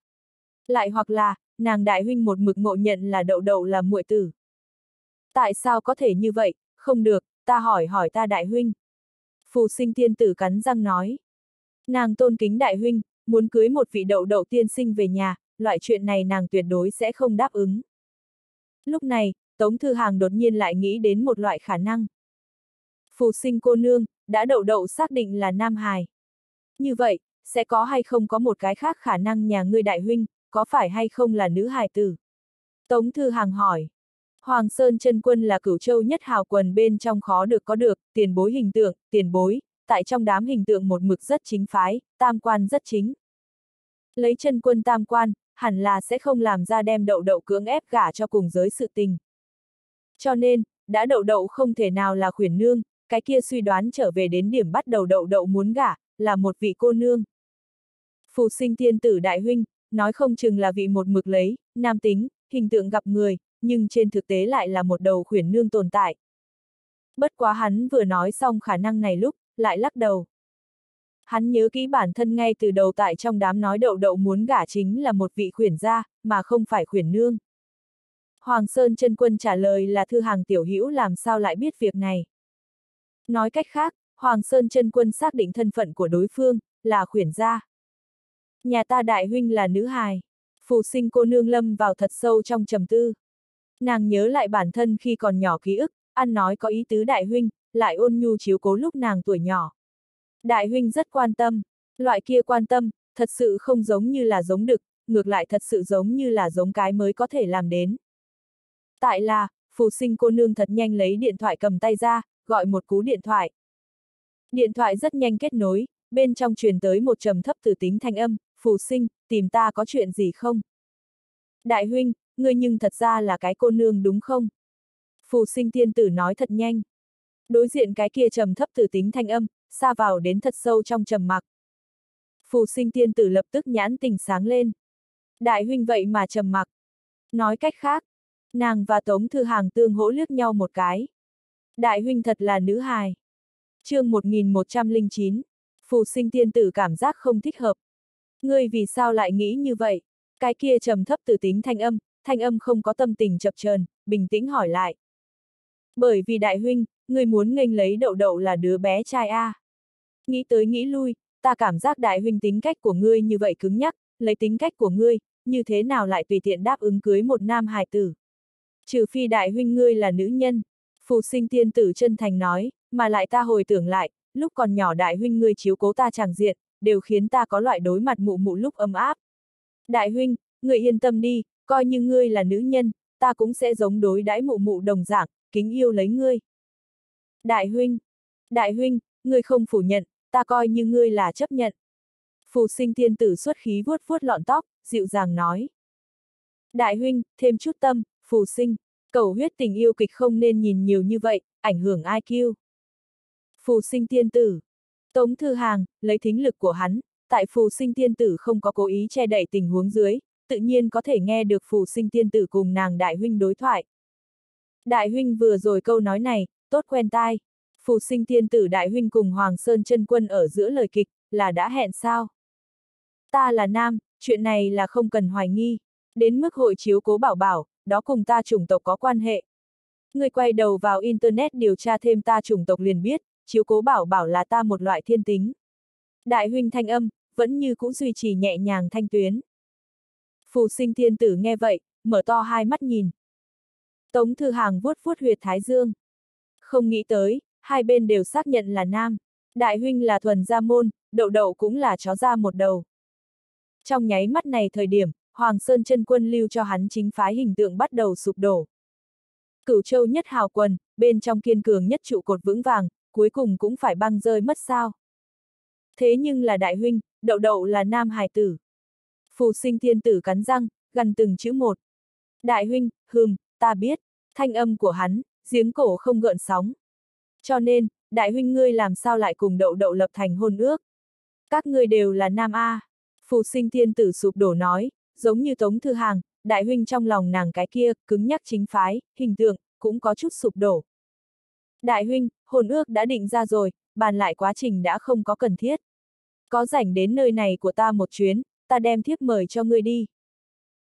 Lại hoặc là, nàng đại huynh một mực ngộ nhận là đậu đậu là muội tử. Tại sao có thể như vậy, không được, ta hỏi hỏi ta đại huynh. Phù sinh tiên tử cắn răng nói. Nàng tôn kính đại huynh, muốn cưới một vị đậu đậu tiên sinh về nhà, loại chuyện này nàng tuyệt đối sẽ không đáp ứng. Lúc này, Tống Thư Hàng đột nhiên lại nghĩ đến một loại khả năng. Phù sinh cô nương, đã đậu đậu xác định là Nam Hài. Như vậy, sẽ có hay không có một cái khác khả năng nhà ngươi đại huynh, có phải hay không là nữ hài tử? Tống Thư Hàng hỏi. Hoàng Sơn chân quân là cửu châu nhất hào quần bên trong khó được có được, tiền bối hình tượng, tiền bối, tại trong đám hình tượng một mực rất chính phái, tam quan rất chính. Lấy chân quân tam quan, hẳn là sẽ không làm ra đem đậu đậu cưỡng ép gả cho cùng giới sự tình. Cho nên, đã đậu đậu không thể nào là khuyển nương, cái kia suy đoán trở về đến điểm bắt đầu đậu đậu muốn gả, là một vị cô nương. Phù sinh tiên tử đại huynh, nói không chừng là vị một mực lấy, nam tính, hình tượng gặp người, nhưng trên thực tế lại là một đầu khuyển nương tồn tại. Bất quá hắn vừa nói xong khả năng này lúc, lại lắc đầu. Hắn nhớ kỹ bản thân ngay từ đầu tại trong đám nói đậu đậu muốn gả chính là một vị khuyển gia, mà không phải khuyển nương. Hoàng Sơn chân quân trả lời là thư hàng tiểu hữu làm sao lại biết việc này. Nói cách khác, Hoàng Sơn chân quân xác định thân phận của đối phương, là khuyển gia. Nhà ta đại huynh là nữ hài. Phù sinh cô nương lâm vào thật sâu trong trầm tư. Nàng nhớ lại bản thân khi còn nhỏ ký ức, ăn nói có ý tứ đại huynh, lại ôn nhu chiếu cố lúc nàng tuổi nhỏ. Đại huynh rất quan tâm, loại kia quan tâm, thật sự không giống như là giống đực, ngược lại thật sự giống như là giống cái mới có thể làm đến. Tại là, phù sinh cô nương thật nhanh lấy điện thoại cầm tay ra, gọi một cú điện thoại. Điện thoại rất nhanh kết nối, bên trong truyền tới một trầm thấp từ tính thanh âm, phù sinh, tìm ta có chuyện gì không? Đại huynh, ngươi nhưng thật ra là cái cô nương đúng không? Phù sinh tiên tử nói thật nhanh. Đối diện cái kia trầm thấp từ tính thanh âm, xa vào đến thật sâu trong trầm mặc. Phù sinh tiên tử lập tức nhãn tình sáng lên. Đại huynh vậy mà trầm mặc. Nói cách khác, nàng và Tống Thư Hàng tương hỗ liếc nhau một cái. Đại huynh thật là nữ hài. chương 1109, phù sinh tiên tử cảm giác không thích hợp. Ngươi vì sao lại nghĩ như vậy? Cái kia trầm thấp từ tính thanh âm, thanh âm không có tâm tình chập chờn, bình tĩnh hỏi lại. Bởi vì đại huynh, ngươi muốn nghênh lấy đậu đậu là đứa bé trai A. Nghĩ tới nghĩ lui, ta cảm giác đại huynh tính cách của ngươi như vậy cứng nhắc, lấy tính cách của ngươi, như thế nào lại tùy tiện đáp ứng cưới một nam hài tử. Trừ phi đại huynh ngươi là nữ nhân, phù sinh tiên tử chân thành nói, mà lại ta hồi tưởng lại, lúc còn nhỏ đại huynh ngươi chiếu cố ta chẳng diện, đều khiến ta có loại đối mặt mụ mụ lúc ấm áp. Đại huynh, ngươi yên tâm đi, coi như ngươi là nữ nhân, ta cũng sẽ giống đối đãi mụ mụ đồng dạng, kính yêu lấy ngươi. Đại huynh, đại huynh, ngươi không phủ nhận, ta coi như ngươi là chấp nhận. Phù sinh tiên tử xuất khí vuốt vuốt lọn tóc, dịu dàng nói. Đại huynh, thêm chút tâm, phù sinh, cầu huyết tình yêu kịch không nên nhìn nhiều như vậy, ảnh hưởng IQ. Phù sinh tiên tử. Tống Thư Hàng, lấy thính lực của hắn, tại phù sinh tiên tử không có cố ý che đậy tình huống dưới, tự nhiên có thể nghe được phù sinh tiên tử cùng nàng đại huynh đối thoại. Đại huynh vừa rồi câu nói này, tốt quen tai. Phù sinh tiên tử đại huynh cùng Hoàng Sơn chân quân ở giữa lời kịch, là đã hẹn sao? Ta là nam, chuyện này là không cần hoài nghi. Đến mức hội chiếu cố bảo bảo, đó cùng ta chủng tộc có quan hệ. Người quay đầu vào Internet điều tra thêm ta chủng tộc liền biết, chiếu cố bảo bảo là ta một loại thiên tính. Đại huynh thanh âm, vẫn như cũ duy trì nhẹ nhàng thanh tuyến. Phù sinh thiên tử nghe vậy, mở to hai mắt nhìn. Tống thư hàng vuốt vuốt huyệt thái dương. Không nghĩ tới, hai bên đều xác nhận là nam. Đại huynh là thuần gia môn, đậu đậu cũng là chó ra một đầu. Trong nháy mắt này thời điểm, Hoàng Sơn chân quân lưu cho hắn chính phái hình tượng bắt đầu sụp đổ. Cửu châu nhất hào quần, bên trong kiên cường nhất trụ cột vững vàng, cuối cùng cũng phải băng rơi mất sao. Thế nhưng là đại huynh, đậu đậu là nam hài tử. Phù sinh thiên tử cắn răng, gần từng chữ một. Đại huynh, hừm, ta biết, thanh âm của hắn, giếng cổ không gợn sóng. Cho nên, đại huynh ngươi làm sao lại cùng đậu đậu lập thành hôn ước? Các ngươi đều là nam A. Phù sinh thiên tử sụp đổ nói, giống như Tống Thư Hàng, đại huynh trong lòng nàng cái kia, cứng nhắc chính phái, hình tượng, cũng có chút sụp đổ. Đại huynh, hôn ước đã định ra rồi, bàn lại quá trình đã không có cần thiết. Có rảnh đến nơi này của ta một chuyến, ta đem thiếp mời cho ngươi đi.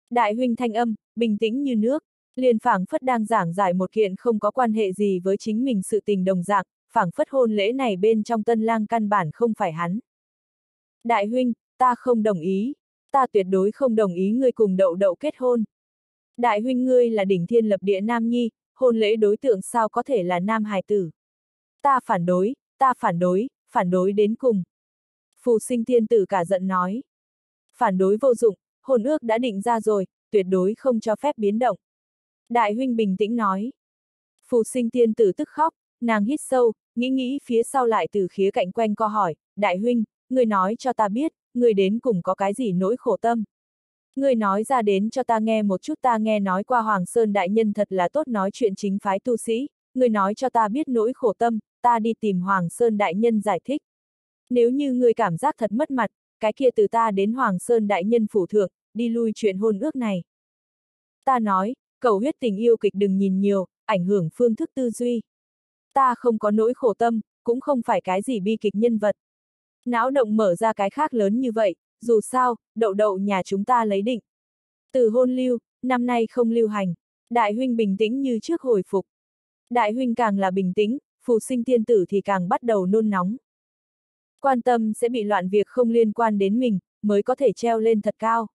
Đại huynh thanh âm, bình tĩnh như nước, liền phảng phất đang giảng giải một kiện không có quan hệ gì với chính mình sự tình đồng dạng, phảng phất hôn lễ này bên trong tân lang căn bản không phải hắn. Đại huynh, ta không đồng ý, ta tuyệt đối không đồng ý ngươi cùng đậu đậu kết hôn. Đại huynh ngươi là đỉnh thiên lập địa nam nhi, hôn lễ đối tượng sao có thể là nam hài tử. Ta phản đối, ta phản đối, phản đối đến cùng. Phù sinh thiên tử cả giận nói. Phản đối vô dụng, hồn ước đã định ra rồi, tuyệt đối không cho phép biến động. Đại huynh bình tĩnh nói. Phù sinh tiên tử tức khóc, nàng hít sâu, nghĩ nghĩ phía sau lại từ khía cạnh quanh co hỏi, đại huynh, người nói cho ta biết, người đến cùng có cái gì nỗi khổ tâm. Người nói ra đến cho ta nghe một chút ta nghe nói qua Hoàng Sơn Đại Nhân thật là tốt nói chuyện chính phái tu sĩ, người nói cho ta biết nỗi khổ tâm, ta đi tìm Hoàng Sơn Đại Nhân giải thích. Nếu như người cảm giác thật mất mặt, cái kia từ ta đến Hoàng Sơn Đại Nhân phủ thượng, đi lui chuyện hôn ước này. Ta nói, cầu huyết tình yêu kịch đừng nhìn nhiều, ảnh hưởng phương thức tư duy. Ta không có nỗi khổ tâm, cũng không phải cái gì bi kịch nhân vật. Não động mở ra cái khác lớn như vậy, dù sao, đậu đậu nhà chúng ta lấy định. Từ hôn lưu, năm nay không lưu hành. Đại huynh bình tĩnh như trước hồi phục. Đại huynh càng là bình tĩnh, phù sinh tiên tử thì càng bắt đầu nôn nóng. Quan tâm sẽ bị loạn việc không liên quan đến mình, mới có thể treo lên thật cao.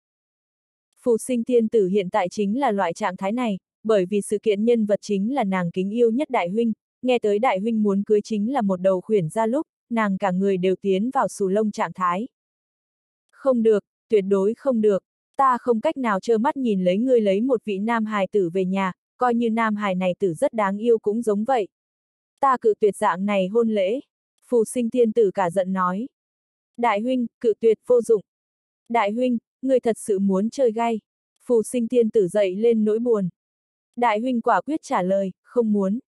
Phù sinh tiên tử hiện tại chính là loại trạng thái này, bởi vì sự kiện nhân vật chính là nàng kính yêu nhất đại huynh, nghe tới đại huynh muốn cưới chính là một đầu khuyển ra lúc, nàng cả người đều tiến vào sù lông trạng thái. Không được, tuyệt đối không được, ta không cách nào trơ mắt nhìn lấy ngươi lấy một vị nam hài tử về nhà, coi như nam hài này tử rất đáng yêu cũng giống vậy. Ta cự tuyệt dạng này hôn lễ. Phù sinh tiên tử cả giận nói. Đại huynh, cự tuyệt vô dụng. Đại huynh, người thật sự muốn chơi gay. Phù sinh tiên tử dậy lên nỗi buồn. Đại huynh quả quyết trả lời, không muốn.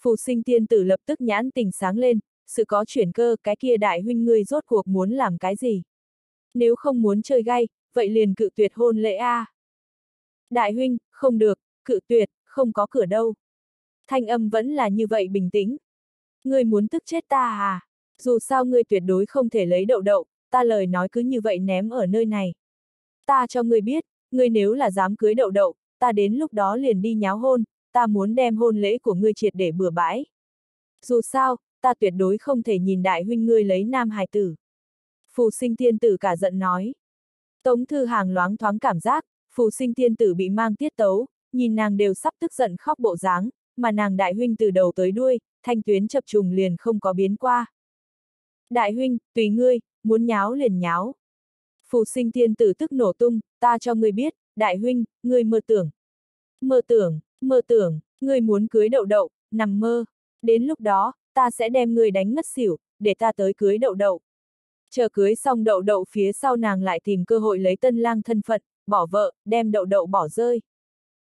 Phù sinh tiên tử lập tức nhãn tình sáng lên, sự có chuyển cơ, cái kia đại huynh ngươi rốt cuộc muốn làm cái gì? Nếu không muốn chơi gay, vậy liền cự tuyệt hôn lễ a. Đại huynh, không được, cự tuyệt, không có cửa đâu. Thanh âm vẫn là như vậy bình tĩnh. Ngươi muốn tức chết ta à? Dù sao ngươi tuyệt đối không thể lấy đậu đậu, ta lời nói cứ như vậy ném ở nơi này. Ta cho ngươi biết, ngươi nếu là dám cưới đậu đậu, ta đến lúc đó liền đi nháo hôn, ta muốn đem hôn lễ của ngươi triệt để bừa bãi. Dù sao, ta tuyệt đối không thể nhìn đại huynh ngươi lấy nam hài tử. Phù sinh tiên tử cả giận nói. Tống thư hàng loáng thoáng cảm giác, phù sinh tiên tử bị mang tiết tấu, nhìn nàng đều sắp tức giận khóc bộ dáng, mà nàng đại huynh từ đầu tới đuôi, thanh tuyến chập trùng liền không có biến qua. Đại huynh, tùy ngươi, muốn nháo liền nháo. Phù sinh tiên tử tức nổ tung, ta cho ngươi biết, đại huynh, ngươi mơ tưởng. Mơ tưởng, mơ tưởng, ngươi muốn cưới đậu đậu, nằm mơ. Đến lúc đó, ta sẽ đem ngươi đánh ngất xỉu, để ta tới cưới đậu đậu. Chờ cưới xong đậu đậu phía sau nàng lại tìm cơ hội lấy tân lang thân phận, bỏ vợ, đem đậu đậu bỏ rơi.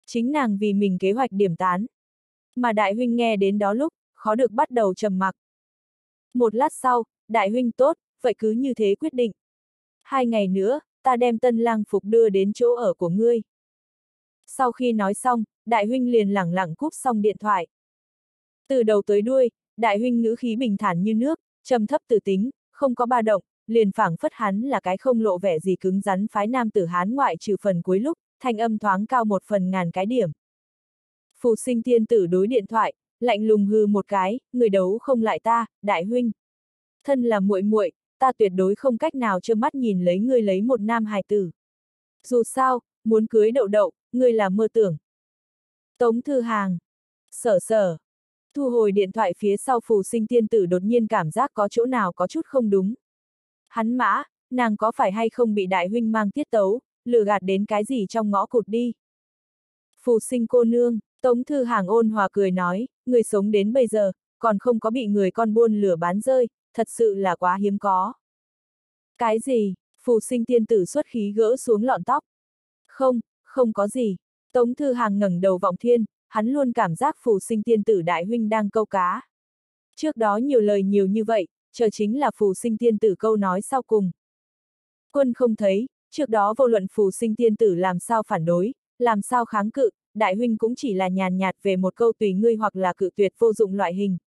Chính nàng vì mình kế hoạch điểm tán. Mà đại huynh nghe đến đó lúc, khó được bắt đầu trầm mặc. Một lát sau, đại huynh tốt, vậy cứ như thế quyết định. Hai ngày nữa, ta đem tân lang phục đưa đến chỗ ở của ngươi. Sau khi nói xong, đại huynh liền lẳng lặng cúp xong điện thoại. Từ đầu tới đuôi, đại huynh ngữ khí bình thản như nước, trầm thấp từ tính, không có ba động, liền phảng phất hắn là cái không lộ vẻ gì cứng rắn phái nam tử hán ngoại trừ phần cuối lúc, thanh âm thoáng cao một phần ngàn cái điểm. Phù sinh thiên tử đối điện thoại, lạnh lùng hư một cái, người đấu không lại ta, đại huynh. Thân là muội muội, ta tuyệt đối không cách nào trơ mắt nhìn lấy ngươi lấy một nam hài tử. Dù sao, muốn cưới đậu đậu, ngươi là mơ tưởng. Tống thư hàng. Sở sở. Thu hồi điện thoại phía sau phù sinh tiên tử đột nhiên cảm giác có chỗ nào có chút không đúng. Hắn mã, nàng có phải hay không bị đại huynh mang tiết tấu, lừa gạt đến cái gì trong ngõ cụt đi. Phù sinh cô nương, Tống Thư Hàng ôn hòa cười nói, người sống đến bây giờ, còn không có bị người con buôn lửa bán rơi, thật sự là quá hiếm có. Cái gì? Phù sinh tiên tử xuất khí gỡ xuống lọn tóc. Không, không có gì. Tống Thư Hàng ngẩng đầu vọng thiên, hắn luôn cảm giác phù sinh tiên tử đại huynh đang câu cá. Trước đó nhiều lời nhiều như vậy, chờ chính là phù sinh tiên tử câu nói sau cùng. Quân không thấy, trước đó vô luận phù sinh tiên tử làm sao phản đối, làm sao kháng cự, đại huynh cũng chỉ là nhàn nhạt về một câu tùy ngươi hoặc là cự tuyệt vô dụng loại hình.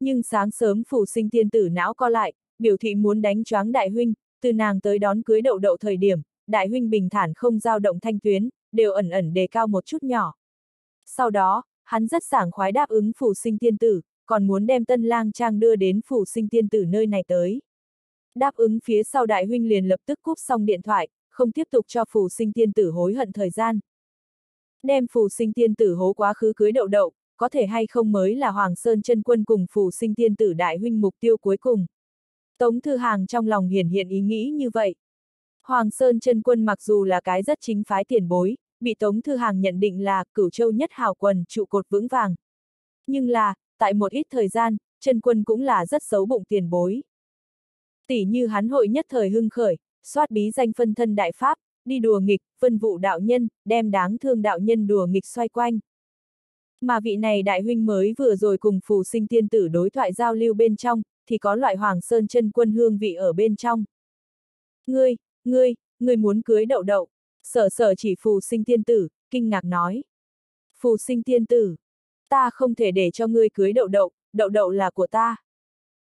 Nhưng sáng sớm phủ sinh tiên tử não co lại, biểu thị muốn đánh choáng đại huynh, từ nàng tới đón cưới đậu đậu thời điểm, đại huynh bình thản không dao động thanh tuyến, đều ẩn ẩn đề cao một chút nhỏ. Sau đó, hắn rất sảng khoái đáp ứng phủ sinh tiên tử, còn muốn đem tân lang trang đưa đến phủ sinh tiên tử nơi này tới. Đáp ứng phía sau đại huynh liền lập tức cúp xong điện thoại, không tiếp tục cho phủ sinh tiên tử hối hận thời gian. Đem phù sinh tiên tử hố quá khứ cưới đậu đậu, có thể hay không mới là Hoàng Sơn chân quân cùng phù sinh tiên tử đại huynh mục tiêu cuối cùng. Tống Thư Hàng trong lòng hiển hiện ý nghĩ như vậy. Hoàng Sơn chân quân mặc dù là cái rất chính phái tiền bối, bị Tống Thư Hàng nhận định là cửu châu nhất hào quần trụ cột vững vàng. Nhưng là, tại một ít thời gian, chân quân cũng là rất xấu bụng tiền bối. Tỷ như hắn hội nhất thời hưng khởi, soát bí danh phân thân đại pháp, đi đùa nghịch, vân vụ đạo nhân, đem đáng thương đạo nhân đùa nghịch xoay quanh. Mà vị này đại huynh mới vừa rồi cùng phù sinh tiên tử đối thoại giao lưu bên trong, thì có loại hoàng sơn chân quân hương vị ở bên trong. Ngươi, ngươi, ngươi muốn cưới đậu đậu. Sở sở chỉ phù sinh tiên tử, kinh ngạc nói. Phù sinh tiên tử, ta không thể để cho ngươi cưới đậu đậu, đậu đậu là của ta.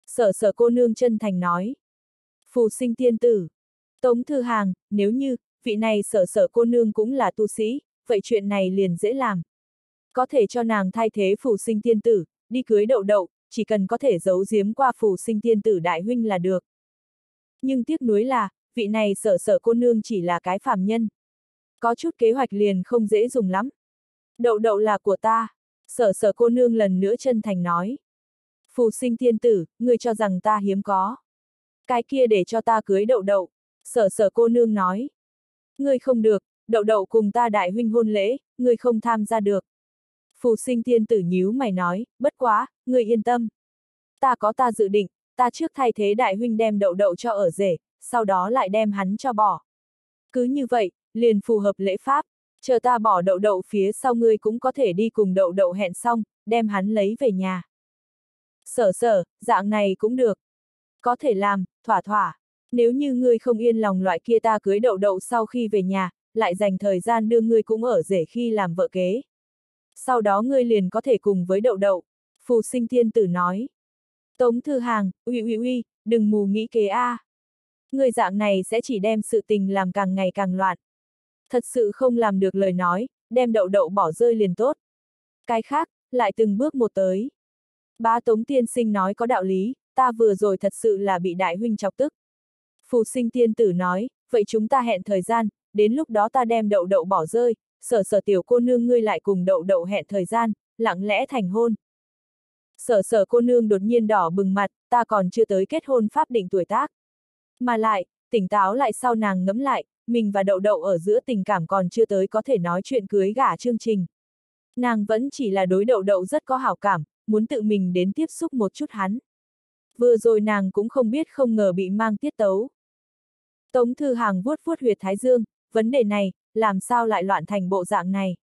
Sở sở cô nương chân thành nói. Phù sinh tiên tử. Tống thư hàng, nếu như, vị này sở sở cô nương cũng là tu sĩ, vậy chuyện này liền dễ làm. Có thể cho nàng thay thế phù sinh tiên tử, đi cưới đậu đậu, chỉ cần có thể giấu giếm qua phù sinh tiên tử đại huynh là được. Nhưng tiếc nuối là, vị này sở sở cô nương chỉ là cái phàm nhân. Có chút kế hoạch liền không dễ dùng lắm. Đậu đậu là của ta. Sở sở cô nương lần nữa chân thành nói. Phù sinh tiên tử, ngươi cho rằng ta hiếm có. Cái kia để cho ta cưới đậu đậu. Sở sở cô nương nói. Ngươi không được, đậu đậu cùng ta đại huynh hôn lễ, ngươi không tham gia được. Phù sinh tiên tử nhíu mày nói, bất quá, ngươi yên tâm. Ta có ta dự định, ta trước thay thế đại huynh đem đậu đậu cho ở rể, sau đó lại đem hắn cho bỏ. Cứ như vậy, liền phù hợp lễ pháp, chờ ta bỏ đậu đậu phía sau ngươi cũng có thể đi cùng đậu đậu hẹn xong, đem hắn lấy về nhà. Sở sở, dạng này cũng được. Có thể làm, thỏa thỏa. Nếu như ngươi không yên lòng loại kia ta cưới đậu đậu sau khi về nhà, lại dành thời gian đưa ngươi cũng ở rể khi làm vợ kế. Sau đó ngươi liền có thể cùng với đậu đậu. Phù sinh thiên tử nói. Tống thư hàng, uy uy uy, đừng mù nghĩ kế a. À. Người dạng này sẽ chỉ đem sự tình làm càng ngày càng loạn. Thật sự không làm được lời nói, đem đậu đậu bỏ rơi liền tốt. Cái khác, lại từng bước một tới. Ba Tống tiên sinh nói có đạo lý, ta vừa rồi thật sự là bị đại huynh chọc tức. Phù sinh tiên tử nói, vậy chúng ta hẹn thời gian, đến lúc đó ta đem đậu đậu bỏ rơi, sở sở tiểu cô nương ngươi lại cùng đậu đậu hẹn thời gian, lặng lẽ thành hôn. Sở sở cô nương đột nhiên đỏ bừng mặt, ta còn chưa tới kết hôn pháp định tuổi tác. Mà lại, tỉnh táo lại sau nàng ngẫm lại, mình và đậu đậu ở giữa tình cảm còn chưa tới có thể nói chuyện cưới gả chương trình. Nàng vẫn chỉ là đối đậu đậu rất có hảo cảm, muốn tự mình đến tiếp xúc một chút hắn. Vừa rồi nàng cũng không biết không ngờ bị mang tiết tấu. Tống Thư Hàng vuốt vuốt huyệt thái dương, vấn đề này, làm sao lại loạn thành bộ dạng này.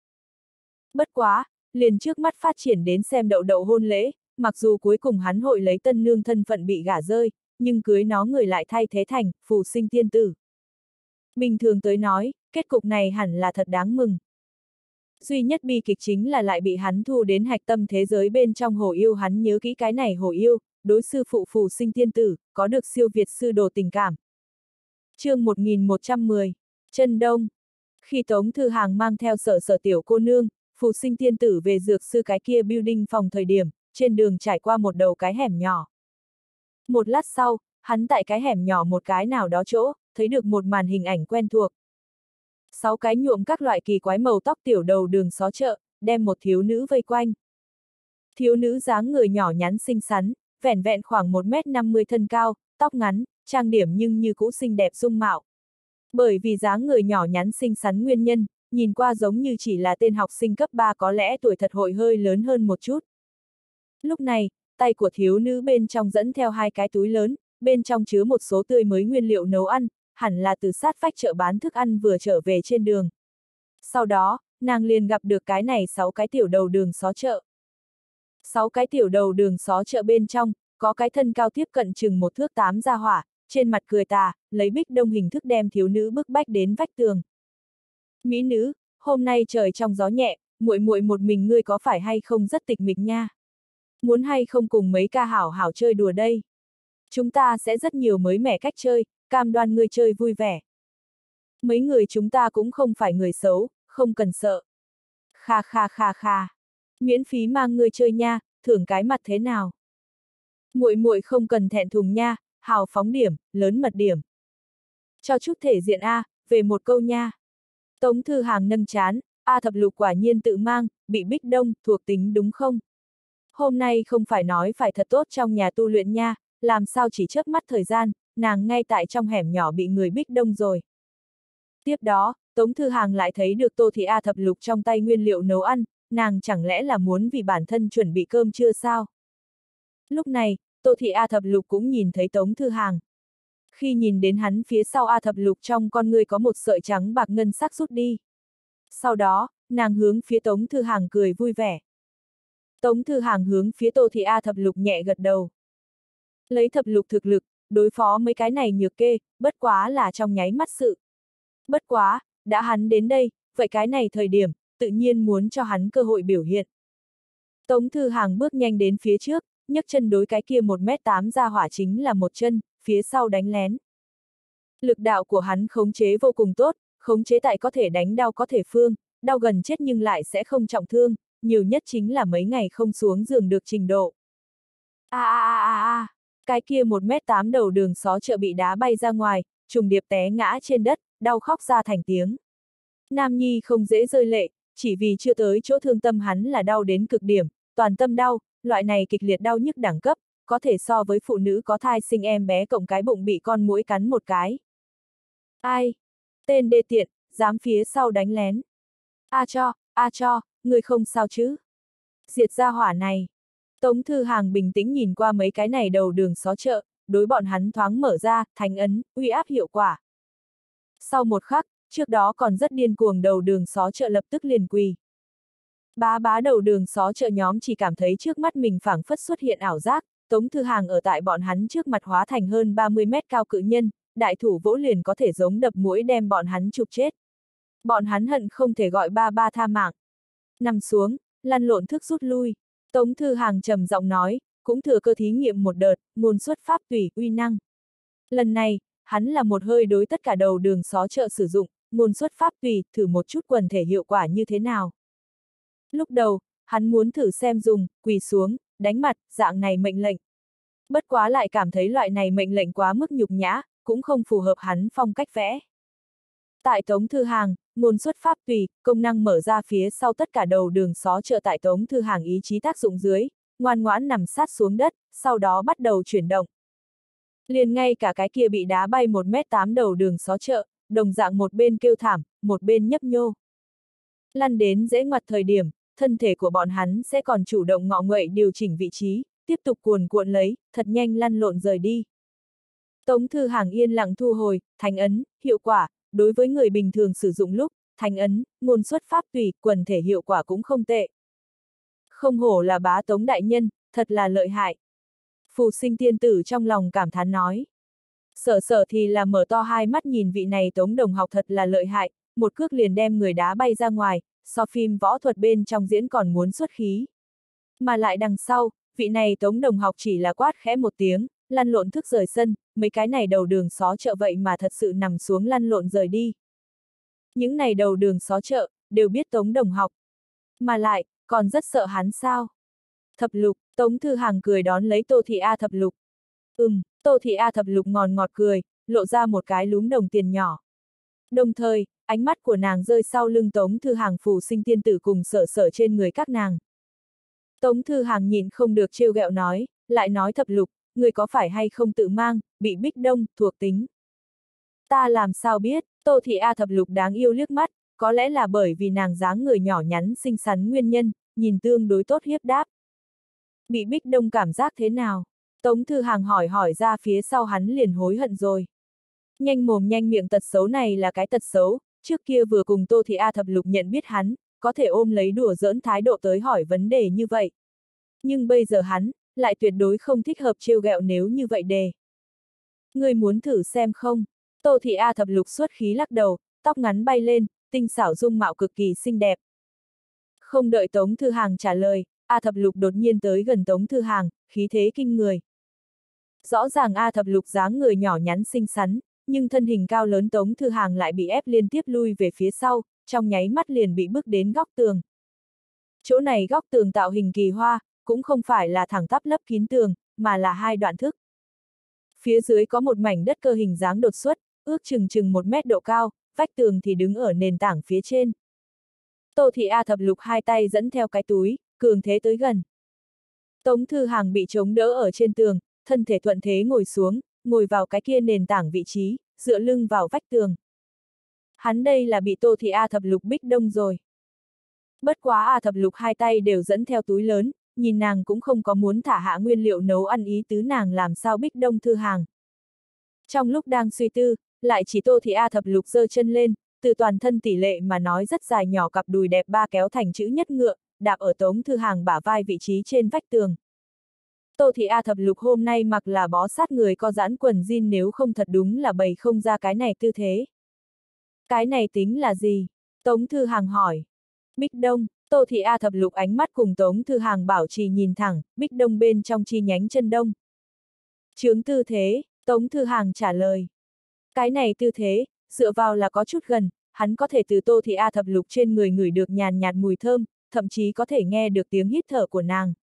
Bất quá, liền trước mắt phát triển đến xem đậu đậu hôn lễ, mặc dù cuối cùng hắn hội lấy tân nương thân phận bị gả rơi, nhưng cưới nó người lại thay thế thành, phù sinh tiên tử. Bình thường tới nói, kết cục này hẳn là thật đáng mừng. Duy nhất bi kịch chính là lại bị hắn thu đến hạch tâm thế giới bên trong hồ yêu hắn nhớ kỹ cái này hồ yêu, đối sư phụ phù sinh tiên tử, có được siêu việt sư đồ tình cảm chương 1110, chân Đông. Khi Tống Thư Hàng mang theo sở sở tiểu cô nương, phù sinh tiên tử về dược sư cái kia building phòng thời điểm, trên đường trải qua một đầu cái hẻm nhỏ. Một lát sau, hắn tại cái hẻm nhỏ một cái nào đó chỗ, thấy được một màn hình ảnh quen thuộc. Sáu cái nhuộm các loại kỳ quái màu tóc tiểu đầu đường xó chợ, đem một thiếu nữ vây quanh. Thiếu nữ dáng người nhỏ nhắn xinh xắn, vẻn vẹn khoảng 1m50 thân cao, tóc ngắn, trang điểm nhưng như cũ xinh đẹp dung mạo. Bởi vì dáng người nhỏ nhắn xinh xắn nguyên nhân, nhìn qua giống như chỉ là tên học sinh cấp 3 có lẽ tuổi thật hội hơi lớn hơn một chút. Lúc này, tay của thiếu nữ bên trong dẫn theo hai cái túi lớn, bên trong chứa một số tươi mới nguyên liệu nấu ăn, hẳn là từ sát phách chợ bán thức ăn vừa trở về trên đường. Sau đó, nàng liền gặp được cái này sáu cái tiểu đầu đường xó chợ. Sáu cái tiểu đầu đường xó chợ bên trong, có cái thân cao tiếp cận chừng một thước tám ra hỏa, trên mặt cười tà, lấy bích đông hình thức đem thiếu nữ bức bách đến vách tường. Mỹ nữ, hôm nay trời trong gió nhẹ, muội muội một mình ngươi có phải hay không rất tịch mịch nha? Muốn hay không cùng mấy ca hảo hảo chơi đùa đây? Chúng ta sẽ rất nhiều mới mẻ cách chơi, cam đoan ngươi chơi vui vẻ. Mấy người chúng ta cũng không phải người xấu, không cần sợ. Kha kha kha kha. Miễn phí mang ngươi chơi nha, thưởng cái mặt thế nào? Muội muội không cần thẹn thùng nha, hào phóng điểm, lớn mật điểm. Cho chút thể diện A, về một câu nha. Tống thư hàng nâng chán, A thập lục quả nhiên tự mang, bị bích đông, thuộc tính đúng không? Hôm nay không phải nói phải thật tốt trong nhà tu luyện nha, làm sao chỉ chớp mắt thời gian, nàng ngay tại trong hẻm nhỏ bị người bích đông rồi. Tiếp đó, Tống Thư Hàng lại thấy được Tô Thị A thập lục trong tay nguyên liệu nấu ăn, nàng chẳng lẽ là muốn vì bản thân chuẩn bị cơm chưa sao? Lúc này, Tô Thị A thập lục cũng nhìn thấy Tống Thư Hàng. Khi nhìn đến hắn phía sau A thập lục trong con người có một sợi trắng bạc ngân sắc rút đi. Sau đó, nàng hướng phía Tống Thư Hàng cười vui vẻ. Tống Thư Hàng hướng phía Tô Thị A thập lục nhẹ gật đầu. Lấy thập lục thực lực, đối phó mấy cái này nhược kê, bất quá là trong nháy mắt sự. Bất quá, đã hắn đến đây, vậy cái này thời điểm, tự nhiên muốn cho hắn cơ hội biểu hiện. Tống Thư Hàng bước nhanh đến phía trước, nhấc chân đối cái kia 1 mét 8 ra hỏa chính là một chân, phía sau đánh lén. Lực đạo của hắn khống chế vô cùng tốt, khống chế tại có thể đánh đau có thể phương, đau gần chết nhưng lại sẽ không trọng thương, nhiều nhất chính là mấy ngày không xuống giường được trình độ. A a a a a, cái kia 1 mét 8 đầu đường xó chợ bị đá bay ra ngoài, trùng điệp té ngã trên đất, đau khóc ra thành tiếng. Nam Nhi không dễ rơi lệ, chỉ vì chưa tới chỗ thương tâm hắn là đau đến cực điểm, toàn tâm đau, loại này kịch liệt đau nhức đẳng cấp, có thể so với phụ nữ có thai sinh em bé cộng cái bụng bị con muỗi cắn một cái. Ai? Tên đê tiện, dám phía sau đánh lén. A cho, a cho, người không sao chứ? Diệt ra hỏa này. Tống Thư Hàng bình tĩnh nhìn qua mấy cái này đầu đường xó chợ, đối bọn hắn thoáng mở ra, thành ấn, uy áp hiệu quả. Sau một khắc, trước đó còn rất điên cuồng đầu đường xó chợ lập tức liền quỳ. Bá bá đầu đường xó chợ nhóm chỉ cảm thấy trước mắt mình phảng phất xuất hiện ảo giác, Tống Thư Hàng ở tại bọn hắn trước mặt hóa thành hơn 30 mét cao cự nhân, đại thủ vỗ liền có thể giống đập mũi đem bọn hắn chụp chết. Bọn hắn hận không thể gọi ba ba tha mạng. Nằm xuống, lăn lộn thức rút lui. Tống Thư Hàng trầm giọng nói, cũng thừa cơ thí nghiệm một đợt, nguồn xuất pháp tùy uy năng. Lần này, hắn là một hơi đối tất cả đầu đường xó chợ sử dụng, nguồn xuất pháp tùy, thử một chút quần thể hiệu quả như thế nào. Lúc đầu, hắn muốn thử xem dùng, quỳ xuống, đánh mặt, dạng này mệnh lệnh. Bất quá lại cảm thấy loại này mệnh lệnh quá mức nhục nhã, cũng không phù hợp hắn phong cách vẽ. Tại Tống Thư Hàng, ngôn xuất pháp tùy, công năng mở ra phía sau tất cả đầu đường xó chợ tại Tống Thư Hàng ý chí tác dụng dưới, ngoan ngoãn nằm sát xuống đất, sau đó bắt đầu chuyển động. Liền ngay cả cái kia bị đá bay 1 mét 8 đầu đường xó chợ, đồng dạng một bên kêu thảm, một bên nhấp nhô. Lăn đến dễ ngoặt thời điểm, thân thể của bọn hắn sẽ còn chủ động ngọ nguậy điều chỉnh vị trí, tiếp tục cuồn cuộn lấy, thật nhanh lăn lộn rời đi. Tống thư hàng yên lặng thu hồi, thành ấn, hiệu quả, đối với người bình thường sử dụng lúc, thành ấn, ngôn xuất pháp tùy, quần thể hiệu quả cũng không tệ. Không hổ là bá tống đại nhân, thật là lợi hại. Phù sinh tiên tử trong lòng cảm thán nói. Sở sở thì là mở to hai mắt nhìn vị này tống đồng học thật là lợi hại, một cước liền đem người đá bay ra ngoài, so phim võ thuật bên trong diễn còn muốn xuất khí. Mà lại đằng sau, vị này tống đồng học chỉ là quát khẽ một tiếng, lăn lộn thức rời sân, mấy cái này đầu đường xó chợ vậy mà thật sự nằm xuống lăn lộn rời đi. Những này đầu đường xó chợ, đều biết tống đồng học. Mà lại, còn rất sợ hắn sao. Thập lục, tống thư hàng cười đón lấy tô thị A thập lục. Ừm, tô thị A thập lục ngòn ngọt cười, lộ ra một cái lúm đồng tiền nhỏ. Đồng thời, ánh mắt của nàng rơi sau lưng Tống Thư Hàng phù sinh tiên tử cùng sở sở trên người các nàng. Tống Thư Hàng nhìn không được trêu ghẹo nói, lại nói thập lục, người có phải hay không tự mang, bị bích đông, thuộc tính. Ta làm sao biết, Tô Thị A thập lục đáng yêu liếc mắt, có lẽ là bởi vì nàng dáng người nhỏ nhắn xinh xắn nguyên nhân, nhìn tương đối tốt hiếp đáp. Bị bích đông cảm giác thế nào? Tống Thư Hàng hỏi hỏi ra phía sau hắn liền hối hận rồi. Nhanh mồm nhanh miệng tật xấu này là cái tật xấu, trước kia vừa cùng Tô Thị A Thập Lục nhận biết hắn, có thể ôm lấy đùa giỡn thái độ tới hỏi vấn đề như vậy. Nhưng bây giờ hắn, lại tuyệt đối không thích hợp trêu ghẹo nếu như vậy đề. Người muốn thử xem không? Tô Thị A Thập Lục xuất khí lắc đầu, tóc ngắn bay lên, tinh xảo dung mạo cực kỳ xinh đẹp. Không đợi Tống Thư Hàng trả lời, A Thập Lục đột nhiên tới gần Tống Thư Hàng, khí thế kinh người. Rõ ràng A Thập Lục dáng người nhỏ nhắn xinh xắn, nhưng thân hình cao lớn Tống Thư Hàng lại bị ép liên tiếp lui về phía sau, trong nháy mắt liền bị bước đến góc tường. Chỗ này góc tường tạo hình kỳ hoa, cũng không phải là thẳng tắp lấp kín tường, mà là hai đoạn thức. Phía dưới có một mảnh đất cơ hình dáng đột xuất, ước chừng chừng một mét độ cao, vách tường thì đứng ở nền tảng phía trên. Tô Thị A thập lục hai tay dẫn theo cái túi, cường thế tới gần. Tống Thư Hàng bị chống đỡ ở trên tường, thân thể thuận thế ngồi xuống, ngồi vào cái kia nền tảng vị trí, dựa lưng vào vách tường. Hắn đây là bị Tô Thị A thập lục bích đông rồi. Bất quá A thập lục hai tay đều dẫn theo túi lớn, nhìn nàng cũng không có muốn thả hạ nguyên liệu nấu ăn ý tứ nàng làm sao bích đông thư hàng. Trong lúc đang suy tư, lại chỉ Tô Thị A thập lục giơ chân lên, từ toàn thân tỷ lệ mà nói rất dài nhỏ cặp đùi đẹp ba kéo thành chữ nhất ngựa, đạp ở tống thư hàng bả vai vị trí trên vách tường. Tô Thị A thập lục hôm nay mặc là bó sát người có giãn quần jean nếu không thật đúng là bày không ra cái này tư thế. Cái này tính là gì? Tống Thư Hàng hỏi. Bích Đông, Tô Thị A thập lục ánh mắt cùng Tống Thư Hàng bảo trì nhìn thẳng, Bích Đông bên trong chi nhánh chân đông. Chướng tư thế, Tống Thư Hàng trả lời. Cái này tư thế, dựa vào là có chút gần, hắn có thể từ Tô Thị A thập lục trên người ngửi được nhàn nhạt mùi thơm, thậm chí có thể nghe được tiếng hít thở của nàng.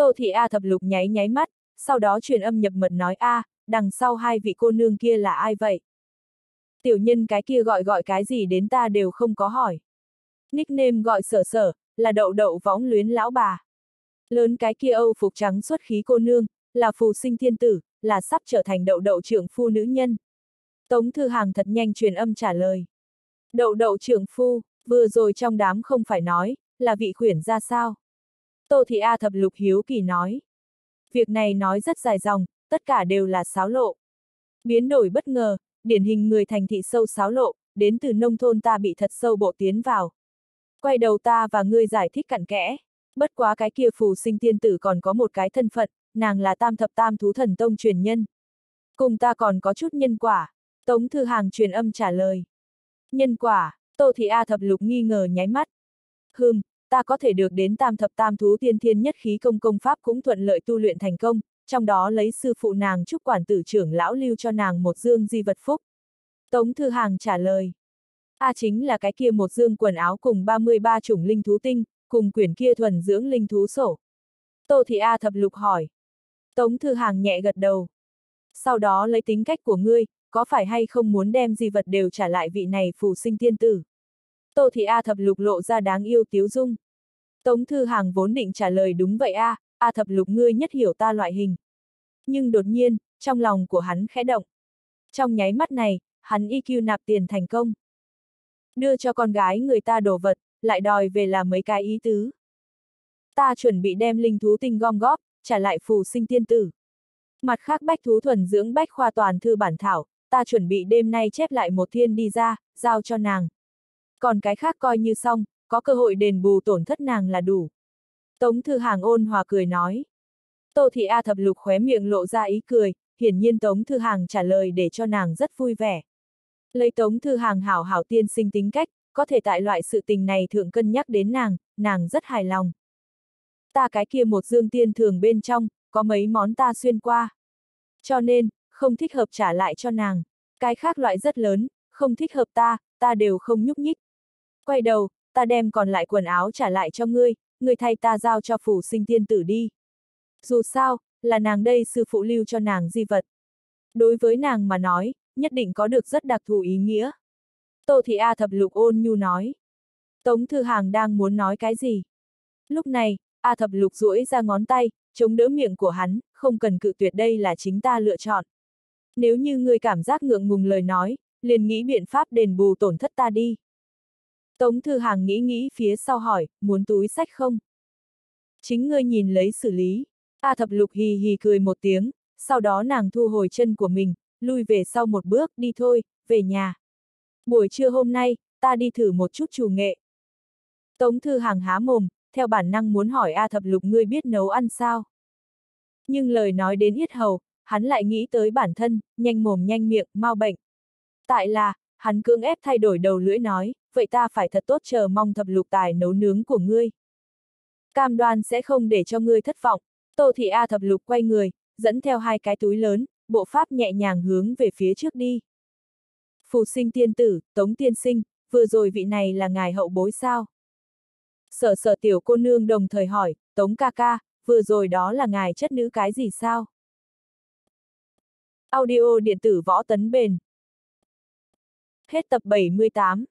Tô Thị A thập lục nháy nháy mắt, sau đó truyền âm nhập mật nói a, đằng sau hai vị cô nương kia là ai vậy? Tiểu nhân cái kia gọi gọi cái gì đến ta đều không có hỏi. Nickname gọi sở sở, là đậu đậu võng luyến lão bà. Lớn cái kia Âu phục trắng xuất khí cô nương, là phù sinh thiên tử, là sắp trở thành đậu đậu trưởng phu nữ nhân. Tống Thư Hàng thật nhanh truyền âm trả lời. Đậu đậu trưởng phu, vừa rồi trong đám không phải nói, là vị khuyển ra sao? Tô Thị A thập lục hiếu kỳ nói. Việc này nói rất dài dòng, tất cả đều là xáo lộ. Biến đổi bất ngờ, điển hình người thành thị sâu xáo lộ, đến từ nông thôn ta bị thật sâu bộ tiến vào. Quay đầu ta và ngươi giải thích cặn kẽ. Bất quá cái kia phù sinh tiên tử còn có một cái thân phận, nàng là tam thập tam thú thần tông truyền nhân. Cùng ta còn có chút nhân quả. Tống Thư Hàng truyền âm trả lời. Nhân quả, Tô Thị A thập lục nghi ngờ nháy mắt. Hừm, ta có thể được đến tam thập tam thú tiên thiên nhất khí công công pháp cũng thuận lợi tu luyện thành công, trong đó lấy sư phụ nàng chúc quản tử trưởng lão lưu cho nàng một dương di vật phúc. Tống Thư Hàng trả lời. A chính là cái kia một dương quần áo cùng 33 chủng linh thú tinh, cùng quyển kia thuần dưỡng linh thú sổ. Tô Thị A thập lục hỏi. Tống Thư Hàng nhẹ gật đầu. Sau đó lấy tính cách của ngươi, có phải hay không muốn đem di vật đều trả lại vị này phù sinh tiên tử? Tô Thị A thập lục lộ ra đáng yêu tiếu dung. Tống Thư Hàng vốn định trả lời đúng vậy a, A thập lục ngươi nhất hiểu ta loại hình. Nhưng đột nhiên, trong lòng của hắn khẽ động. Trong nháy mắt này, hắn EQ nạp tiền thành công. Đưa cho con gái người ta đồ vật, lại đòi về là mấy cái ý tứ. Ta chuẩn bị đem linh thú tinh gom góp, trả lại phù sinh tiên tử. Mặt khác bách thú thuần dưỡng bách khoa toàn thư bản thảo, ta chuẩn bị đêm nay chép lại một thiên đi ra, giao cho nàng. Còn cái khác coi như xong, có cơ hội đền bù tổn thất nàng là đủ. Tống Thư Hàng ôn hòa cười nói. Tô Thị A thập lục khóe miệng lộ ra ý cười, hiển nhiên Tống Thư Hàng trả lời để cho nàng rất vui vẻ. Lấy Tống Thư Hàng hảo hảo tiên sinh tính cách, có thể tại loại sự tình này thượng cân nhắc đến nàng, nàng rất hài lòng. Ta cái kia một dương tiên thường bên trong, có mấy món ta xuyên qua. Cho nên, không thích hợp trả lại cho nàng. Cái khác loại rất lớn, không thích hợp ta, ta đều không nhúc nhích. Quay đầu, ta đem còn lại quần áo trả lại cho ngươi, ngươi thay ta giao cho phủ sinh tiên tử đi. Dù sao, là nàng đây sư phụ lưu cho nàng di vật. Đối với nàng mà nói, nhất định có được rất đặc thù ý nghĩa. Tô Thị A Thập Lục ôn nhu nói. Tống Thư Hàng đang muốn nói cái gì? Lúc này, A Thập Lục duỗi ra ngón tay, chống đỡ miệng của hắn, không cần cự tuyệt đây là chính ta lựa chọn. Nếu như ngươi cảm giác ngượng ngùng lời nói, liền nghĩ biện pháp đền bù tổn thất ta đi. Tống Thư Hàng nghĩ nghĩ phía sau hỏi, muốn túi sách không? Chính ngươi nhìn lấy xử lý. A thập lục hì hì cười một tiếng, sau đó nàng thu hồi chân của mình, lui về sau một bước, đi thôi, về nhà. Buổi trưa hôm nay, ta đi thử một chút chủ nghệ. Tống Thư Hàng há mồm, theo bản năng muốn hỏi A thập lục ngươi biết nấu ăn sao. Nhưng lời nói đến yết hầu, hắn lại nghĩ tới bản thân, nhanh mồm nhanh miệng, mau bệnh. Tại là, hắn cưỡng ép thay đổi đầu lưỡi nói, vậy ta phải thật tốt chờ mong thập lục tài nấu nướng của ngươi. Cam đoan sẽ không để cho ngươi thất vọng. Tô thị A thập lục quay người, dẫn theo hai cái túi lớn, bộ pháp nhẹ nhàng hướng về phía trước đi. Phù sinh tiên tử, tống tiên sinh, vừa rồi vị này là ngài hậu bối sao? Sở sở tiểu cô nương đồng thời hỏi, tống ca ca, vừa rồi đó là ngài chất nữ cái gì sao? Audio điện tử võ tấn bền. Hết tập 78